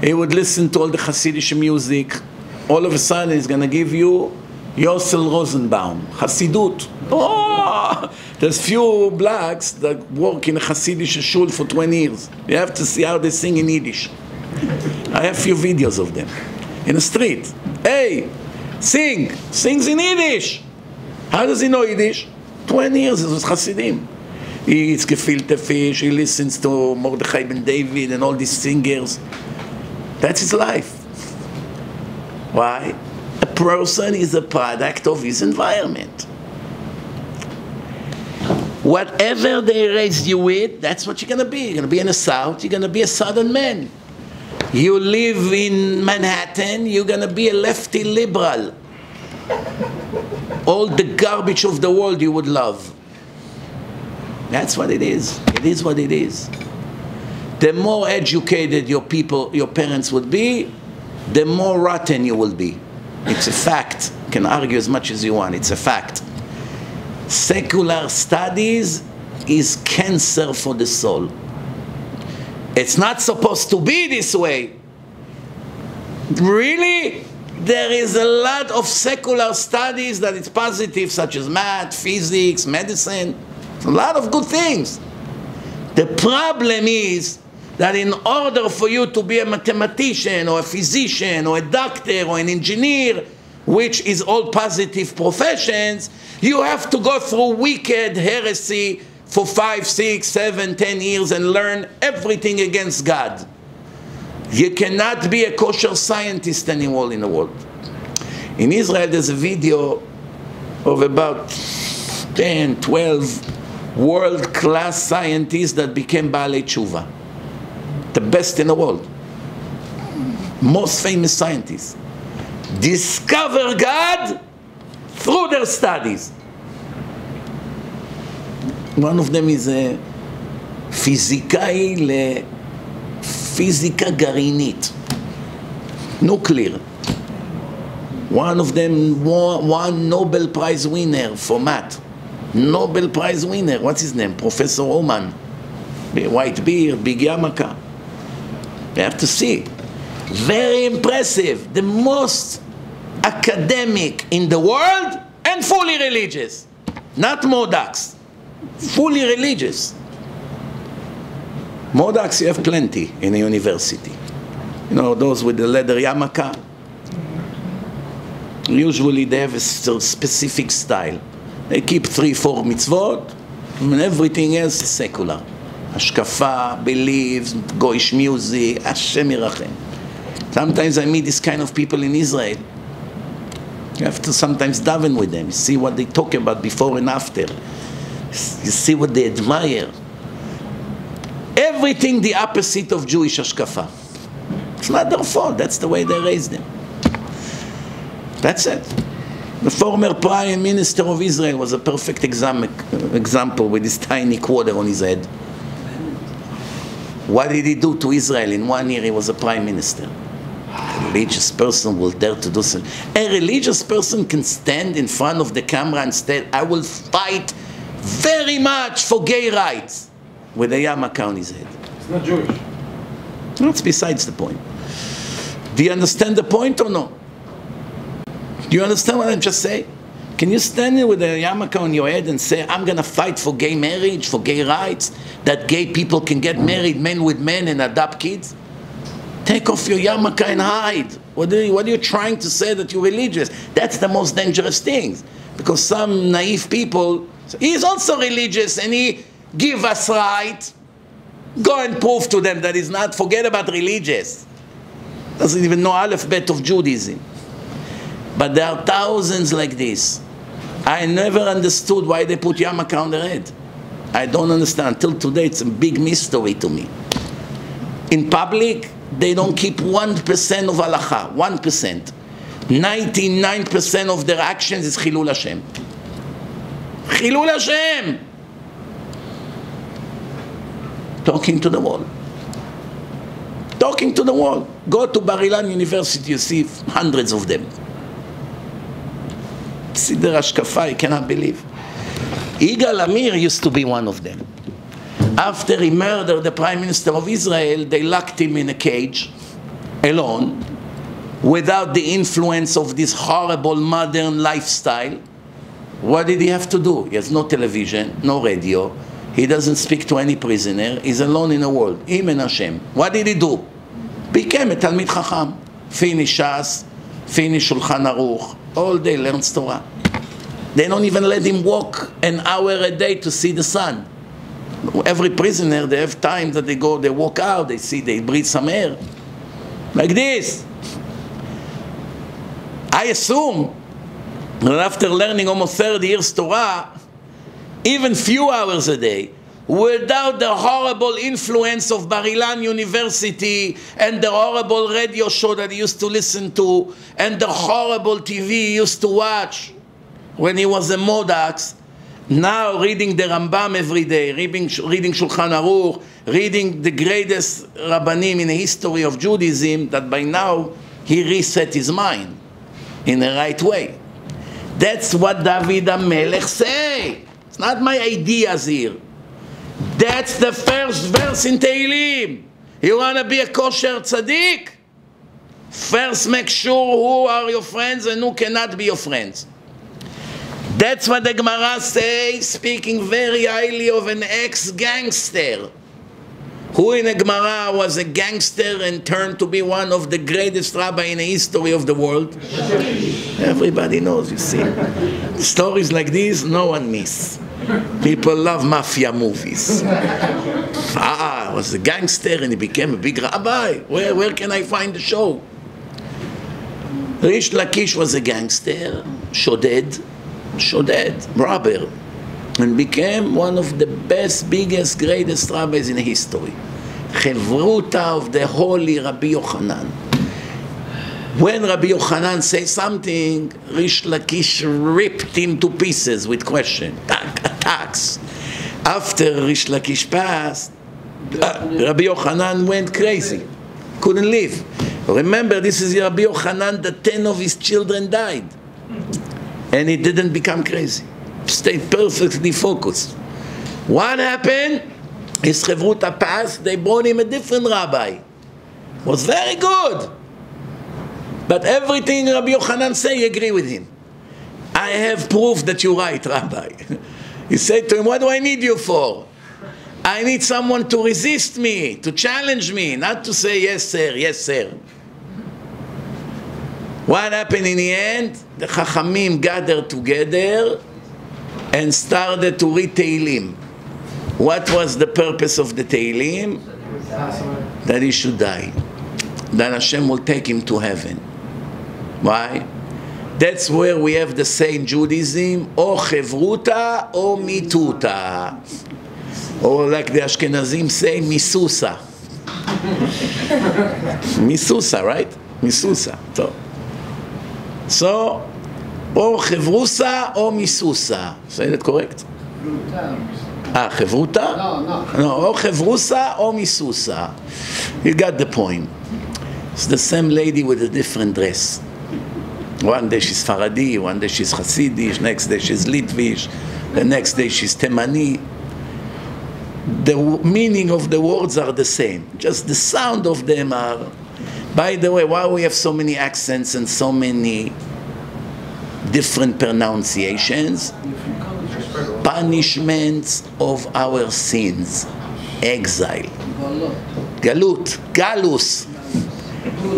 He would listen to all the Hasidic music. All of a sudden, he's going to give you Yossel Rosenbaum, Hasidut. Oh, there's few blacks that work in a Hasidic shul for 20 years. You have to see how they sing in Yiddish. I have few videos of them in the street. Hey, sing, sings in Yiddish. How does he know Yiddish? 20 years, he was Hasidim. He eats gefilte fish, he listens to Mordechai ben David and all these singers. That's his life. Why? A person is a product of his environment. Whatever they raise you with, that's what you're going to be. You're going to be in the South, you're going to be a Southern man. You live in Manhattan, you're going to be a lefty liberal. All the garbage of the world you would love. That's what it is. It is what it is. The more educated your people, your parents would be, the more rotten you will be. It's a fact. You can argue as much as you want. It's a fact. Secular studies is cancer for the soul. It's not supposed to be this way. Really? There is a lot of secular studies that it's positive, such as math, physics, medicine, a lot of good things. The problem is that in order for you to be a mathematician or a physician or a doctor or an engineer, which is all positive professions, you have to go through wicked heresy for five, six, seven, ten years and learn everything against God. You cannot be a kosher scientist anymore in the world. In Israel, there's a video of about 10, 12 world class scientists that became Baalei Tshuva. The best in the world. Most famous scientists. Discover God through their studies. One of them is a פיזיקאי לפיזיקה גרעינית, nuclear. One of them, won- one Nobel Prize winner for math. Nobel Prize winner, what's his name? Professor Aumann. White beard, big yarmulke. You have to see. Very impressive. The most academic in the world and fully religious. Not Modox. Fully religious. Modox you have plenty in a university. You know, those with the leather yarmulke. Usually they have a specific style. They keep three, four mitzvot, and everything else is secular. השקפה, beliefs, goish music, Hashem ירחם. Sometimes I meet this kind of people in Israel. You have to sometimes daven with them, see what they talk about before and after. You see what they admire. Everything the opposite of Jewish ashkafa. It's not their fault, that's the way they raised them. That's it. The former prime minister of Israel was a perfect exam- example with his tiny quarter on his head. What did he do to Israel in one year? He was a prime minister. A religious person will dare to do so. A religious person can stand in front of the camera and say, I will fight very much for gay rights with a yarmulke on his head. It's not Jewish. That's besides the point. Do you understand the point or no? Do you understand what I'm just saying? Can you stand there with a yarmulke on your head and say, I'm going to fight for gay marriage, for gay rights, that gay people can get married, men with men, and adopt kids? Take off your yarmulke and hide. What are, you, what are you trying to say that you're religious? That's the most dangerous thing. Because some naive people, he is also religious and he give us right. Go and prove to them that he's not. Forget about religious. Doesn't even know alphabet of Judaism. But there are thousands like this. I never understood why they put yarmulke on their head. I don't understand. Till today, it's a big mystery to me. In public, they don't keep 1% of halacha. 1%. 99% of their actions is Chilul Hashem. Chilul Hashem! Talking to the wall. Talking to the wall. Go to Bar Ilan University, you see hundreds of them. Their ashkafa, you cannot believe. Yigal Amir used to be one of them. After he murdered the prime minister of Israel, they locked him in a cage, alone, without the influence of this horrible modern lifestyle. What did he have to do? He has no television, no radio. He doesn't speak to any prisoner. He's alone in the world. Him and Hashem. What did he do? Became a Talmid Chacham. Finish Shas, finish Shulchan Aruch. All day learns Torah. They don't even let him walk an hour a day to see the sun. Every prisoner, they have time that they go, they walk out, they see, they breathe some air. Like this. I assume that after learning almost 30 years Torah, even few hours a day, without the horrible influence of Bar Ilan University and the horrible radio show that he used to listen to and the horrible TV he used to watch when he was a Modox, now reading the Rambam every day, reading, reading Shulchan Aruch, reading the greatest Rabbanim in the history of Judaism, that by now he reset his mind in the right way. That's what David HaMelech say. It's not my ideas here. That's the first verse in Tehillim. You want to be a kosher tzaddik? First make sure who are your friends and who cannot be your friends. That's what the Gemara says, speaking very highly of an ex-gangster. Who in the Gemara was a gangster and turned to be one of the greatest rabbi in the history of the world? Everybody knows, you see. Stories like these, no one miss. People love mafia movies. Ah, was a gangster and he became a big rabbi. Where, where can I find the show? Rish Lakish was a gangster, Shoded, Shoded, robber, and became one of the best, biggest, greatest rabbis in history. Chevruta of the holy Rabbi Yochanan. When Rabbi Yochanan says something, Rish Lakish ripped him to pieces with question, attacks. After Rish Lakish passed, uh, Rabbi Yochanan went crazy, couldn't live. Remember, this is Rabbi Yochanan, the ten of his children died. And he didn't become crazy. Stayed perfectly focused. What happened? His Chevruta passed, they brought him a different rabbi. Was very good. But everything Rabbi Yochanan say, agree with him. I have proof that you're right, Rabbi. he said to him, what do I need you for? I need someone to resist me, to challenge me, not to say, yes, sir, yes, sir. What happened in the end? The Chachamim gathered together and started to read Tehillim. What was the purpose of the Tehillim? That he should die. That Hashem will take him to heaven. Why? That's where we have the same Judaism, or chevruta or mituta. Or like the Ashkenazim say, misusa. misusa, right? Misusa. So, so או חברוסה או מיסוסה. say that correct? אה, חברותה? No, no. No, או חברוסה או מיסוסה. You got the point. It's the same lady with a different dress. One day she's Faradi, one day she's Hasidish, next day she's Litvish, the next day she's Temani. The meaning of the words are the same, just the sound of them are. By the way, why we have so many accents and so many different pronunciations? Punishments of our sins, exile, galut, galus.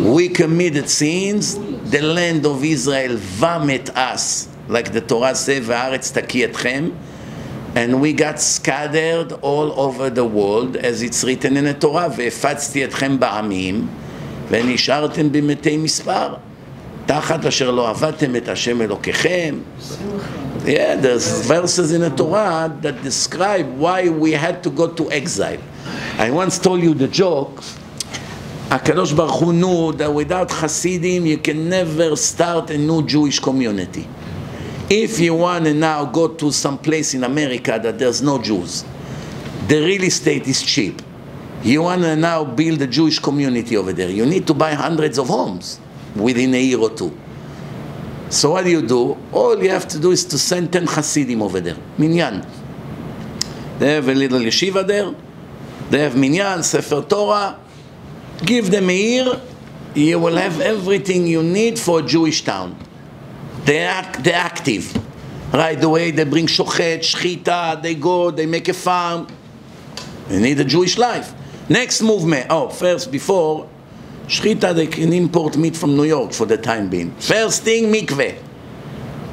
We committed sins, the land of Israel vomit us, like the Torah says, "Va'aretz taki etchem," and we got scattered all over the world, as it's written in the Torah, והפצתי אתכם בעמים, ונשארתם במתי מספר, תחת אשר לא עבדתם את השם אלוקיכם. Yeah, there's verses in the Torah that describe why we had to go to exile. I once told you the joke, Akadosh Baruch Hu knew that without Hasidim you can never start a new Jewish community. If you want to now go to some place in America that there's no Jews, the real estate is cheap. You want to now build a Jewish community over there. You need to buy hundreds of homes within a year or two. So what do you do? All you have to do is to send 10 Hasidim over there, minyan. They have a little yeshiva there. They have minyan, Sefer Torah. Give them a. You will have everything you need for a Jewish town. They act, they're active. Right away, they bring shochet, shchita, they go, they make a farm. They need a Jewish life. Next movement. Oh, first, before, shchita, they can import meat from New York for the time being. First thing, mikveh.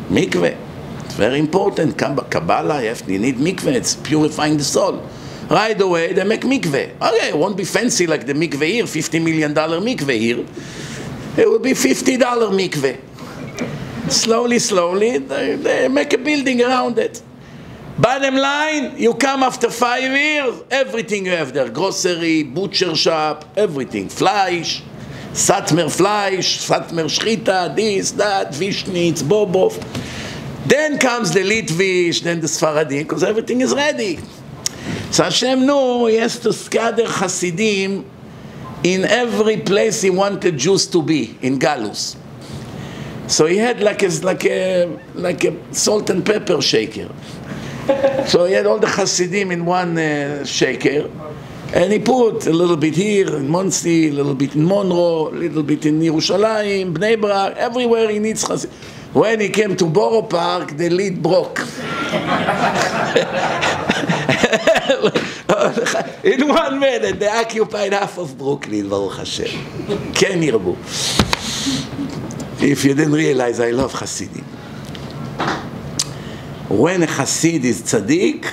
Mikveh. It's very important. Kabbalah, you, have, you need mikveh, it's purifying the soul. Right away, they make mikveh. Okay, it won't be fancy like the mikveh here, $50 million mikveh here. It will be $50 mikveh. Slowly, slowly, they, they make a building around it. Bottom line, you come after five years, everything you have there, grocery, butcher shop, everything, fleisch, Satmer Fleisch, Satmer Schchita, this, that, Vishnitz, Bobov. Then comes the Litvish, then the Sfaradim, because everything is ready. So Hashem knew he has to scatter Hasidim in every place he wanted Jews to be, in Galus. So he had like a, like a, like a salt and pepper shaker. So he had all the Hasidim in one uh, shaker. And he put a little bit here in Monsey, a little bit in Monroe, a little bit in Yerushalayim, Bnei Brak, everywhere he needs Hasidim. When he came to Borough Park, the lead broke. in one minute, they occupied half of Brooklyn, Baruch Hashem. Yirbu. If you didn't realize, I love Hasidim. When a Hasid is tzaddik,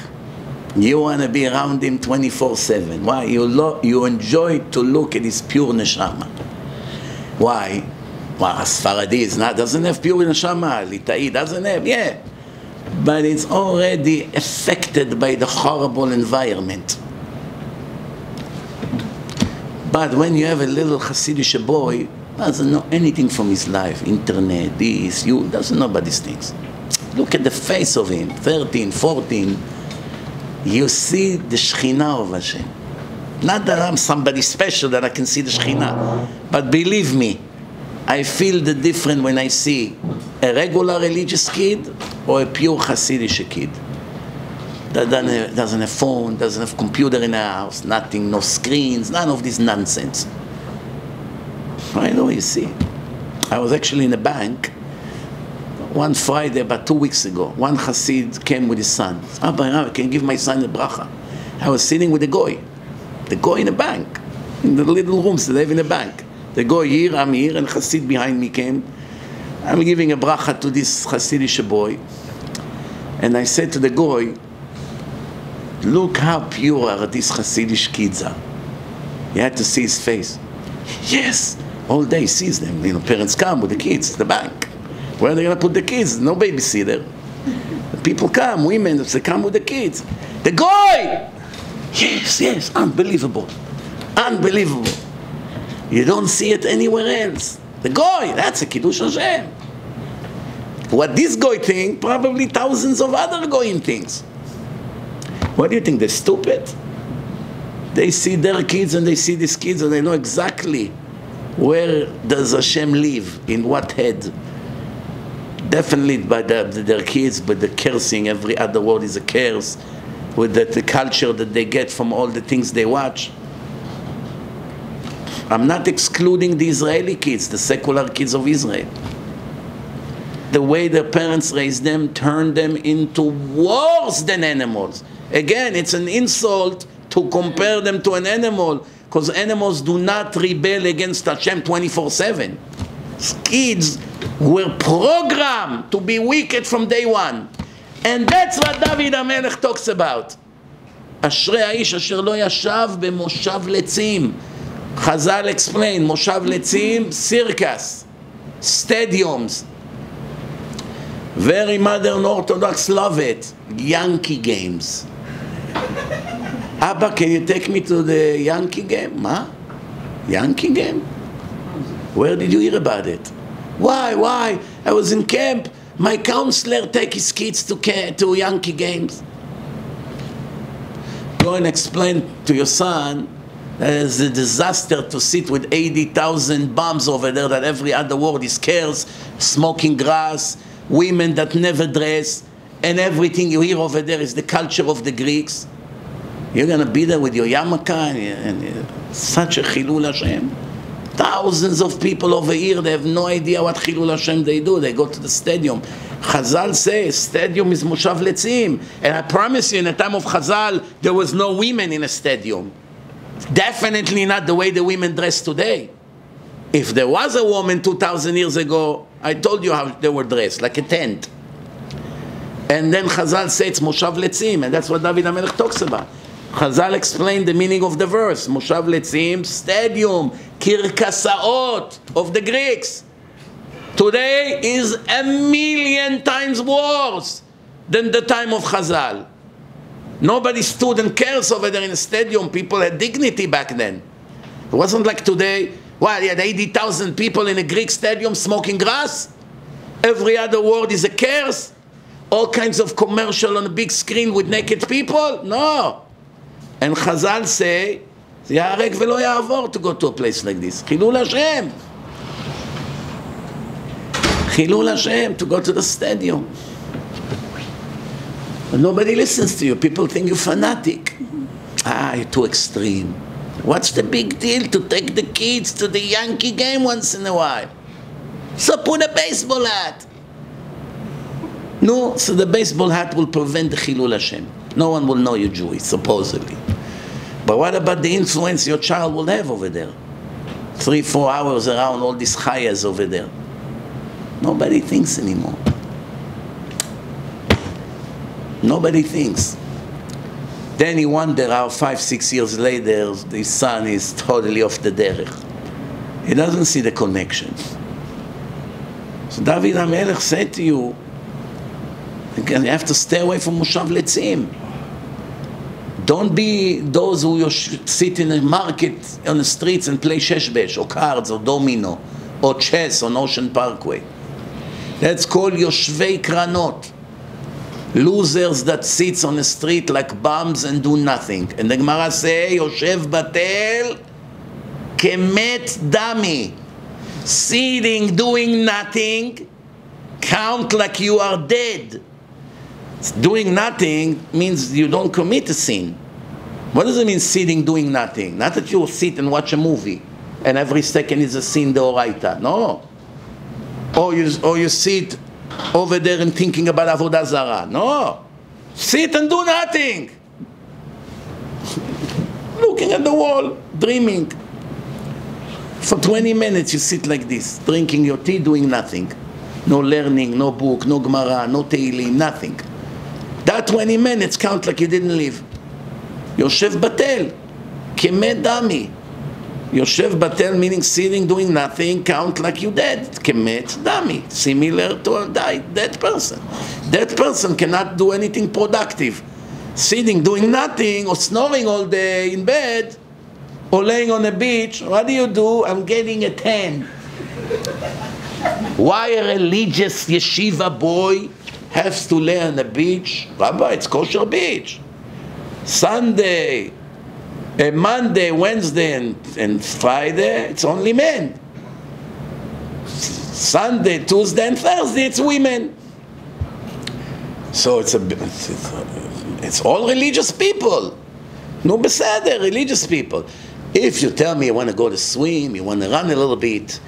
you want to be around him 24-7. Why? You, lo- you enjoy to look at his pure neshama. Why? Well, Sfaradi is not, doesn't have pure neshama. Litai doesn't have, yeah. But it's already affected by the horrible environment. But when you have a little Hasidic boy, doesn't know anything from his life, internet, this, you, doesn't know about these things. Look at the face of him, 13, 14. You see the Shekhinah of Hashem. Not that I'm somebody special that I can see the Shekhinah, but believe me, I feel the difference when I see a regular religious kid or a pure Hasidic kid. That doesn't have, doesn't have phone, doesn't have computer in the house, nothing, no screens, none of this nonsense. I know you see. I was actually in a bank one Friday, about two weeks ago. One Hasid came with his son. Rabbi, can you give my son a bracha? I was sitting with the goy, the goy in a bank, in the little rooms they have in a bank. The goy here, I'm here, and Hasid behind me came. I'm giving a bracha to this Hasidic boy. And I said to the goy, look how pure are these Hasidic kids are. You had to see his face. Yes, all day he sees them. You know, parents come with the kids to the bank. Where are they going to put the kids? No babysitter. People come, women, they come with the kids. The guy! Yes, yes, unbelievable. Unbelievable. You don't see it anywhere else. The guy, that's a Kiddush Hashem. What this guy think, probably thousands of other goyim things. What do you think? They're stupid? They see their kids and they see these kids and they know exactly where does Hashem live, in what head. Definitely by the, their kids, but the cursing, every other word is a curse, with the, the culture that they get from all the things they watch. I'm not excluding the Israeli kids, the secular kids of Israel. The way their parents raised them turned them into worse than animals. Again, it's an insult to compare them to an animal because animals do not rebel against Hashem 24 7. Kids were programmed to be wicked from day one. And that's what David HaMelech talks about. אשרי האיש אשר לא ישב במושב לצים. Chazal explained Moshav Letzim, circus, stadiums. Very modern Orthodox love it. Yankee games. Abba, can you take me to the Yankee game? Ma? Yankee game? Where did you hear about it? Why, why? I was in camp. My counselor take his kids to, to Yankee games. Go and explain to your son it's a disaster to sit with 80,000 bombs over there that every other word is cares, smoking grass, women that never dress, and everything you hear over there is the culture of the Greeks. You're going to be there with your yarmulke and, and such a chilul Hashem. Thousands of people over here, they have no idea what chilul Hashem they do. They go to the stadium. Chazal says stadium is Moshav Letzim. And I promise you, in the time of Chazal, there was no women in a stadium. Definitely not the way the women dress today. If there was a woman 2,000 years ago, I told you how they were dressed, like a tent. And then Chazal says Moshav Letzim, and that's what David HaMelech talks about. Chazal explained the meaning of the verse. Moshav Letzim, stadium, kirkasaot of the Greeks. Today is a million times worse than the time of Chazal. Nobody stood and cares over there in a stadium. People had dignity back then. It wasn't like today. Well, you had 80,000 people in a Greek stadium smoking grass. Every other word is a curse. All kinds of commercial on a big screen with naked people. No. And Chazal say, זה ייהרג ולא יעבור to go to a place like this. חילול השם. חילול השם, to go to the stadium. Nobody listens to you. People think you're fanatic. Ah, you're too extreme. What's the big deal to take the kids to the Yankee game once in a while? So put a baseball hat. No, so the baseball hat will prevent the Chilul Hashem. No one will know you're Jewish, supposedly. But what about the influence your child will have over there? Three, four hours around all these chayas over there. Nobody thinks anymore. Nobody thinks. Then he wonder how five, six years later, his son is totally off the derech. He doesn't see the connection. So David HaMelech said to you, you have to stay away from Moshav Letzim. Don't be those who sit in the market on the streets and play sheshbesh or cards or domino or chess on Ocean Parkway. That's called Yoshvei Kranot. Losers that sits on the street like bums and do nothing. And the Gemara say, Yoshev Batel kemet dami. Sitting, doing nothing, count like you are dead. Doing nothing means you don't commit a sin. What does it mean sitting, doing nothing? Not that you sit and watch a movie and every second is a sin deoraita. No. Or you, or you sit over there and thinking about Avodah Zarah. No. Sit and do nothing. Looking at the wall, dreaming. For 20 minutes you sit like this, drinking your tea, doing nothing. No learning, no book, no Gemara, no Tehillim, nothing. That 20 minutes count like you didn't live. יושב בטל, כמת דמי. Yoshev Batel, meaning sitting, doing nothing, count like you dead. Kemet dami, similar to a died, dead person. Dead person cannot do anything productive. Sitting, doing nothing, or snoring all day in bed, or laying on a beach, what do you do? I'm getting a tan. Why a religious yeshiva boy has to lay on a beach? Rabbi, it's kosher beach. Sunday, uh, Monday, Wednesday, and, and Friday, it's only men. Sunday, Tuesday, and Thursday, it's women. So it's a it's, it's, it's all religious people. No beseder, religious people. If you tell me you want to go to swim, you want to run a little bit,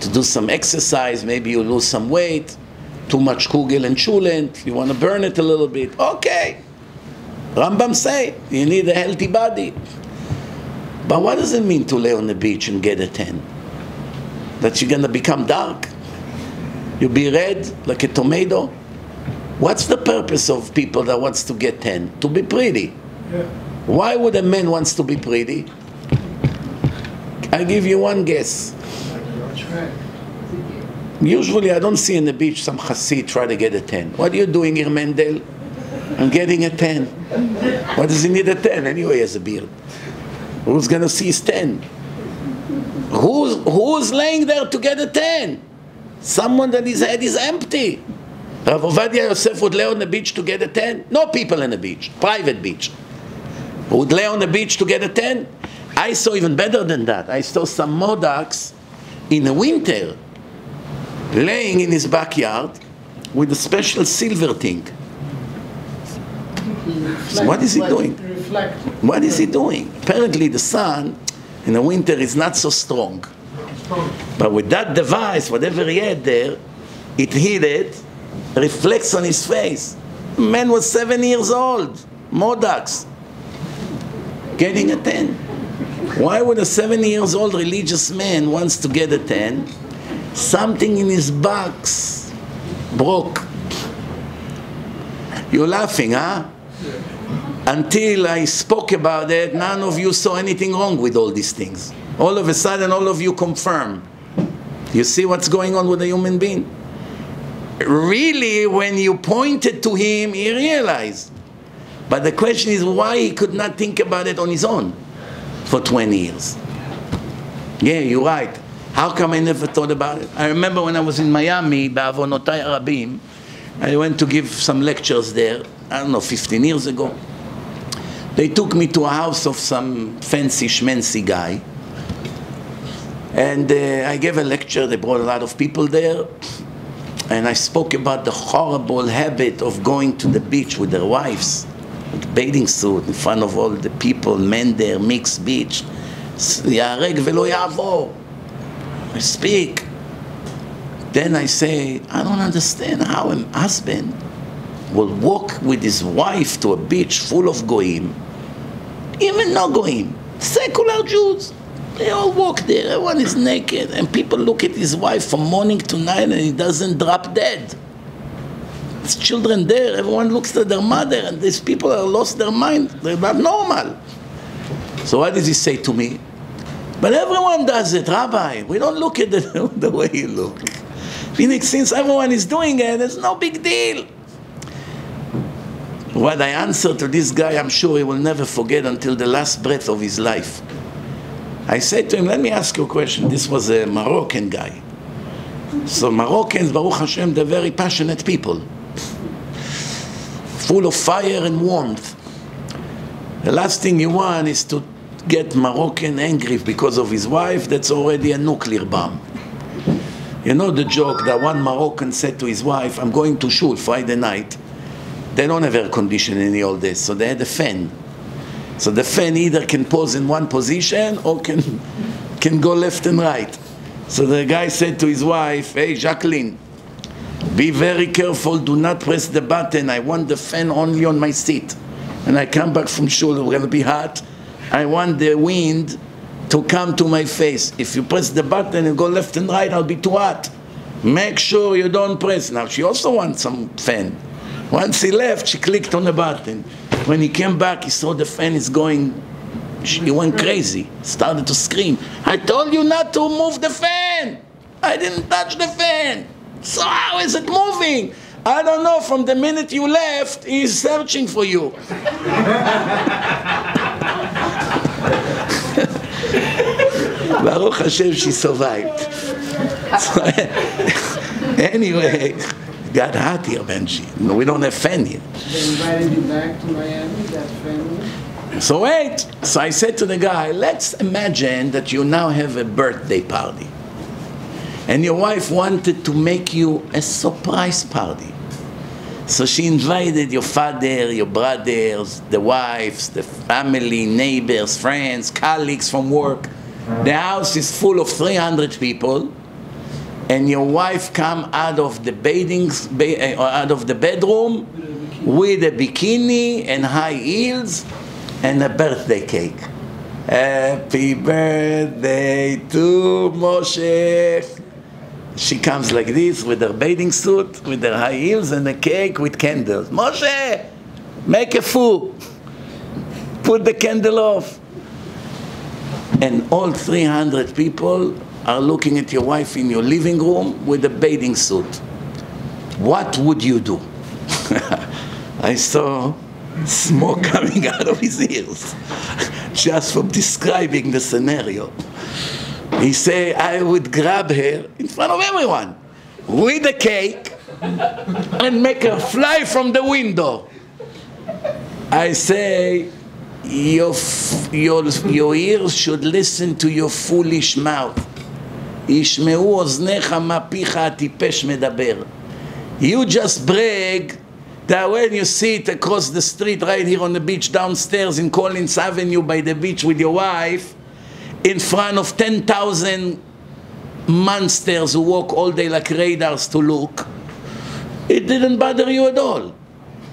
to do some exercise, maybe you lose some weight, too much kugel and chulent, you want to burn it a little bit, okay. Rambam say you need a healthy body. But what does it mean to lay on the beach and get a tan? That you're going to become dark? You'll be red like a tomato? What's the purpose of people that wants to get tan? To be pretty. Yeah. Why would a man wants to be pretty? I give you one guess. Usually I don't see in the beach some chassid try to get a tan. What are you doing here, Mendel? I'm getting a tan. What does he need a tan? Anyway, he has a beard. Who's going to see his tan? Who's, who's laying there to get a tan? Someone that his head is empty. Rav Ovadia Yosef would lay on the beach to get a tan? No people on the beach, private beach. Would lay on the beach to get a tan? I saw even better than that. I saw some modox in the winter laying in his backyard with a special silver thing. So what is he doing? What is he doing? Apparently the sun in the winter is not so strong. But with that device, whatever he had there, it hit it, reflects on his face. Man was seven years old, Modox, getting a 10. Why would a seven years old religious man wants to get a 10? Something in his box broke. You're laughing, huh? Until I spoke about it, none of you saw anything wrong with all these things. All of a sudden, all of you confirm. You see what's going on with a human being? Really, when you pointed to him, he realized. But the question is why he could not think about it on his own for 20 years. Yeah, you're right. How come I never thought about it? I remember when I was in Miami, בעוונותיי הרבים, I went to give some lectures there, I don't know, 15 years ago. They took me to a house of some fancy schmancy guy. And uh, I gave a lecture, they brought a lot of people there. And I spoke about the horrible habit of going to the beach with their wives, with bathing suit in front of all the people, men there, mixed beach. ייהרג ולא יעבור. I speak. Then I say, I don't understand how a husband will walk with his wife to a beach full of goyim, even no goyim, secular Jews. They all walk there, everyone is naked, and people look at his wife from morning to night and he doesn't drop dead. There's children there, everyone looks at their mother, and these people are lost their mind. They're not normal. So what does he say to me? But everyone does it, Rabbi. We don't look at it the way you look. Phoenix, since everyone is doing it, it's no big deal. What I answered to this guy, I'm sure he will never forget until the last breath of his life. I said to him, let me ask you a question. This was a Moroccan guy. So Moroccans, Baruch Hashem, they're very passionate people. Full of fire and warmth. The last thing you want is to get Moroccan angry because of his wife. That's already a nuclear bomb. You know the joke that one Moroccan said to his wife, I'm going to shul Friday night. They don't have air conditioning in all this, so they had a fan. So the fan either can pose in one position or can, can go left and right. So the guy said to his wife, Hey, Jacqueline, be very careful, do not press the button. I want the fan only on my seat. And I come back from shul, it's gonna be hot. I want the wind to come to my face. If you press the button and go left and right, I'll be too hot. Make sure you don't press. Now, she also wants some fan. Once he left, she clicked on the button. When he came back, he saw the fan is going, he went crazy, started to scream. I told you not to move the fan. I didn't touch the fan. So how is it moving? I don't know. From the minute you left, he's searching for you. Baruch Hashem, she survived. So, anyway, got hot here, Benji. No, we don't have fan here. They invited you back to Miami, that family? So wait. So I said to the guy, let's imagine that you now have a birthday party. And your wife wanted to make you a surprise party. So she invited your father, your brothers, the wives, the family, neighbors, friends, colleagues from work. The house is full of 300 people, and your wife come out of the bathing, ba- uh, out of the bedroom with a bikini and high heels and a birthday cake. Happy birthday to Moshe. She comes like this with her bathing suit, with her high heels, and a cake with candles. Moshe, make a fool. Put the candle off. And all 300 people are looking at your wife in your living room with a bathing suit. What would you do? I saw smoke coming out of his ears just from describing the scenario. He say, I would grab her in front of everyone with a cake and make her fly from the window. I say, your, your, your ears should listen to your foolish mouth. ישמעו אוזניך מה פיך הטיפש מדבר. You just brag that when you sit across the street right here on the beach downstairs in Collins Avenue by the beach with your wife, in front of 10,000 monsters who walk all day like radars to look, it didn't bother you at all.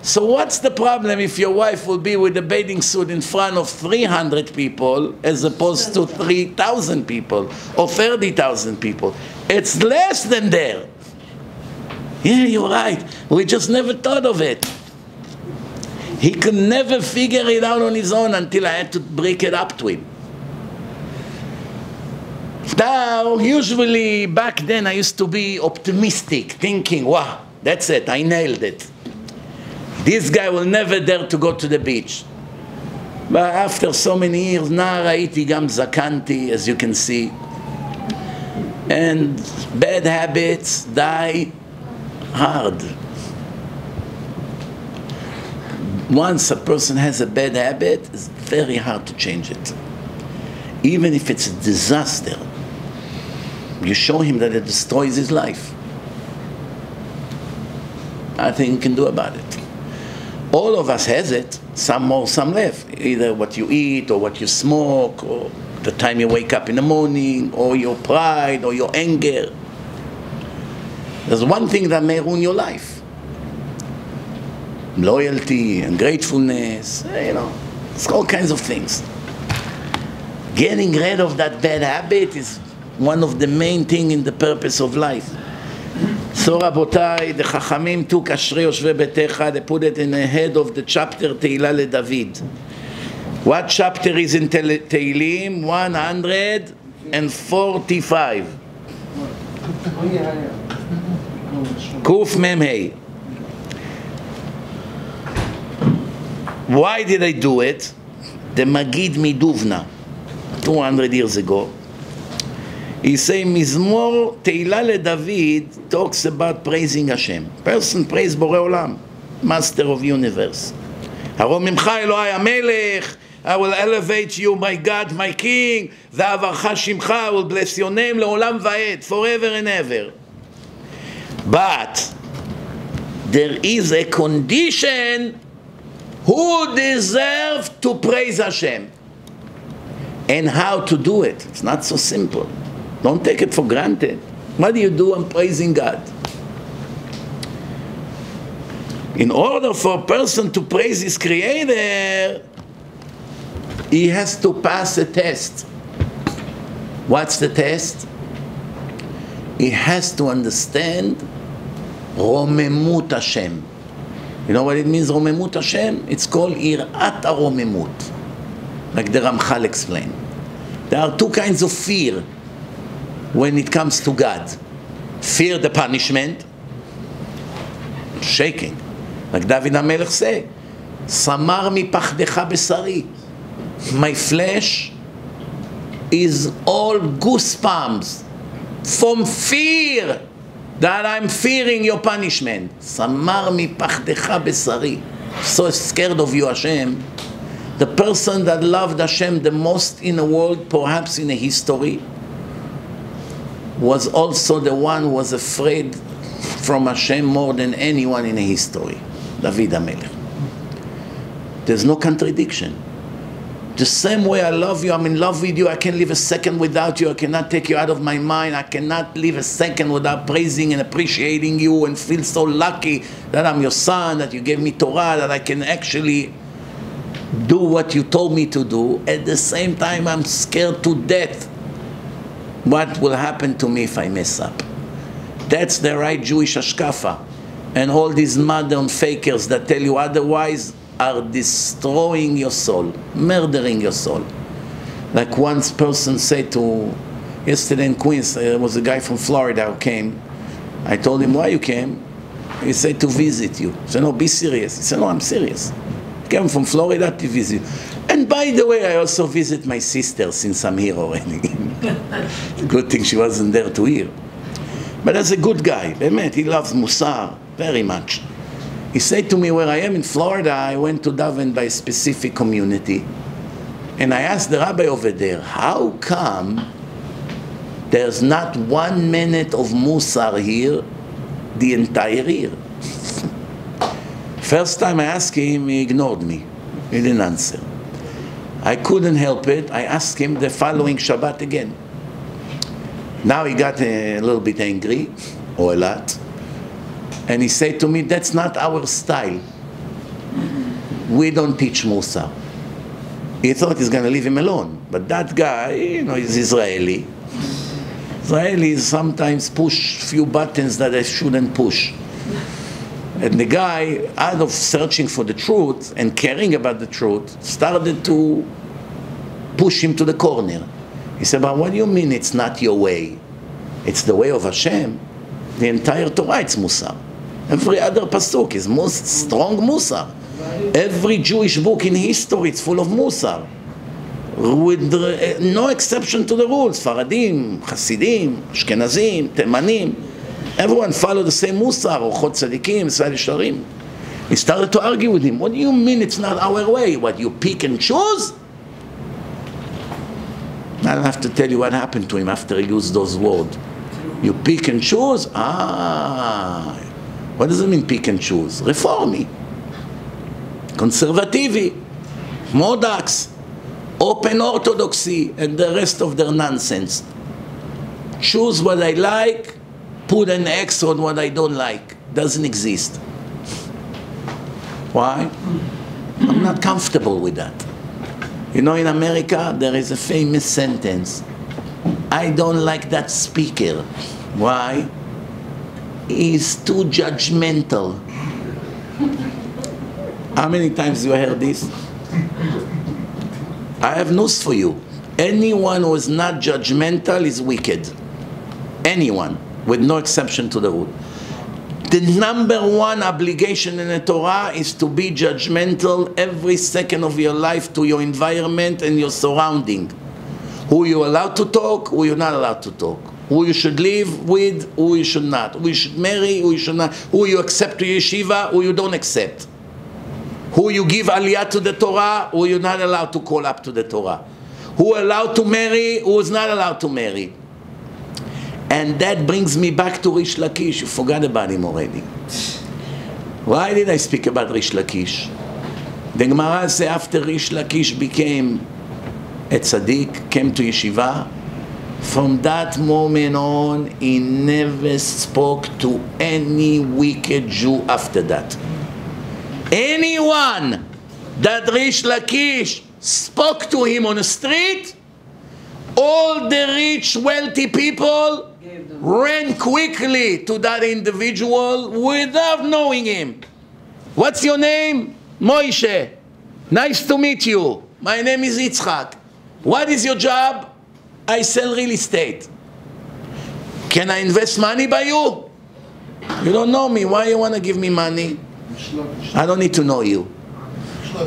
So what's the problem if your wife will be with a bathing suit in front of 300 people as opposed to 3,000 people or 30,000 people? It's less than there. Yeah, you're right. We just never thought of it. He could never figure it out on his own until I had to break it up to him. Now, usually back then I used to be optimistic, thinking, wow, that's it, I nailed it. This guy will never dare to go to the beach. But after so many years, נער הייתי גם זקנתי, as you can see. And bad habits die hard. Once a person has a bad habit, it's very hard to change it. Even if it's a disaster, you show him that it destroys his life. Nothing you can do about it. All of us has it, some more, some less. Either what you eat or what you smoke or the time you wake up in the morning or your pride or your anger. There's one thing that may ruin your life. Loyalty and gratefulness, eh, you know, it's all kinds of things. Getting rid of that bad habit is one of the main thing in the purpose of life. So Rabotai, the Chachamim took Ashri Yoshve Betecha, they put it in the head of the chapter Teila le What chapter is in Te 145. Kuf Why did I do it? The Magid MiDubna, 200 years ago, he say Mizmor Teila David talks about praising Hashem. Person praise Borei Olam, Master of Universe. Harom Mimcha Eloi HaMelech, I will elevate you, my God, my King. Va'avarcha Shimcha, I will bless your name leolam va'ed, forever and ever. But there is a condition who deserve to praise Hashem and how to do it. It's not so simple. Don't take it for granted. What do you do when praising God? In order for a person to praise his creator, he has to pass a test. What's the test? He has to understand Romemut Hashem. You know what it means, Romemut Hashem? It's called Yirat Romemut, like the Ramchal explained. There are two kinds of fear when it comes to God. Fear the punishment, shaking. Like David HaMelech say, Samar mipachdecha besari. My flesh is all goosebumps from fear that I'm fearing your punishment. Samar mipachdecha besari. So scared of you, Hashem. The person that loved Hashem the most in the world, perhaps in the history, was also the one who was afraid from Hashem more than anyone in history, David HaMelech. There's no contradiction. The same way I love you, I'm in love with you, I can't live a second without you, I cannot take you out of my mind, I cannot live a second without praising and appreciating you and feel so lucky that I'm your son, that you gave me Torah, that I can actually do what you told me to do. At the same time, I'm scared to death what will happen to me if I mess up. That's the right Jewish hashkafa. And all these modern fakers that tell you otherwise are destroying your soul, murdering your soul. Like one person said to, yesterday in Queens, uh, there was a guy from Florida who came. I told him, why you came? He said, to visit you. I said, no, be serious. He said, no, I'm serious. I came from Florida to visit you. And by the way, I also visit my sister since I'm here already. good thing she wasn't there to hear. But as a good guy, באמת, he loves Musar very much. He said to me, where I am in Florida, I went to daven by a specific community. And I asked the rabbi over there, how come there's not one minute of Musar here the entire year? First time I asked him, he ignored me. He didn't answer. I couldn't help it. I asked him the following Shabbat again. Now he got uh, a little bit angry, or a lot. And he said to me, that's not our style. We don't teach Musar. He thought he's going to leave him alone. But that guy, you know, is Israeli. Israelis sometimes push few buttons that they shouldn't push. And the guy, out of searching for the truth and caring about the truth, started to push him to the corner. He said, But what do you mean it's not your way? It's the way of Hashem. The entire Torah is Musar. Every other pasuk is most strong Musar. Every Jewish book in history is full of Musar. With uh, no exception to the rules. Faradim, Hasidim, Ashkenazim, Temanim. Everyone follow the same Musar, Orchot Tzadikim, Israel Sharim. He started to argue with him. What do you mean it's not our way? What, you pick and choose? I don't have to tell you what happened to him after he used those words. You pick and choose? Ah. What does it mean pick and choose? Reformi. Conservativi. Modox. Open orthodoxy and the rest of their nonsense. Choose what I like, put an X on what I don't like. Doesn't exist. Why? I'm not comfortable with that. You know, in America, there is a famous sentence I don't like that speaker. Why? He's too judgmental. How many times you heard this? I have news for you. Anyone who is not judgmental is wicked. Anyone, with no exception to the rule. The number one obligation in the Torah is to be judgmental every second of your life to your environment and your surrounding. Who you're allowed to talk, who you're not allowed to talk. Who you should live with, who you should not. Who you should marry, who you should not. Who you accept to yeshiva, who you don't accept. Who you give aliyah to the Torah, who you're not allowed to call up to the Torah. Who allowed to marry, who is not allowed to marry. And that brings me back to Rish Lakish. You forgot about him already. Why did I speak about Rish Lakish? The Gemara says after Rish Lakish became a tzaddik, came to yeshiva, from that moment on, he never spoke to any wicked Jew after that. Anyone that Rish Lakish spoke to him on the street, all the rich, wealthy people ran quickly to that individual without knowing him. What's your name? Moishe. Nice to meet you. My name is Yitzchak. What is your job? I sell real estate. Can I invest money by you? You don't know me. Why you want to give me money? I don't need to know you.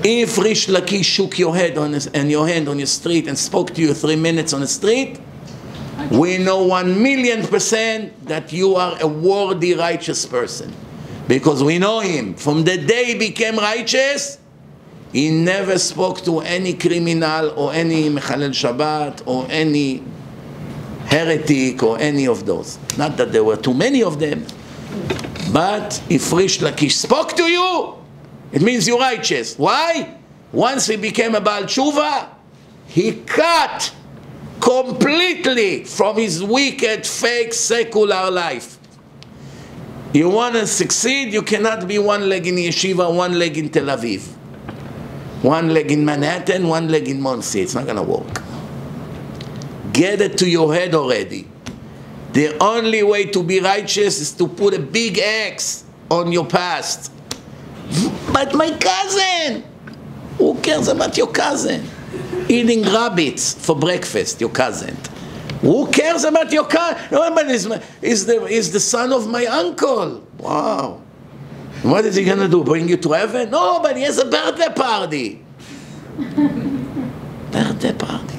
If Rish Lakish shook your head on his, and your hand on your street and spoke to you three minutes on the street, we know one million percent that you are a worthy, righteous person. Because we know him. From the day he became righteous, he never spoke to any criminal or any Mechalel Shabbat or any heretic or any of those. Not that there were too many of them, but if Rish Lakish spoke to you, it means you're righteous. Why? Once he became a Baal Tshuva, he cut completely from his wicked, fake, secular life. You want to succeed, you cannot be one leg in yeshiva, one leg in Tel Aviv. One leg in Manhattan, one leg in Monsey. It's not going to work. Get it to your head already. The only way to be righteous is to put a big X on your past. But my cousin! Who cares about your cousin? Eating rabbits for breakfast, your cousin. Who cares about your cousin? Nobody is, is, the, is the son of my uncle. Wow. What is he going to do? Bring you to heaven? No, but he has a birthday party. birthday party.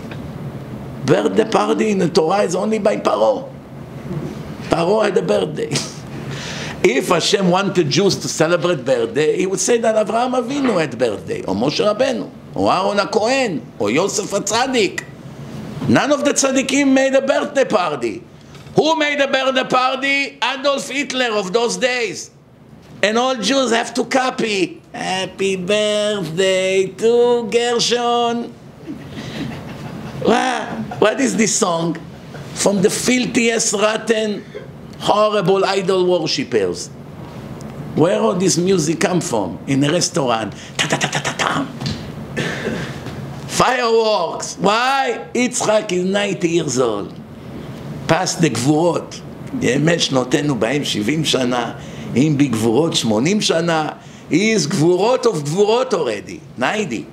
Birthday party in the Torah is only by Paro. Paro had a birthday. if Hashem wanted Jews to celebrate birthday, he would say that Avraham Avinu had birthday, or Moshe Rabbeinu, or Aaron HaKohen, or Yosef HaTzadik. None of the tzaddikim made a birthday party. Who made a birthday party? Adolf Hitler of those days. And all Jews have to copy. Happy birthday to Gershon. what is this song? From the filthiest, rotten, horrible idol worshippers. Where all this music come from? In a restaurant. Ta ta ta. Fireworks. Why? Yitzchak is 90 years old. past the גבורות. ימי שנותינו בהם 70 שנה. אם בגבורות 80 שנה, he is גבורות of גבורות already, 90.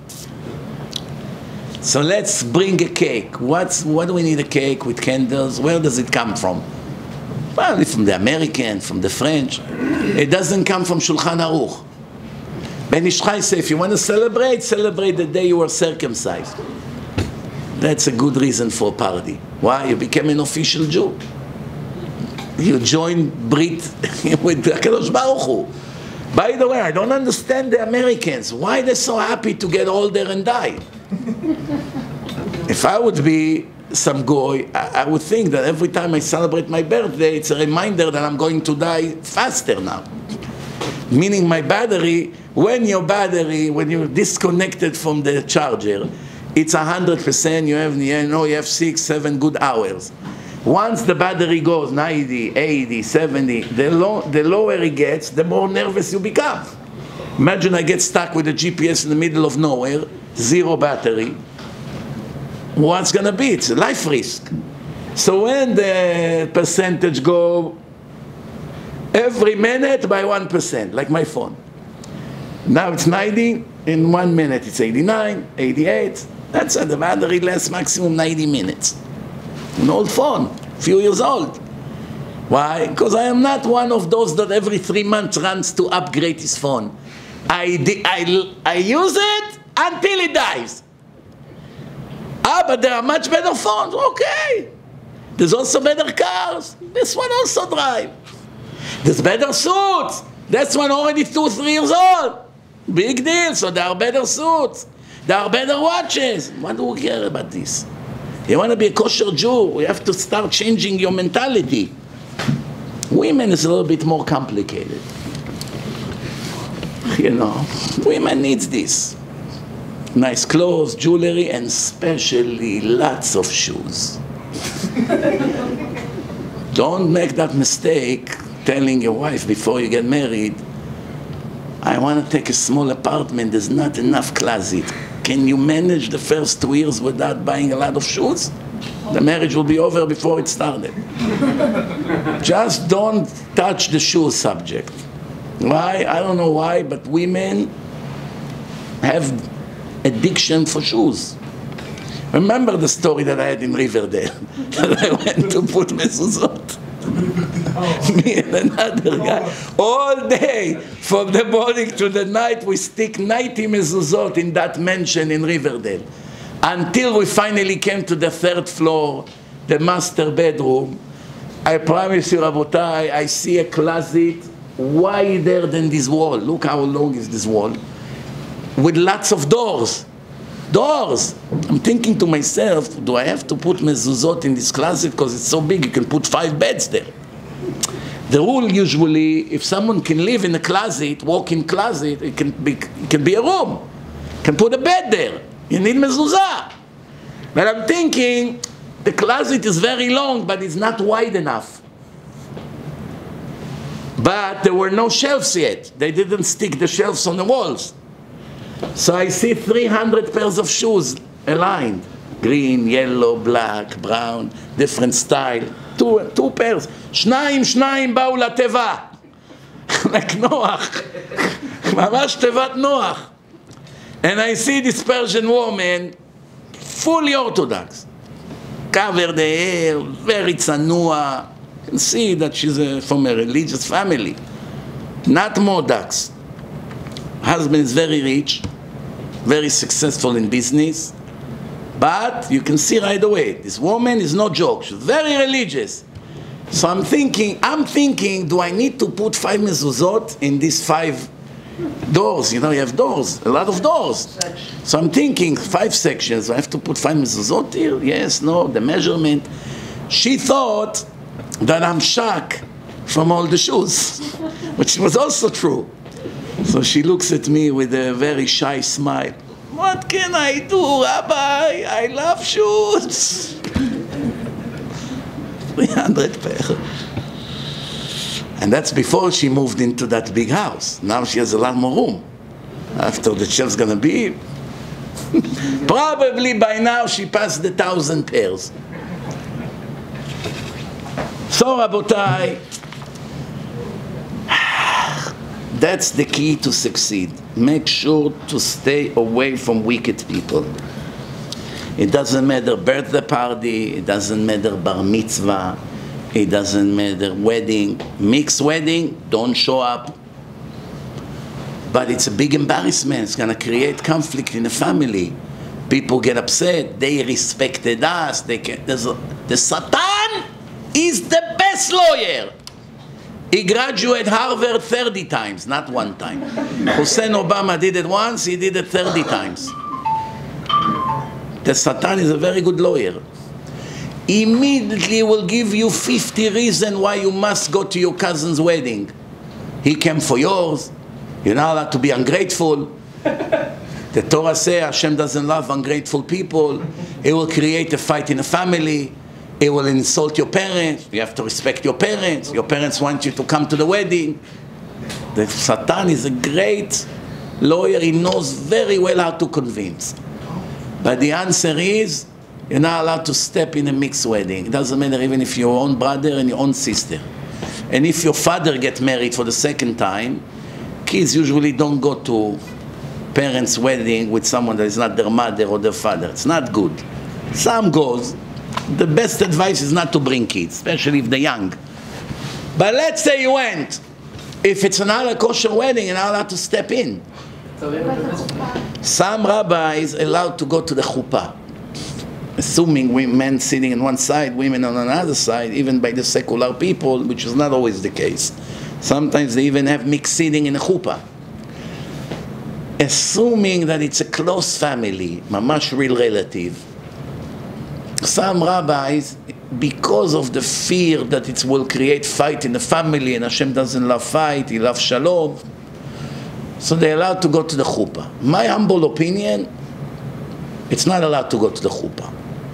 So let's bring a cake. What's, what do we need a cake with candles? Where does it come from? Probably from the American, from the French. It doesn't come from Shulchan Aruch. Ben Ish Chai say, if you want to celebrate, celebrate the day you were circumcised. That's a good reason for a party. Why? You became an official Jew. You joined Brit with Baruch Hu. By the way, I don't understand the Americans. Why they're so happy to get older and die? if I would be some goy, I, I would think that every time I celebrate my birthday, it's a reminder that I'm going to die faster now. Meaning my battery, when your battery, when you're disconnected from the charger, it's 100%, you have, you know, you have six, seven good hours. Once the battery goes 90, 80, 70, the, low, the lower it gets, the more nervous you become. Imagine I get stuck with a GPS in the middle of nowhere, zero battery. What's gonna be? It's a life risk. So when the percentage go every minute by 1%, like my phone. Now it's 90, in one minute it's 89, 88. That's it, the battery lasts maximum 90 minutes. An old phone, few years old. Why? Because I am not one of those that every three months runs to upgrade his phone. I, I, I use it until it dies. Ah, but there are much better phones. Okay. There's also better cars. This one also drives. There's better suits. This one already two, three years old. Big deal. So there are better suits. There are better watches. What do we care about this? You want to be a kosher Jew, you have to start changing your mentality. Women is a little bit more complicated. You know, women needs this. Nice clothes, jewelry, and especially lots of shoes. Don't make that mistake telling your wife before you get married, I want to take a small apartment, there's not enough closet. Can you manage the first two years without buying a lot of shoes? The marriage will be over before it started. Just don't touch the shoe subject. Why? I don't know why, but women have addiction for shoes. Remember the story that I had in Riverdale? that I went to put mezuzot. Me and another oh. guy. All day, from the morning to the night, we stick 90 mezuzot in that mansion in Riverdale. Until we finally came to the third floor, the master bedroom. I promise you, Rabotai, I see a closet wider than this wall. Look how long is this wall. With lots of doors. Doors. I'm thinking to myself, do I have to put mezuzot in this closet because it's so big you can put five beds there? The rule usually, if someone can live in a closet, walk-in closet, it can be, it can be a room. Can put a bed there. You need mezuzah. But I'm thinking, the closet is very long, but it's not wide enough. But there were no shelves yet. They didn't stick the shelves on the walls. So I see 300 pairs of shoes aligned. Green, yellow, black, brown, different style. Two, pairs. שניים, שניים באו לתיבה. like נוח. ממש תיבת נוח. And I see this Persian woman, fully Orthodox. Covered the hair, very tzanua. You can see that she's a, from a religious family. Not Modax. Husband is very rich, very successful in business. But you can see right away, this woman is no joke. She's very religious. So I'm thinking, I'm thinking, do I need to put five mezuzot in these five doors? You know, you have doors, a lot of doors. So I'm thinking, five sections, I have to put five mezuzot here? Yes, no, the measurement. She thought that I'm shocked from all the shoes, which was also true. So she looks at me with a very shy smile. What can I do, Rabbi? I love shoes. 300 pair. And that's before she moved into that big house. Now she has a lot more room. After the shelf's gonna be, probably by now she passed the thousand pairs. So, Rabotai, That's the key to succeed. Make sure to stay away from wicked people. It doesn't matter birthday party, it doesn't matter bar mitzvah, it doesn't matter wedding, mixed wedding, don't show up. But it's a big embarrassment. It's going to create conflict in the family. People get upset. They respected us. They can, there's the Satan is the best lawyer. He graduated Harvard 30 times, not one time. Hussein Obama did it once, he did it 30 times. The Satan is a very good lawyer. Immediately will give you 50 reasons why you must go to your cousin's wedding. He came for yours. You're not allowed to be ungrateful. The Torah says Hashem doesn't love ungrateful people. It will create a fight in a family. It will insult your parents. You have to respect your parents. Your parents want you to come to the wedding. The Satan is a great lawyer. He knows very well how to convince. But the answer is, you're not allowed to step in a mixed wedding. It doesn't matter even if your own brother and your own sister. And if your father get married for the second time, kids usually don't go to parents' wedding with someone that is not their mother or their father. It's not good. Some goes. The best advice is not to bring kids, especially if they're young. But let's say you went. If it's an ala kosher wedding, you're not allowed to step in. Some rabbis allowed to go to the chuppah, assuming we, men sitting on one side, women on another side, even by the secular people, which is not always the case. Sometimes they even have mixed seating in a chuppah. Assuming that it's a close family, mamash real relative, some rabbis, because of the fear that it will create fight in the family, and Hashem doesn't love fight, He loves shalom, so they're allowed to go to the chuppah. My humble opinion, it's not allowed to go to the chuppah.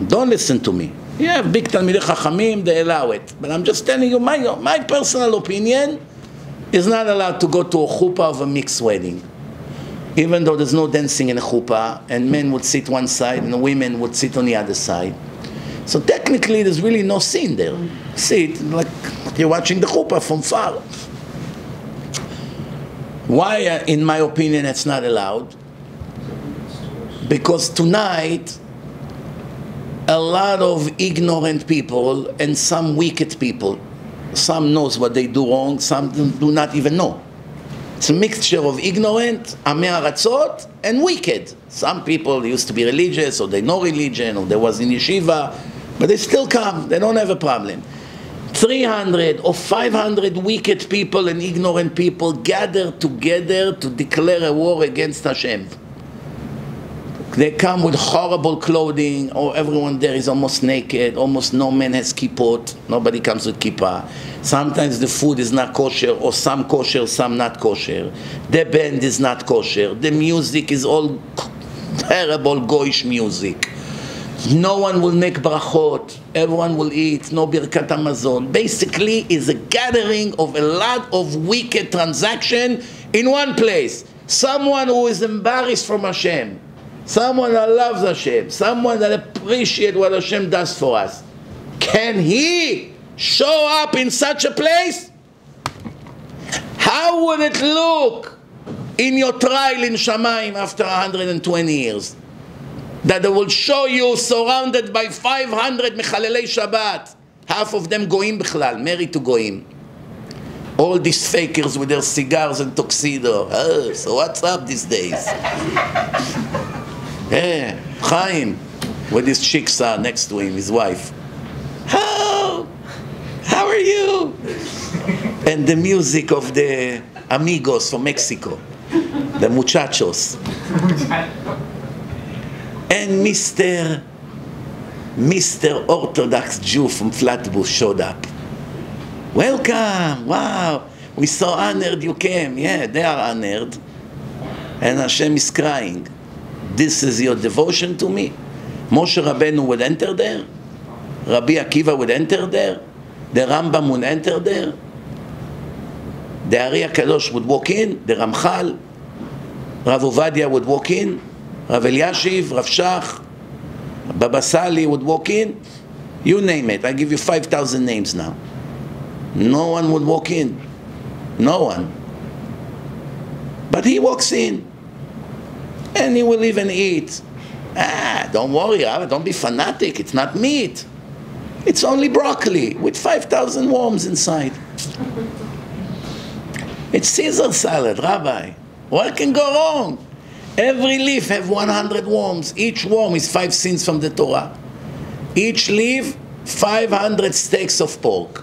Don't listen to me. Have big Talmidei Chachamim, they allow it. But I'm just telling you, my, my personal opinion is not allowed to go to a chuppah of a mixed wedding. Even though there's no dancing in a chuppah, and men would sit one side and the women would sit on the other side. So technically, there's really no sin there. Sit like you're watching the chuppah from far. Why, uh, in my opinion, it's not allowed? Because tonight, a lot of ignorant people and some wicked people, some knows what they do wrong, some do not even know. It's a mixture of ignorant, amei and wicked. Some people used to be religious, or they know religion, or they was in yeshiva, but they still come. They don't have a problem. 300 or 500 wicked people and ignorant people gather together to declare a war against Hashem. They come with horrible clothing, or everyone there is almost naked, almost no man has kippot, nobody comes with kippah. Sometimes the food is not kosher, or some kosher, some not kosher. The band is not kosher. The music is all terrible goyish music. No one will make brachot. Everyone will eat. No birkat hamazon. Basically, is a gathering of a lot of wicked transaction in one place. Someone who is embarrassed from Hashem. Someone that loves Hashem. Someone that appreciates what Hashem does for us. Can he show up in such a place? How would it look in your trial in Shamayim after 120 years? That they will show you surrounded by 500 Mechalelei Shabbat, half of them goim bichlal, married to goim. All these fakers with their cigars and tuxedo. Oh, so what's up these days? Yeah, Chaim, with his chicks are next to him, his wife. How? How are you? And the music of the amigos from Mexico, the muchachos and Mr. Mr. Orthodox Jew from Flatbush showed up. Welcome! Wow! We so honored you came. Yeah, they are honored. And Hashem is crying. This is your devotion to me? Moshe Rabbeinu would enter there? Rabbi Akiva would enter there? The Rambam would enter there? The Ari Kadosh would walk in? The Ramchal? Rav Ovadia would walk in? Rav Eliashiv, Rav Shach, Baba Sali would walk in. You name it. I give you 5,000 names now. No one would walk in. No one. But he walks in and he will even eat. Ah, don't worry, don't be fanatic. It's not meat. It's only broccoli with 5,000 worms inside. It's Caesar salad, Rabbi. What can go wrong? Every leaf have 100 worms. Each worm is five sins from the Torah. Each leaf, 500 steaks of pork.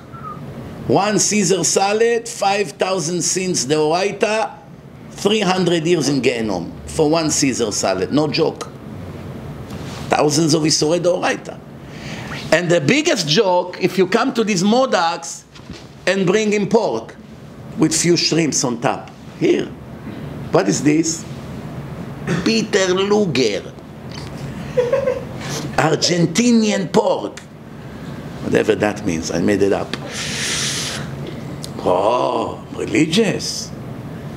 One Caesar salad, 5,000 sins deoraita, 300 years in Gehenom for one Caesar salad. No joke. Thousands of Isurei deoraita. And the biggest joke, if you come to these modox and bring in pork with few shrimps on top. Here. What is this? Peter Luger, Argentinian pork, whatever that means, I made it up. Oh, religious.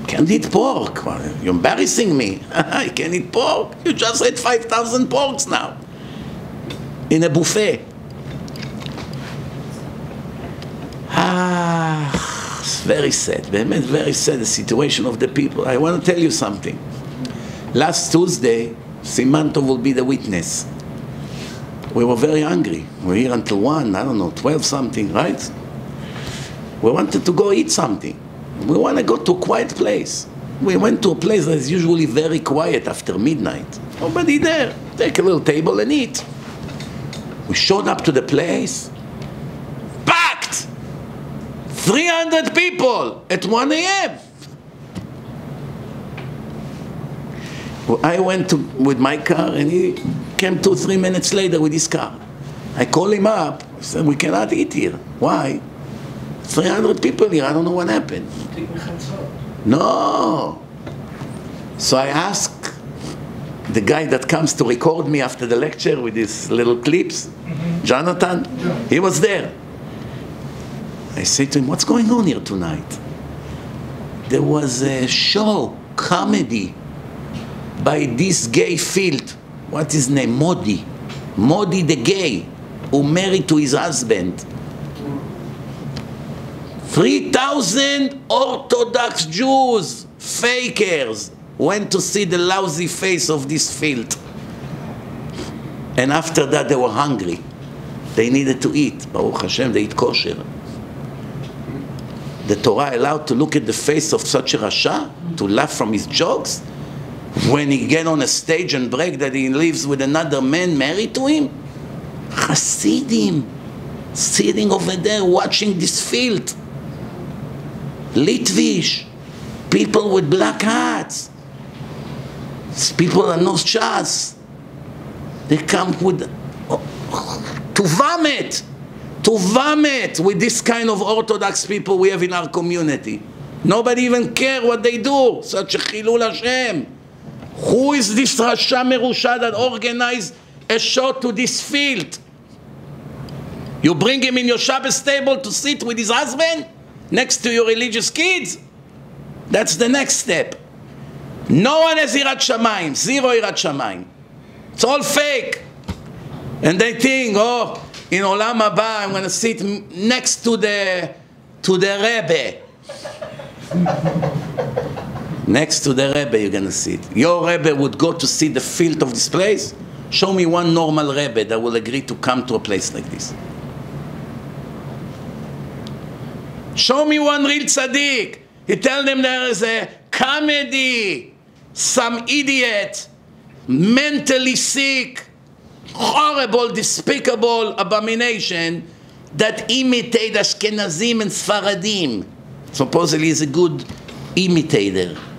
Can't eat pork. You're embarrassing me. I can't eat pork. You just ate 5,000 porks now in a buffet. Ah, it's very sad. Very, very sad the situation of the people. I want to tell you something. Last Tuesday, Simantov will be the witness. We were very hungry. We were here until 1, I don't know, 12 something, right? We wanted to go eat something. We want to go to a quiet place. We went to a place that is usually very quiet after midnight. Nobody there. Take a little table and eat. We showed up to the place. Packed! 300 people at 1 a.m. I went to, with my car and he came two, three minutes later with his car. I called him up. I said, we cannot eat here. Why? 300 people here. I don't know what happened. No. So I asked the guy that comes to record me after the lecture with his little clips, Jonathan, he was there. I say to him, what's going on here tonight? There was a show, comedy, by this gay field. What's his name? Modi. Modi the gay, who married to his husband. 3,000 Orthodox Jews, fakers, went to see the lousy face of this field. And after that, they were hungry. They needed to eat. Baruch Hashem, they eat kosher. The Torah allowed to look at the face of such a Rasha, to laugh from his jokes, when he get on a stage and brag that he lives with another man married to him? Hasidim, sitting over there watching this field. Litvish, people with black hats, people are knows Shas. They come with to vomit, to vomit with this kind of Orthodox people we have in our community. Nobody even care what they do. Such a chilul Hashem. Who is this Rasha Merusha that organized a show to this field? You bring him in your Shabbos table to sit with his husband next to your religious kids? That's the next step. No one has Yirat Shamayim, zero Yirat Shamayim. It's all fake. And they think, oh, in Olam Haba, I'm going to sit next to the, to the Rebbe. Next to the Rebbe, you're going to sit. Your Rebbe would go to see the field of this place? Show me one normal Rebbe that will agree to come to a place like this. Show me one real tzaddik. He tell them there is a comedy, some idiot, mentally sick, horrible, despicable abomination that imitate Ashkenazim and Sfaradim. Supposedly he's a good imitator.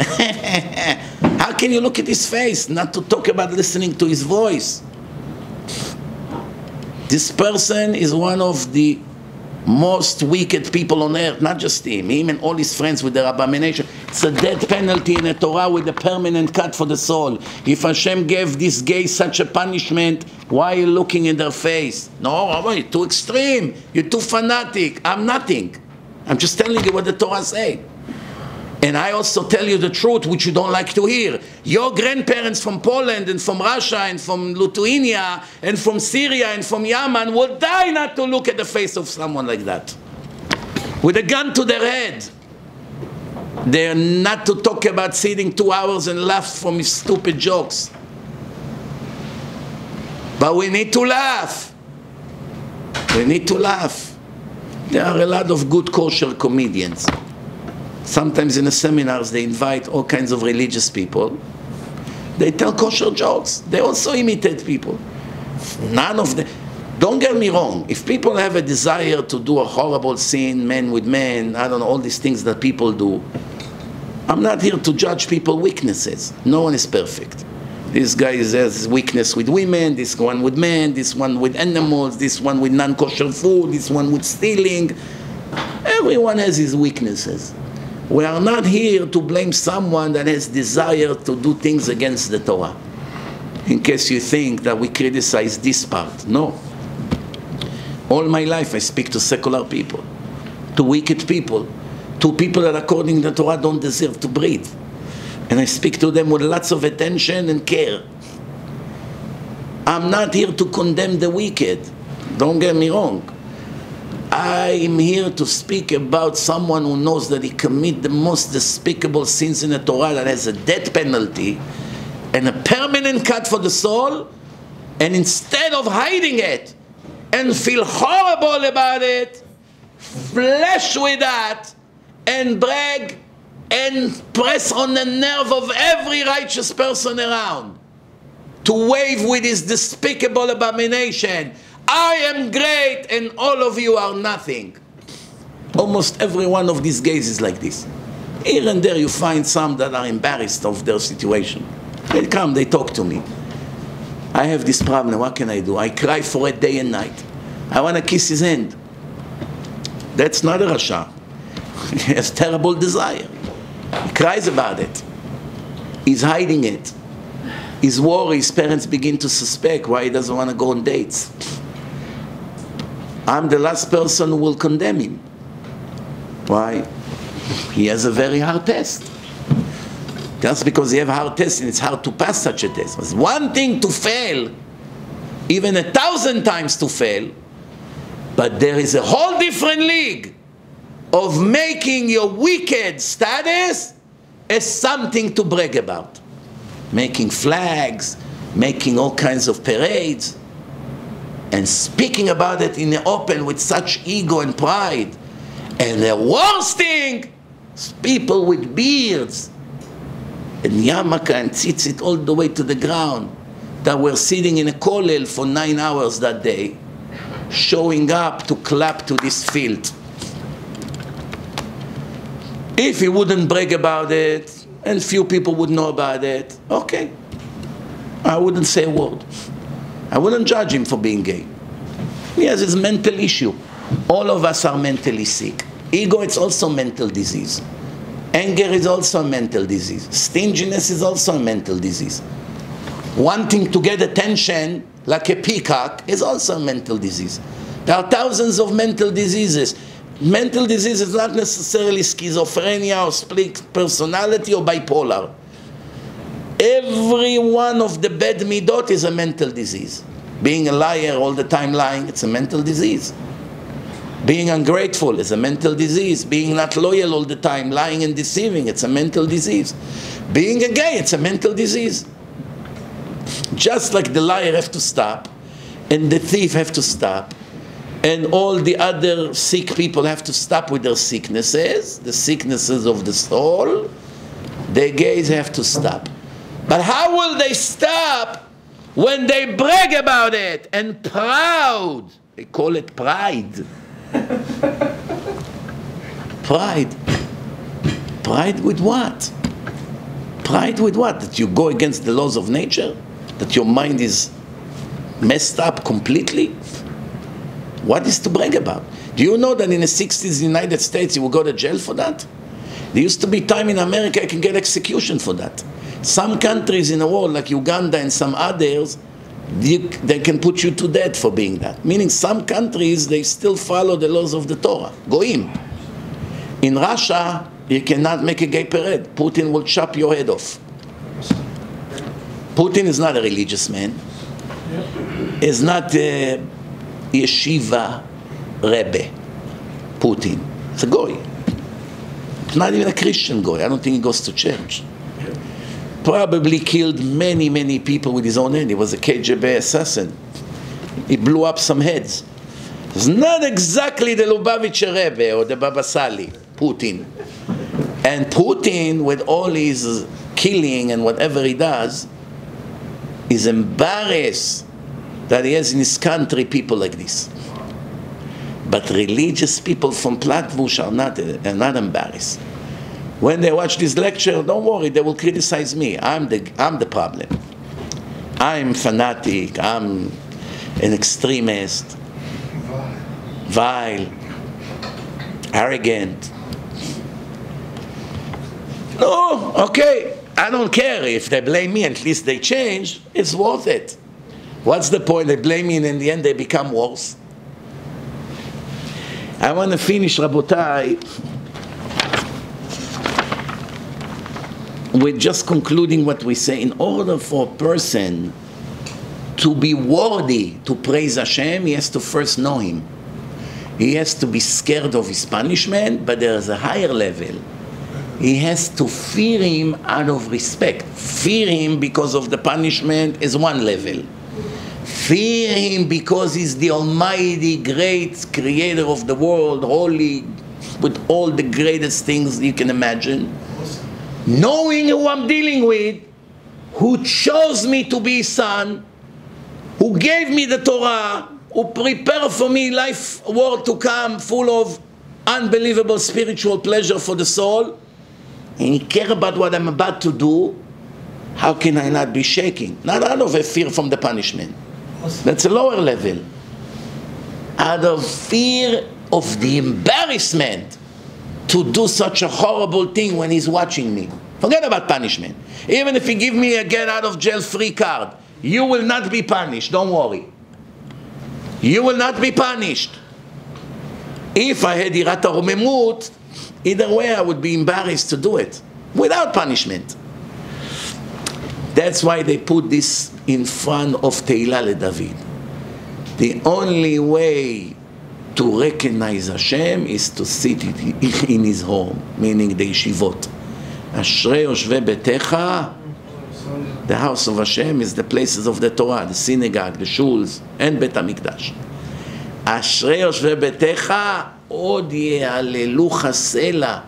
How can you look at his face, not to talk about listening to his voice? This person is one of the most wicked people on earth, not just him, him and all his friends with their abomination. It's a death penalty in the Torah with a permanent cut for the soul. If Hashem gave this gay such a punishment, why are you looking in their face? No, you're too extreme. You're too fanatic. I'm nothing. I'm just telling you what the Torah say. And I also tell you the truth, which you don't like to hear. Your grandparents from Poland and from Russia and from Lithuania and from Syria and from Yemen will die not to look at the face of someone like that. With a gun to their head. They're not to talk about sitting two hours and laugh from his stupid jokes. But we need to laugh. We need to laugh. There are a lot of good kosher comedians. Sometimes in the seminars they invite all kinds of religious people. They tell kosher jokes. They also imitate people. None of them. Don't get me wrong. If people have a desire to do a horrible sin, men with men, I don't know, all these things that people do, I'm not here to judge people's weaknesses. No one is perfect. This guy has weakness with women, this one with men, this one with animals, this one with non-kosher food, this one with stealing. Everyone has his weaknesses. We are not here to blame someone that has desire to do things against the Torah. In case you think that we criticize this part. No. All my life I speak to secular people, to wicked people, to people that according to the Torah don't deserve to breathe. And I speak to them with lots of attention and care. I'm not here to condemn the wicked. Don't get me wrong. I'm here to speak about someone who knows that he commit the most despicable sins in the Torah that has a death penalty and a permanent cut for the soul, and instead of hiding it and feel horrible about it, flesh with that and brag and press on the nerve of every righteous person around to wave with his despicable abomination. I am great and all of you are nothing. Almost every one of these gays is like this. Here and there you find some that are embarrassed of their situation. They come, they talk to me. I have this problem, what can I do? I cry for it day and night. I want to kiss his hand. That's not a Rasha. he has terrible desire. He cries about it. He's hiding it. He's worried. His parents begin to suspect why he doesn't want to go on dates. I'm the last person who will condemn him. Why? He has a very hard test. Just because you have hard test and it's hard to pass such a test. It's one thing to fail, even a thousand times to fail, but there is a whole different league of making your wicked status as something to brag about. Making flags, making all kinds of parades, and speaking about it in the open with such ego and pride. And the worst thing is people with beards and yarmulke and tzitzit all the way to the ground that were sitting in a kollel for nine hours that day, showing up to clap to this field. If he wouldn't brag about it, and few people would know about it, okay. I wouldn't say a word. I wouldn't judge him for being gay. He has his mental issue. All of us are mentally sick. Ego, it's also mental disease. Anger is also a mental disease. Stinginess is also a mental disease. Wanting to get attention like a peacock is also a mental disease. There are thousands of mental diseases. Mental disease is not necessarily schizophrenia or split personality or bipolar. Every one of the bad midot is a mental disease. Being a liar all the time lying, it's a mental disease. Being ungrateful is a mental disease. Being not loyal all the time, lying and deceiving, it's a mental disease. Being a gay, it's a mental disease. Just like the liar have to stop, and the thief have to stop, and all the other sick people have to stop with their sicknesses, the sicknesses of the soul, the gays have to stop. But how will they stop when they brag about it and proud? They call it pride. pride. Pride with what? Pride with what? That you go against the laws of nature? That your mind is messed up completely? What is to brag about? Do you know that in the 60s in the United States you will go to jail for that? There used to be time in America you can get execution for that. Some countries in the world, like Uganda and some others, you, they can put you to death for being that. Meaning some countries, they still follow the laws of the Torah. Goim. In Russia, you cannot make a gay parade. Putin will chop your head off. Putin is not a religious man. He's not a yeshiva rebbe. Putin. It's a goy. not even a Christian goy. I don't think he goes to church. Probably killed many, many people with his own hand. He was a KGB assassin. He blew up some heads. It's not exactly the Lubavitcher Rebbe or the Baba Sali, Putin. And Putin, with all his killing and whatever he does, is embarrassed that he has in his country people like this. But religious people from Flatbush are not, are not embarrassed. When they watch this lecture, don't worry, they will criticize me. I'm the, I'm the problem. I'm fanatic, I'm an extremist, vile, arrogant. No, okay, I don't care if they blame me, at least they change, it's worth it. What's the point? They blame me and in the end they become worse. I want to finish, Rabotai, with just concluding what we say. In order for a person to be worthy to praise Hashem, he has to first know Him. He has to be scared of His punishment, but there is a higher level. He has to fear Him out of respect. Fear Him because of the punishment is one level. Fear Him because He's the Almighty, great Creator of the world, holy, with all the greatest things you can imagine. Knowing who I'm dealing with, who chose me to be His Son, who gave me the Torah, who prepared for me life world to come full of unbelievable spiritual pleasure for the soul, and he care about what I'm about to do, how can I not be shaking? Not out of a fear from the punishment. That's a lower level. Out of fear of the embarrassment to do such a horrible thing when he's watching me. Forget about punishment. Even if he give me a get out of jail free card, you will not be punished. Don't worry. You will not be punished. If I had Yirat HaRomemut, either way I would be embarrassed to do it without punishment. That's why they put this in front of Tehillah LeDavid. The only way to recognize Hashem is to sit in his home, meaning the yeshivot. אשרי יושבי ביתך the house of Hashem is the places of the Torah, the synagogue, the shuls, and Bet HaMikdash. אשרי יושבי ביתך עוד יהללוך סלע.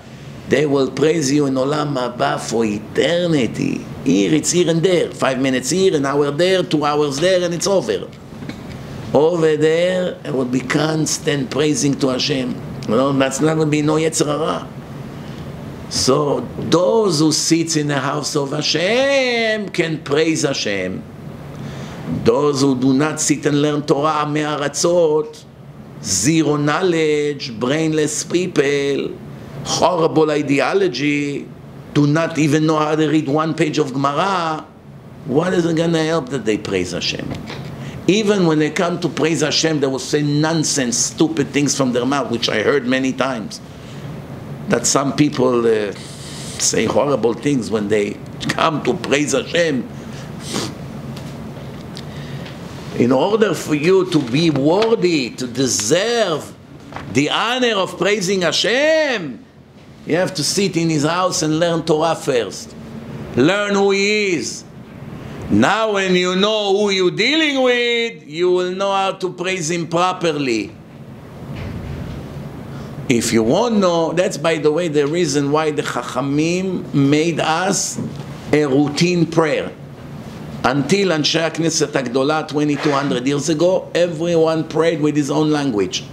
They will praise you in Olam Haba for eternity. Here it's here and there. Five minutes here, an hour there, two hours there, and it's over. Over there, I will be constant praising to Hashem. You know, that's not going to be no Yetzer Hara. So those who sit in the house of Hashem can praise Hashem. Those who do not sit and learn Torah, me'aratzot, zero knowledge, brainless people, horrible ideology, do not even know how to read one page of Gemara, what is it going to help that they praise Hashem? Even when they come to praise Hashem, they will say nonsense, stupid things from their mouth, which I heard many times that some people uh, say horrible things when they come to praise Hashem. In order for you to be worthy, to deserve the honor of praising Hashem, you have to sit in His house and learn Torah first. Learn who He is. Now, when you know who you're dealing with, you will know how to praise Him properly. If you won't know, that's by the way the reason why the Chachamim made us a routine prayer. Until Anshe HaKnesset HaGdolah 2200 years ago, everyone prayed with his own language.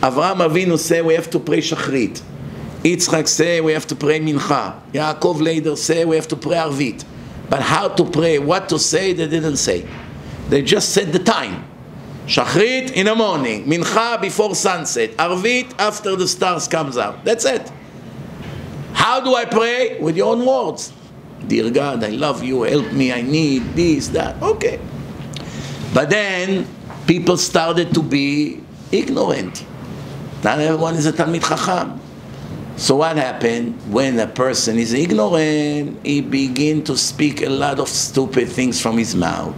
Avraham Avinu said we have to pray Shachrit. Yitzchak say we have to pray Mincha. Yaakov later say we have to pray Arvit. But how to pray, what to say, they didn't say. They just said the time. Shachrit in the morning, Mincha before sunset, Arvit after the stars comes out. That's it. How do I pray? With your own words. Dear God, I love you, help me, I need this, that. Okay. But then people started to be ignorant. Not everyone is a Talmid Chacham. So what happened when a person is ignorant? He begin to speak a lot of stupid things from his mouth.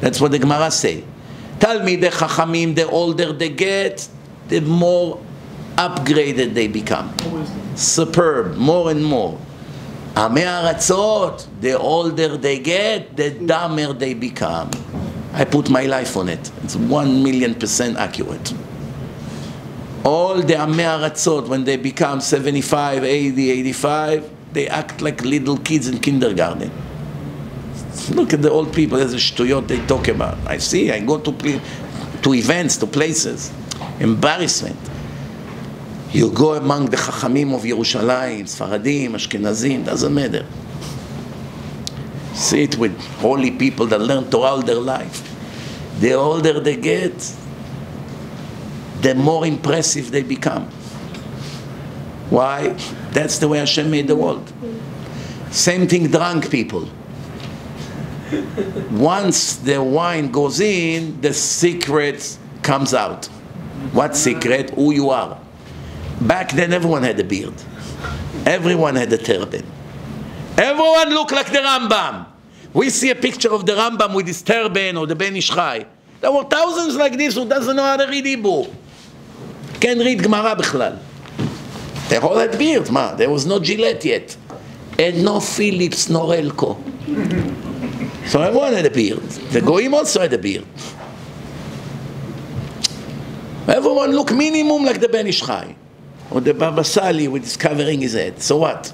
That's what the Gemara say. Talmidei Chachamim, the older they get, the more upgraded they become. Superb, more and more. עמי הארצות, the older they get, the dumber they become. I put my life on it. It's one million percent accurate. all the Amei when they become 75, 80, 85, they act like little kids in kindergarten. Look at the old people, there's a shtuyot they talk about. I see, I go to, to events, to places. Embarrassment. You go among the Chachamim of Yerushalayim, Sfaradim, Ashkenazim, doesn't matter. See it with holy people that learn Torah all their life. The older they get, the more impressive they become. Why? That's the way Hashem made the world. Same thing, drunk people. Once the wine goes in, the secret comes out. What secret? Who you are. Back then, everyone had a beard. Everyone had a turban. Everyone looked like the Rambam. We see a picture of the Rambam with his turban or the Ben Ish Chai. There were thousands like this who doesn't know how to read Hebrew can't read Gemara Bechlal. They all had beard, ma. There was no Gillette yet. And no Philips, no Elko. so everyone had a beard. The Goim also had a beard. Everyone look minimum like the Ben Ish Chai. Or the Baba Sali with his covering his head. So what?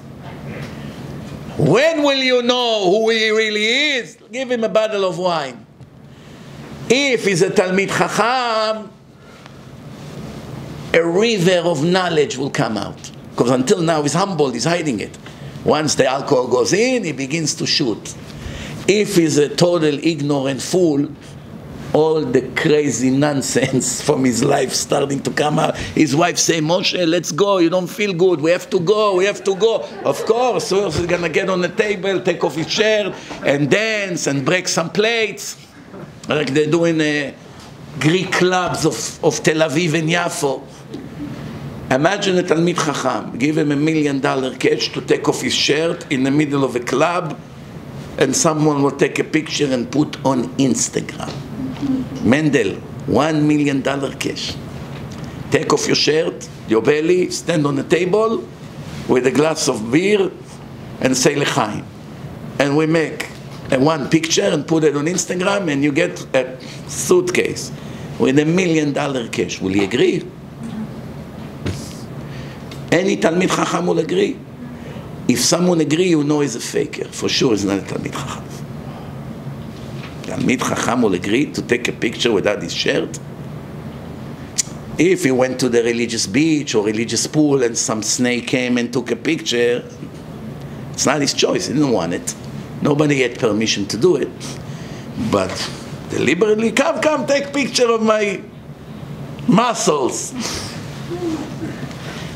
When will you know who he really is? Give him a bottle of wine. If he's a Talmid Chacham, a river of knowledge will come out. Because until now he's humble, he's hiding it. Once the alcohol goes in, he begins to shoot. If he's a total ignorant fool, all the crazy nonsense from his life starting to come out. His wife say, Moshe, let's go. You don't feel good. We have to go. We have to go. Of course, so he's gonna get on the table, take off his shirt, and dance and break some plates, like they do in uh, Greek clubs of, of Tel Aviv and Yafo. Imagine a Talmid Chacham, give him a million dollar cash to take off his shirt in the middle of a club, and someone will take a picture and put on Instagram. Mendel, one million dollar cash. Take off your shirt, your belly, stand on the table with a glass of beer and say L'chaim. And we make a one picture and put it on Instagram and you get a suitcase with a million dollar cash. Will you agree? Any Talmid Chacham will agree. If someone agree, you know he's a faker. For sure he's not a Talmid Chacham. Talmid Chacham will agree to take a picture without his shirt? If he went to the religious beach or religious pool and some snake came and took a picture, it's not his choice. He didn't want it. Nobody had permission to do it. But deliberately, come, come, take picture of my muscles.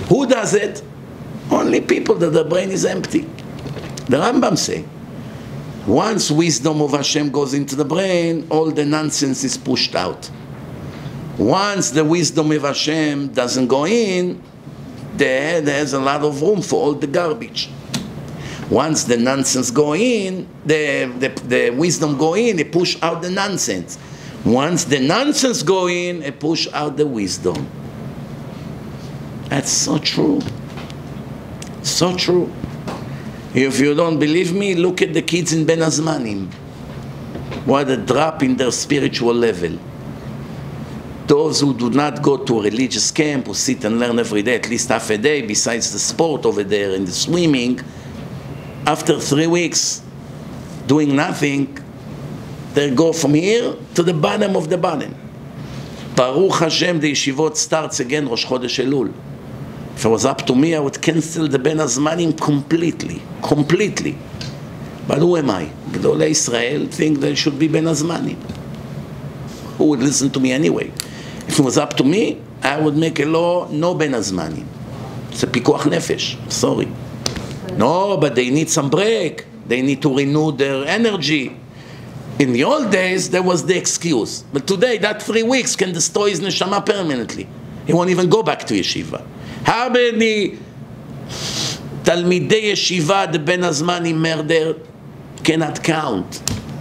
Who does it? Only people that their brain is empty. The Rambam say, once wisdom of Hashem goes into the brain, all the nonsense is pushed out. Once the wisdom of Hashem doesn't go in, there there's a lot of room for all the garbage. Once the nonsense go in, the, the, the wisdom go in, it push out the nonsense. Once the nonsense go in, it push out the wisdom. That's so true. So true. If you don't believe me, look at the kids in Bein HaZmanim. What a drop in their spiritual level. Those who do not go to a religious camp, who sit and learn every day, at least half a day, besides the sport over there and the swimming, after three weeks doing nothing, they go from here to the bottom of the bottom. Baruch Hashem, the yeshivot starts again Rosh Chodesh Elul. If it was up to me, I would cancel the Bein HaZmanim completely, completely. But who am I? Gdolei Israel think there should be Bein HaZmanim. Who would listen to me anyway? If it was up to me, I would make a law, no Bein HaZmanim. It's a pikuach nefesh, sorry. No, but they need some break. They need to renew their energy. In the old days, there was the excuse. But today, that three weeks can destroy his neshama permanently. He won't even go back to yeshiva. How many Talmidei yeshiva the Ben Azmani murdered? Cannot count.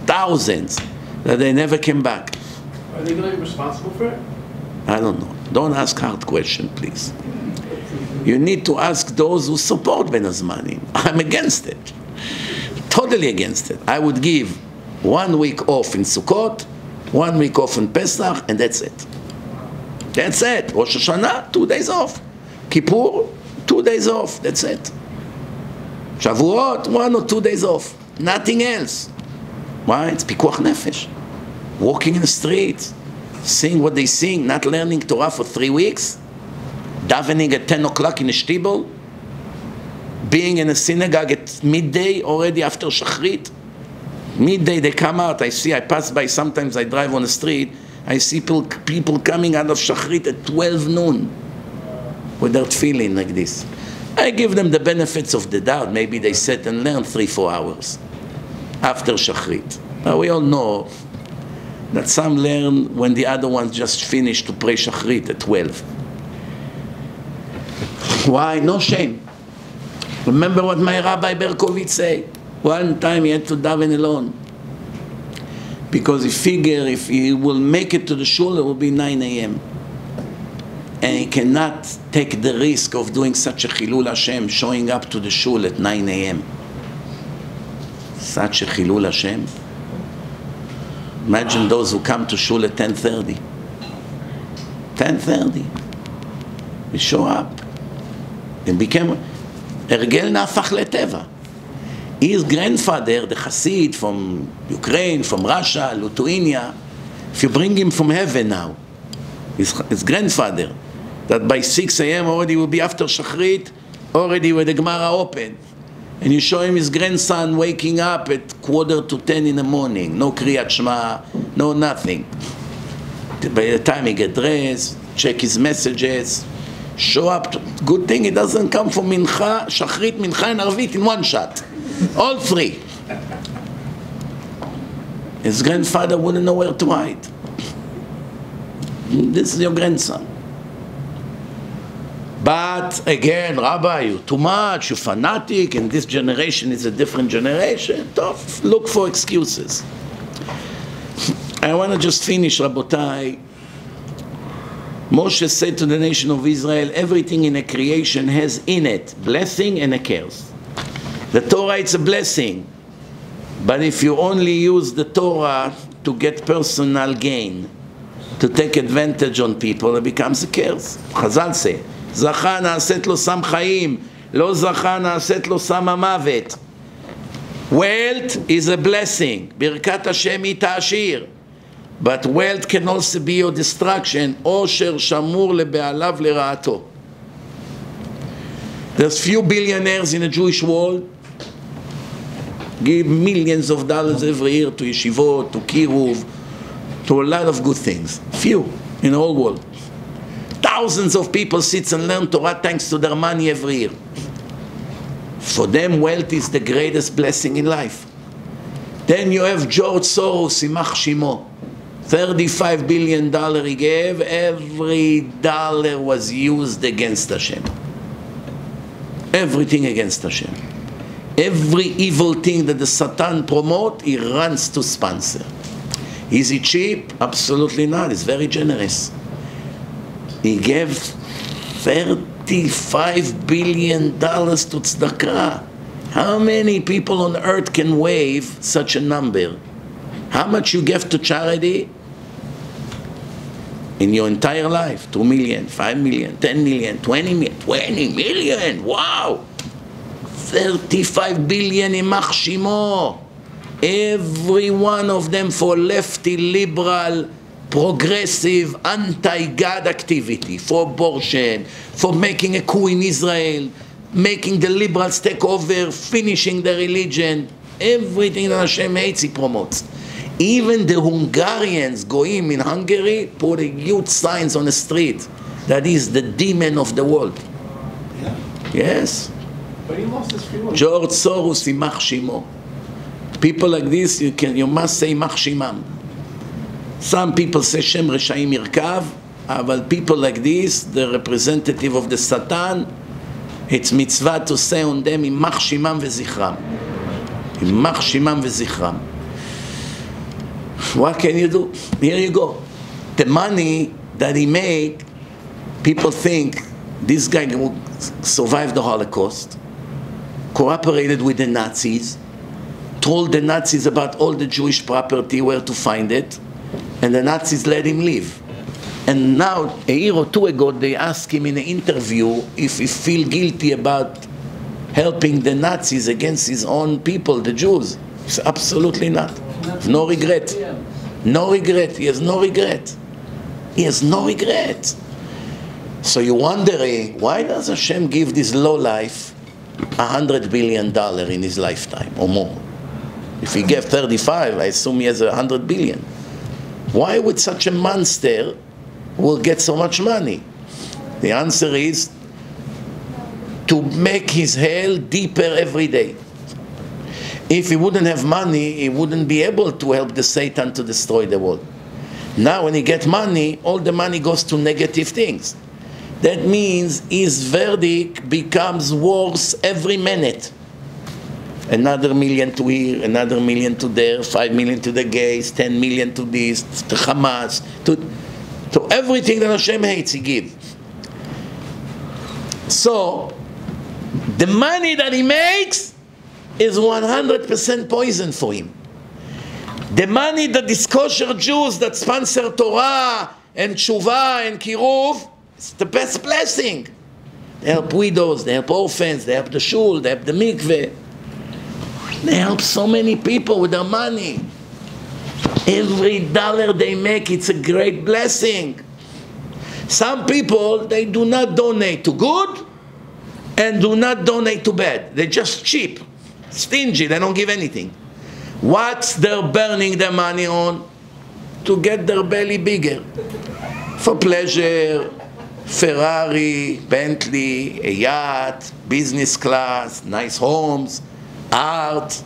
Thousands. That they never came back. Are they going to be responsible for it? I don't know. Don't ask hard questions, please. You need to ask those who support Bein HaZmanim. I'm against it. Totally against it. I would give one week off in Sukkot, one week off in Pesach, and that's it. That's it. Rosh Hashanah, two days off. Kippur, two days off. That's it. Shavuot, one or two days off. Nothing else. Why? It's pikuach nefesh. Walking in the streets, seeing what they sing, not learning Torah for three weeks, davening at 10 o'clock in a shtibel, being in a synagogue at midday already after Shachrit. Midday they come out, I see, I pass by, sometimes I drive on the street, I see people, people coming out of Shachrit at 12 noon with their feeling like this. I give them the benefits of the doubt. Maybe they sit and learn three, four hours after Shachrit. But we all know that some learn when the other ones just finish to pray Shachrit at 12. Why? No shame. Remember what my Rabbi Berkovitz said. One time he had to daven alone. Because he figured if he will make it to the shul, it will be 9 a.m And he cannot take the risk of doing such a Chilul Hashem, showing up to the shul at 9 a.m. Such a Chilul Hashem. Imagine those who come to shul at 10.30. 10.30. We show up. It became, הרגל נהפך לטבע. His grandfather, the Hasid from Ukraine, from Russia, Lithuania, if you bring him from heaven now, his, his grandfather, that by 6 a.m. already will be after Shachrit, already with the Gemara open. And you show him his grandson waking up at quarter to 10 in the morning, no Kriyat Shema, no nothing. By the time he get dressed, check his messages, show up. Good thing it doesn't come from Mincha, Shachrit, Mincha, and Arvit in one shot. All three. His grandfather wouldn't know where to hide. This is your grandson. But again, Rabbi, you're too much, you're fanatic, and this generation is a different generation. Tough. Look for excuses. I want to just finish, Rabotai. Moshe said to the nation of Israel, everything in a creation has in it blessing and a curse. The Torah, is a blessing. But if you only use the Torah to get personal gain, to take advantage on people, it becomes a curse. Chazal say, זכה נעשית לו סם חיים, לא זכה נעשית לו סם המוות. Wealth is a blessing, ברכת השם היא תעשיר. But wealth can also be your destruction, עושר שמור לבעליו לרעתו. There's few billionaires in the Jewish world, give millions of dollars every year to yeshivot, to kiruv, to a lot of good things. Few in the whole world. Thousands of people sit and learn Torah thanks to their money every year. For them, wealth is the greatest blessing in life. Then you have George Soros, Imach Shimo. 35 billion dollar he gave, every dollar was used against Hashem. Everything against Hashem. Every evil thing that the Satan promote, he runs to sponsor. Is he cheap? Absolutely not. He's very generous. He gave 35 billion dollars to tzedakah. How many people on earth can wave such a number? How much you give to charity? In your entire life, 2 million, 5 million, 10 million, 20 million, 20 million, wow! 35 billion in Shimo. Every one of them for lefty, liberal, progressive, anti-God activity, for abortion, for making a coup in Israel, making the liberals take over, finishing the religion. Everything that Hashem hates, he promotes. Even the Hungarians, Goim in Hungary, put a huge signs on the street that is the demon of the world. Yeah. Yes. But he lost his free will. George Soros, Imach Shimo. People like this, you, can, you must say Imach Shimam. Some people say Shem Reshaim Yirkav, but people like this, the representative of the Satan, it's mitzvah to say on them Imach Shimam vezichram. Imach Shimam vezichram. What can you do? Here you go. The money that he made, people think This guy survived the Holocaust, cooperated with the Nazis, told the Nazis about all the Jewish property, where to find it, and the Nazis let him live. And now, a year or two ago, they asked him in an interview if he feel guilty about helping the Nazis against his own people, the Jews. He said, absolutely not. No regret. No regret. He has no regret. He has no regret. So you're wondering, eh, why does Hashem give this low life a hundred billion dollar in his lifetime or more? If he gave 35, I assume he has a hundred billion. Why would such a monster will get so much money? The answer is to make his hell deeper every day. If he wouldn't have money, he wouldn't be able to help the Satan to destroy the world. Now, when he gets money, all the money goes to negative things. That means his verdict becomes worse every minute. Another million to here, another million to there, five million to the gays, ten million to this, to Hamas, to, to everything that Hashem hates, he gives. So, the money that he makes is 100% poison for him. The money that these kosher Jews that sponsor Torah and Tshuva and Kiruv, it's the best blessing. They help widows, they help orphans, they help the shul, they help the mikveh. They help so many people with their money. Every dollar they make, it's a great blessing. Some people, they do not donate to good and do not donate to bad. They're just cheap, stingy, they don't give anything. What's they're burning their money on? To get their belly bigger. For pleasure, Ferrari, Bentley, a yacht, business class, nice homes, art.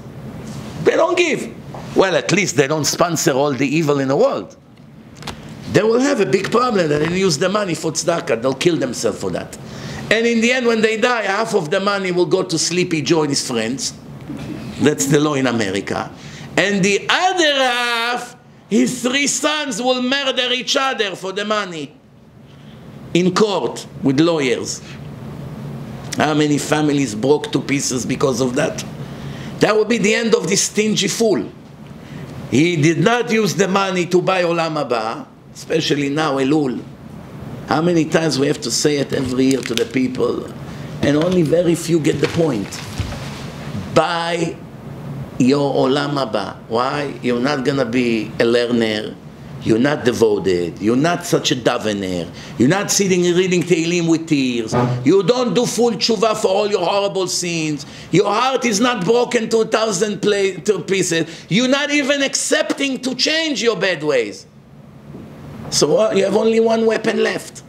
They don't give. Well, at least they don't sponsor all the evil in the world. They will have a big problem that they use the money for tzedakah. They'll kill themselves for that. And in the end, when they die, half of the money will go to Sleepy Joe and his friends. That's the law in America. And the other half, his three sons will murder each other for the money in court with lawyers. How many families broke to pieces because of that? That would be the end of this stingy fool. He did not use the money to buy Olam Haba, especially now Elul. How many times we have to say it every year to the people, and only very few get the point. Buy your Olam Haba. Why? You're not going to be a learner. You're not devoted. You're not such a davener. You're not sitting and reading Tehillim with tears. You don't do full tshuva for all your horrible sins. Your heart is not broken to a thousand pieces. You're not even accepting to change your bad ways. So you have only one weapon left.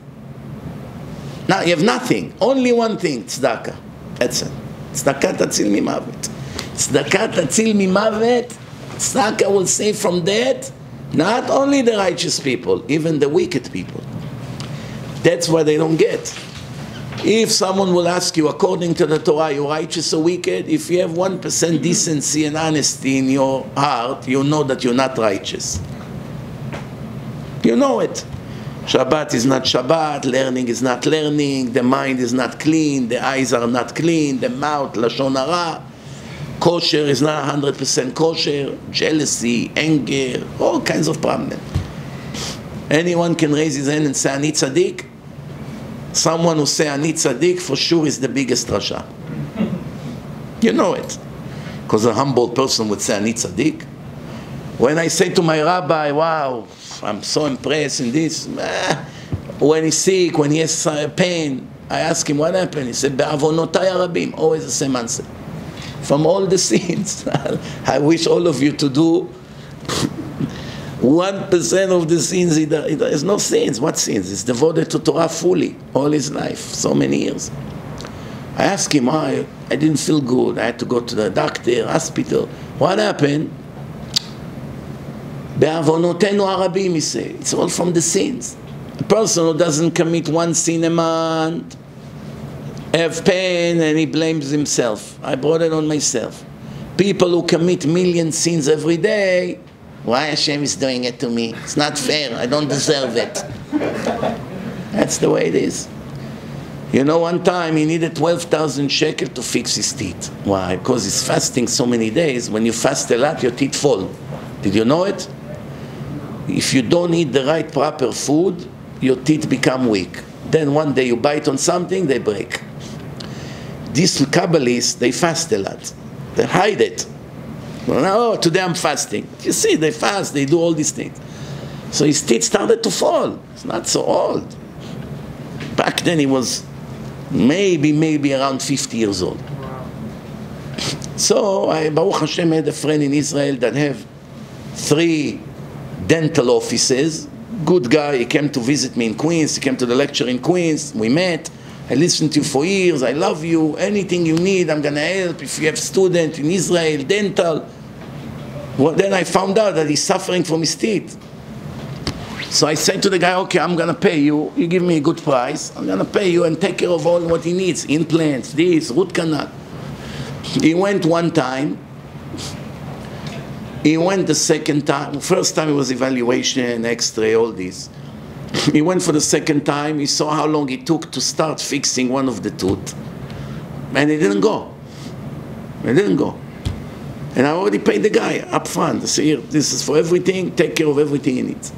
Now you have nothing. Only one thing, tzedakah. That's it. Tzedakah tatzil mimavet. Tzedakah tatzil mimavet. Tzedakah will save from death not only the righteous people, even the wicked people. That's what they don't get. If someone will ask you, according to the Torah, you're righteous or wicked, if you have 1% decency and honesty in your heart, you know that you're not righteous. You know it. Shabbat is not Shabbat, learning is not learning, the mind is not clean, the eyes are not clean, the mouth, Lashon Hara kosher is not 100% kosher, jealousy, anger, all kinds of problems. Anyone can raise his hand and say, Ani tzaddik? Someone who say Ani tzaddik for sure is the biggest rasha. You know it. Because a humble person would say Ani tzaddik. When I say to my rabbi, wow, I'm so impressed in this, when he's sick, when he has uh, pain, I ask him what happened. He said, Be'avonotai arabim, always the same answer from all the sins. I wish all of you to do 1% of the sins. He has no sins. What sins? He's devoted to Torah fully all his life, so many years. I asked him why. I didn't feel good. I had to go to the doctor, hospital. What happened? בעוונותינו הרבים, he said. It's all from the sins. A person who doesn't commit one sin a month, have pain and he blames himself. I brought it on myself. People who commit million sins every day, why Hashem is doing it to me? It's not fair. I don't deserve it. That's the way it is. You know, one time he needed 12,000 shekel to fix his teeth. Why? Because he's fasting so many days. When you fast a lot, your teeth fall. Did you know it? If you don't eat the right proper food, your teeth become weak. Then one day you bite on something, they break. These Kabbalists, they fast a lot. They hide it. Oh, today I'm fasting. You see, they fast, they do all these things. So his teeth started to fall. It's not so old. Back then he was maybe, maybe around 50 years old. So I, Baruch Hashem, had a friend in Israel that have three dental offices. Good guy, he came to visit me in Queens, he came to the lecture in Queens, we met. I listened to you for years, I love you, anything you need, I'm gonna help. If you have student in Israel, dental. Well, then I found out that he's suffering from his teeth. So I said to the guy, okay, I'm gonna pay you. You give me a good price. I'm gonna pay you and take care of all what he needs. Implants, this, root canal. He went one time. He went the second time. First time it was evaluation, X-ray, all this. He went for the second time. He saw how long it took to start fixing one of the tooth, and he didn't go. He didn't go. And I already paid the guy up front. I said, here, this is for everything. Take care of everything in it.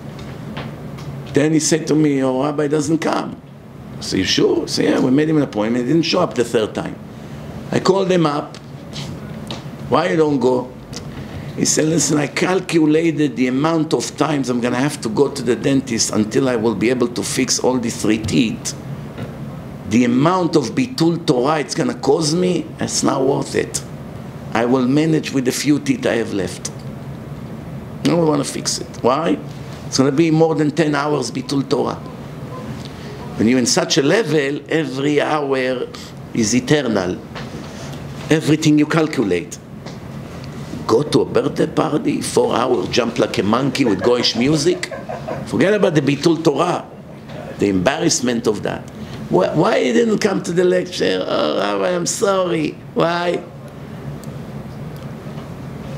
Then he said to me, oh, rabbi doesn't come. I said, you sure? I said, yeah, we made him an appointment. He didn't show up the third time. I called him up. Why you don't go? He said, listen, I calculated the amount of times I'm going to have to go to the dentist until I will be able to fix all the three teeth. The amount of bitul Torah it's going to cause me, it's not worth it. I will manage with the few teeth I have left. I don't want to fix it. Why? It's going to be more than 10 hours bitul Torah. When you're in such a level, every hour is eternal. Everything you calculate. Go to a birthday party, four hours, jump like a monkey with goyish music. Forget about the bitul Torah, the embarrassment of that. Why, why you didn't come to the lecture? Oh, Rabbi, I'm sorry. Why?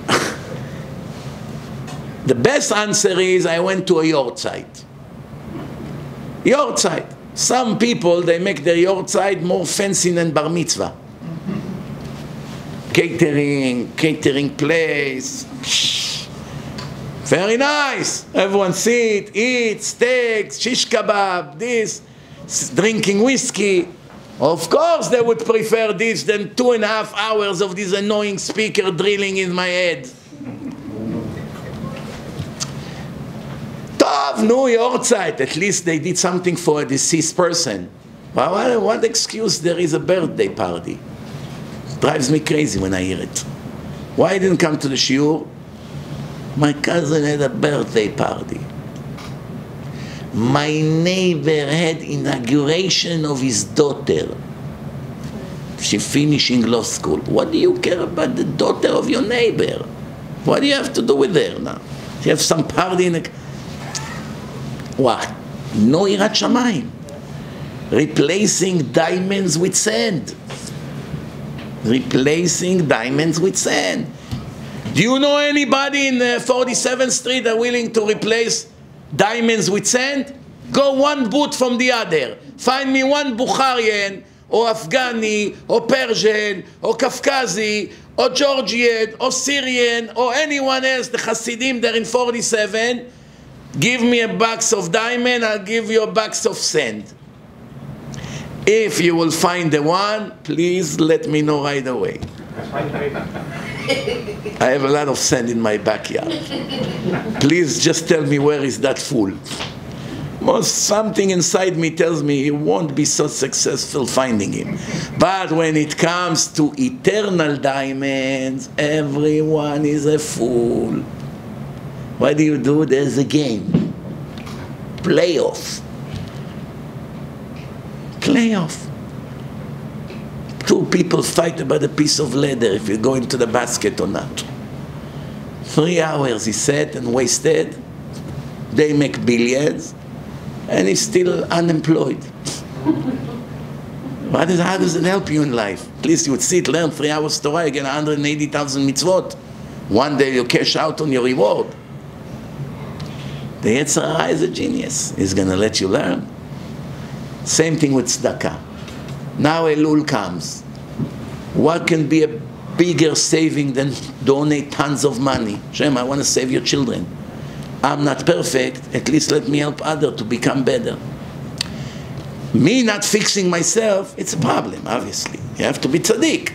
the best answer is I went to a yortzeit. Yortzeit. Some people, they make their yortzeit more fancy than bar mitzvah. Catering, catering place. Very nice. Everyone sit, eat, steaks, shish kebab, this, drinking whiskey. Of course they would prefer this than two and a half hours of this annoying speaker drilling in my head. Tov, no, yortzeit. At least they did something for a deceased person. What, what excuse there is a birthday party? Drives me crazy when I hear it. Why I didn't come to the shiur? My cousin had a birthday party. My neighbor had inauguration of his daughter. She finishing law school. What do you care about the daughter of your neighbor? What do you have to do with her now? You have some party in a... What? No Yirat Shamayim. Replacing diamonds with sand. Replacing diamonds with sand. Do you know anybody in uh, 47th Street that willing to replace diamonds with sand? Go one boot from the other. Find me one Bukharian or Afghani or Persian or Kafkazi or Georgian or Syrian or anyone else, the Hasidim there in 47. Give me a box of diamond, I'll give you a box of sand. If you will find the one, please let me know right away. I have a lot of sand in my backyard. Please just tell me where is that fool. Most something inside me tells me he won't be so successful finding him. But when it comes to eternal diamonds, everyone is a fool. What do you do? There's a game. Playoff. Playoff two people fight about a piece of leather if you go into the basket or not. Three hours he sat and wasted. They make billions, and he's still unemployed. What is, how does it help you in life? At least you would sit, learn three hours Torah, get 180,000 mitzvot. One day you cash out on your reward. The Yetzer Hara is a genius. He's going to let you learn. Same thing with tzedakah. Now Elul comes. What can be a bigger saving than donate tons of money? Shem, I want to save your children. I'm not perfect, at least let me help others to become better. Me not fixing myself, it's a problem, obviously. You have to be tzaddik.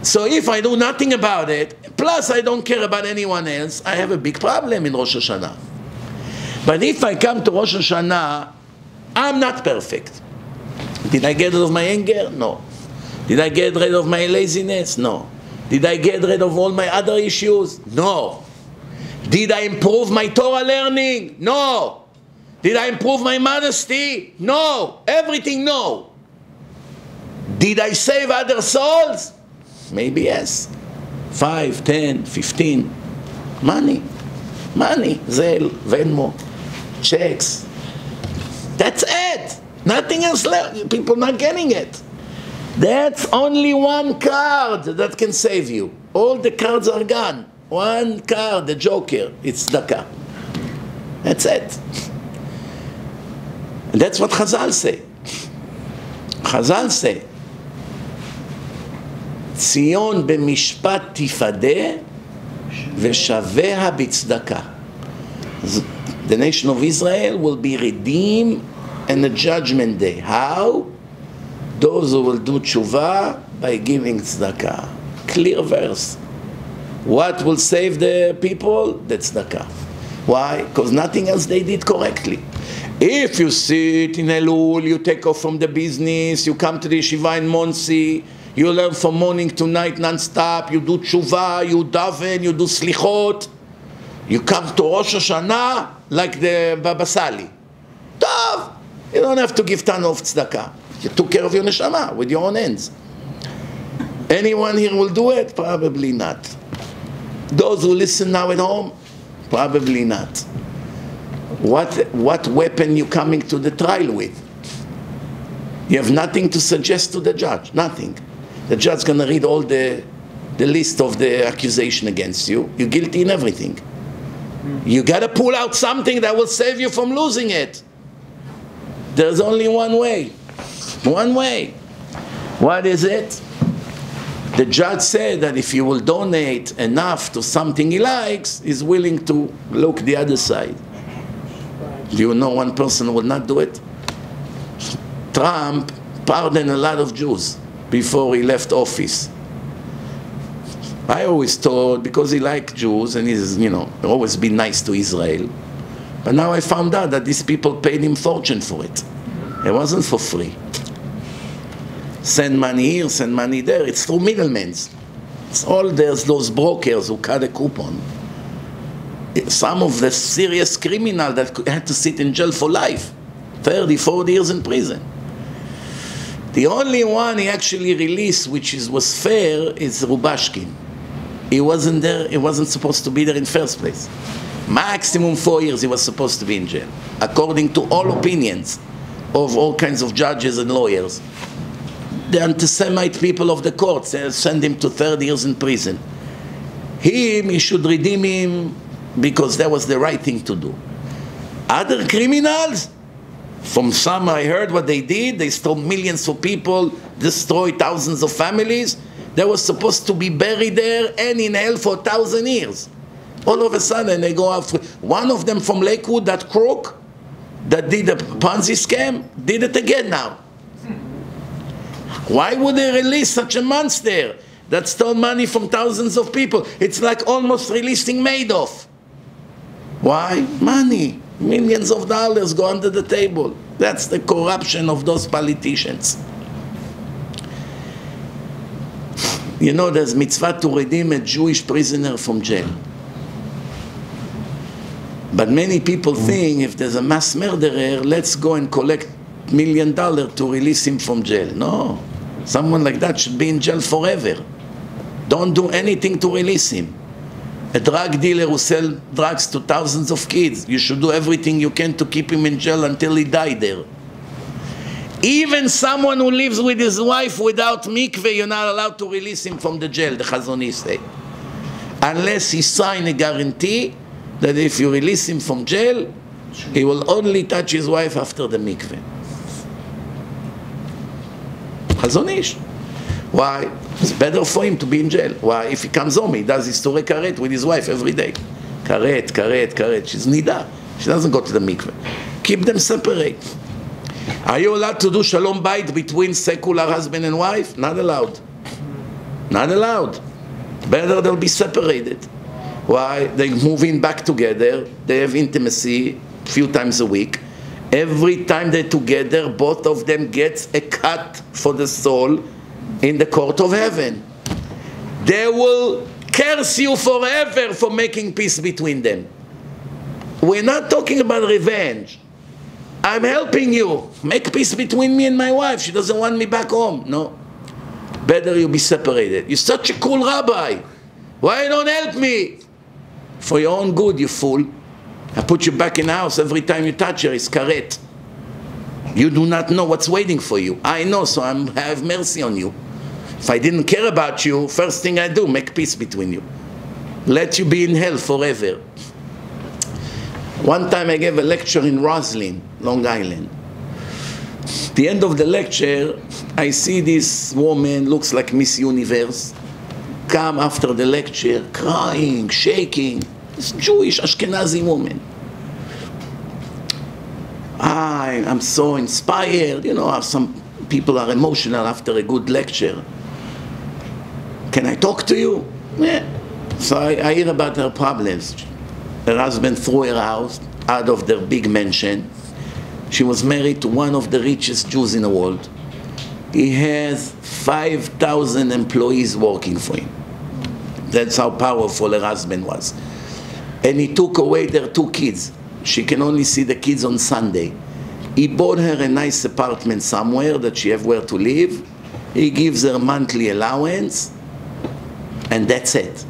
So if I do nothing about it, plus I don't care about anyone else, I have a big problem in Rosh Hashanah. But if I come to Rosh Hashanah, I'm not perfect. Did I get rid of my anger? No. Did I get rid of my laziness? No. Did I get rid of all my other issues? No. Did I improve my Torah learning? No. Did I improve my modesty? No. Everything, no. Did I save other souls? Maybe yes. Five, ten, fifteen. Money. Money. Zelle, Venmo, checks. That's it. Nothing else left. People not getting it. That's only one card that can save you. All the cards are gone. One card, the Joker, tzedakah. That's it. And that's what Chazal say. Chazal say, ציון במשפט תפדה ושביה בצדקה. The nation of Israel will be redeemed in the judgment day. How? Those who will do tshuva by giving tzedakah. Clear verse. What will save the people? The tzedakah. Why? Because nothing else they did correctly. If you sit in Elul, you take off from the business, you come to the yeshiva in Monsey, you learn from morning to night non-stop, you do tshuva, you daven, you do slichot, you come to Rosh Hashanah like the Baba Sali. Tov, you don't have to give ton of tzedakah. You took care of your neshama with your own hands. Anyone here will do it? Probably not. Those who listen now at home? Probably not. What, what weapon you coming to the trial with? You have nothing to suggest to the judge, nothing. The judge's going to read all the, the list of the accusation against you. You're guilty in everything. Mm-hmm. You got to pull out something that will save you from losing it. There's only one way. One way. What is it? The judge said that if you will donate enough to something he likes, he's willing to look the other side. Do you know one person will not do it? Trump pardoned a lot of Jews before he left office. I always thought because he liked Jews and he's, you know, always been nice to Israel. But now I found out that these people paid him fortune for it. It wasn't for free. Send money here, send money there. It's through middlemen. It's all there's those brokers who cut a coupon. Some of the serious criminal that had to sit in jail for life, 30, 40 years in prison. The only one he actually released, which is, was fair, is Rubashkin. He wasn't there, he wasn't supposed to be there in first place. Maximum four years he was supposed to be in jail, according to all opinions of all kinds of judges and lawyers. The anti-Semite people of the court send him to 30 years in prison. Him, he should redeem him because that was the right thing to do. Other criminals, from some I heard what they did, they stole millions of people, destroyed thousands of families. They were supposed to be buried there and in hell for a thousand years. All of a sudden they go after one of them from Lakewood, that crook that did the Ponzi scam, did it again now. Why would they release such a monster that stole money from thousands of people? It's like almost releasing Madoff. Why? Money. Millions of dollars go under the table. That's the corruption of those politicians. You know, there's mitzvah to redeem a Jewish prisoner from jail. But many people mm. think if there's a mass murderer, let's go and collect million dollar to release him from jail. No. Someone like that should be in jail forever. Don't do anything to release him. A drug dealer who sells drugs to thousands of kids, you should do everything you can to keep him in jail until he die there. Even someone who lives with his wife without mikveh, you're not allowed to release him from the jail, the Chazon say. Unless he sign a guarantee that if you release him from jail, he will only touch his wife after the mikveh. Chazon Ish. Why? It's better for him to be in jail. Why? If he comes home, he does his Torah karet with his wife every day. Karet, karet, karet. She's nida. She doesn't go to the mikveh. Keep them separate. Are you allowed to do shalom bait between secular husband and wife? Not allowed. Not allowed. Better they'll be separated. Why? They move in back together. They have intimacy a few times a week. Every time they're together, both of them gets a cut for the soul in the court of heaven. They will curse you forever for making peace between them. We're not talking about revenge. I'm helping you. Make peace between me and my wife. She doesn't want me back home. No. Better you be separated. You're such a cool rabbi. Why you don't help me? For your own good, you fool. I put you back in the house every time you touch her, it's karet. You do not know what's waiting for you. I know, so I have mercy on you. If I didn't care about you, first thing I do, make peace between you. Let you be in hell forever. One time I gave a lecture in Roslyn, Long Island. The end of the lecture, I see this woman, looks like Miss Universe, come after the lecture, crying, shaking. This Jewish Ashkenazi woman. I, I'm so inspired. You know, some people are emotional after a good lecture. Can I talk to you? Yeah. So I, I hear about her problems. Her husband threw her out, out of their big mansion. She was married to one of the richest Jews in the world. He has 5,000 employees working for him. That's how powerful her husband was. And he took away their two kids. She can only see the kids on Sunday. He bought her a nice apartment somewhere that she have where to live. He gives her monthly allowance, and that's it.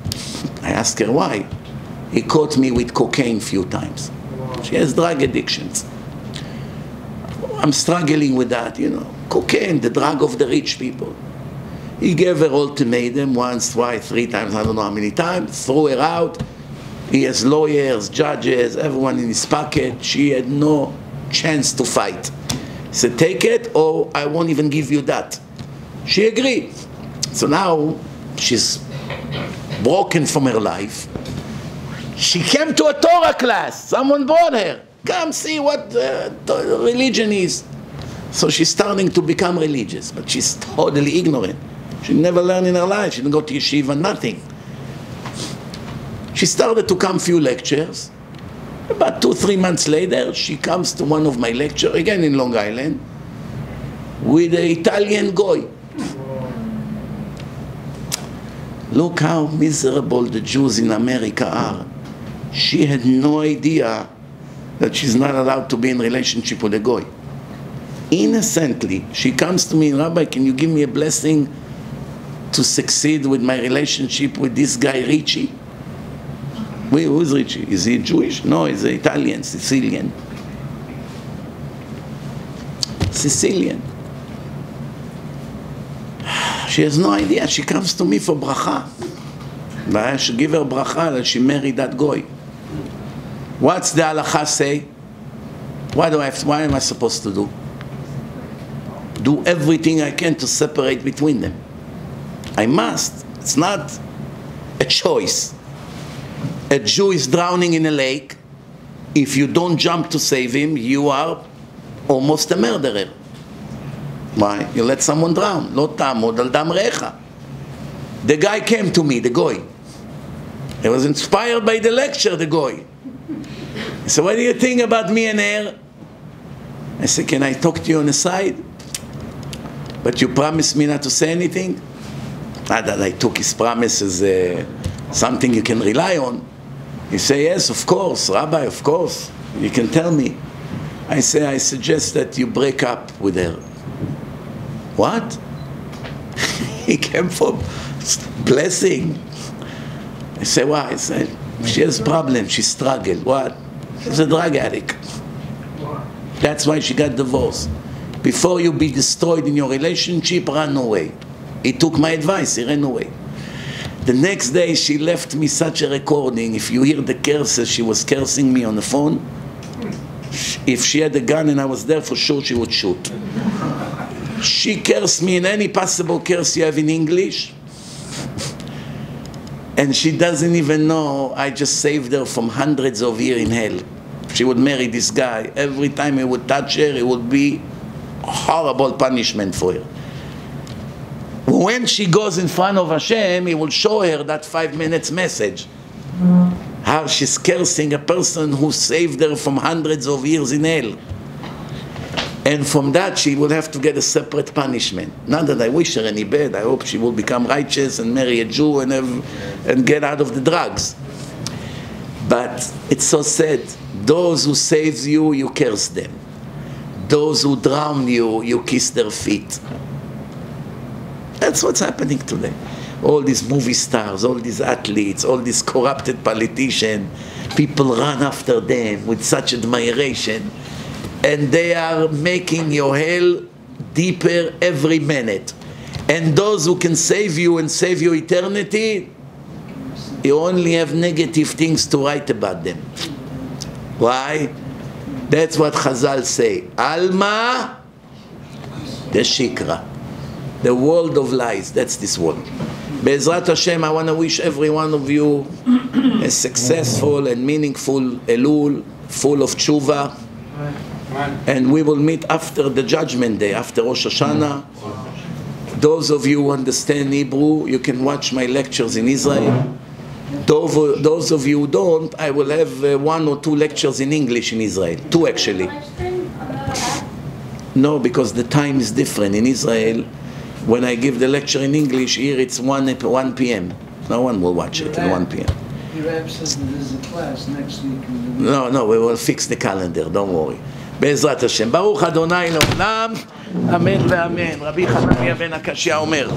I asked her why. He caught me with cocaine few times. She has drug addictions. I'm struggling with that, you know. Cocaine, the drug of the rich people. He gave her ultimatum once, twice, three times, I don't know how many times, threw her out. He has lawyers, judges, everyone in his pocket. She had no chance to fight. He said, take it or I won't even give you that. She agreed. So now she's broken from her life. She came to a Torah class. Someone brought her. Come see what uh, religion is. So she's starting to become religious, but she's totally ignorant. She never learned in her life. She didn't go to yeshiva, nothing. She started to come few lectures. About two, three months later, she comes to one of my lectures, again in Long Island, with an Italian goy. Look how miserable the Jews in America are. She had no idea that she's not allowed to be in relationship with a goy. Innocently, she comes to me, Rabbi, can you give me a blessing to succeed with my relationship with this guy Richie? Wait, who is Richie? Is he Jewish? No, he's Italian, Sicilian. Sicilian. She has no idea. She comes to me for bracha. I should give her bracha that she married that goy. What's the halacha say? What do I have, what am I supposed to do? Do everything I can to separate between them. I must. It's not a choice. A Jew is drowning in a lake. If you don't jump to save him, you are almost a murderer. Why? You let someone drown. לא תעמוד על דם רעך. The guy came to me, the goy. He was inspired by the lecture, the goy. Said, what do you think about me and her? I said, can I talk to you on the side? But you promised me not to say anything? Not that I took his promise as uh, something you can rely on. He said, yes, of course, Rabbi, of course. You can tell me. I say, I suggest that you break up with her. What? he came for blessing. I say, why? I said, she has problems, she struggled. What? She's a drug addict. That's why she got divorced. Before you be destroyed in your relationship, run away. He took my advice, he ran away. The next day she left me such a recording. If you hear the curses, she was cursing me on the phone. If she had a gun and I was there, for sure she would shoot. She cursed me in any possible curse you have in English. And she doesn't even know I just saved her from hundreds of years in hell. She would marry this guy. Every time he would touch her, it would be horrible punishment for her. When she goes in front of Hashem, he will show her that five minutes message. How she's cursing a person who saved her from hundreds of years in hell. And from that, she will have to get a separate punishment. Not that I wish her any bad. I hope she will become righteous and marry a Jew and, have, and get out of the drugs. But it's so sad. Those who save you, you curse them. Those who drown you, you kiss their feet. That's what's happening today. All these movie stars, all these athletes, all these corrupted politicians, people run after them with such admiration and they are making your hell deeper every minute. And those who can save you and save your eternity, you only have negative things to write about them. Why? That's what Chazal say. Alma DeShikra. The world of lies. That's this world. Be'ezrat Hashem, I want to wish every one of you a successful and meaningful Elul, full of tshuva and we will meet after the judgment day, after Rosh Hashanah. Those of you who understand Hebrew, you can watch my lectures in Israel. Those those of you who don't, I will have uh, one or two lectures in English in Israel. Two actually. No, because the time is different. In Israel, when I give the lecture in English, here it's 1, 1 p.m. No one will watch it at 1 p.m. Your rep says that there's a class next week. No, no, we will fix the calendar, don't worry. בעזרת השם. ברוך אדוני לעולם, אמן ואמן. רבי חנניה בן הקשיא אומר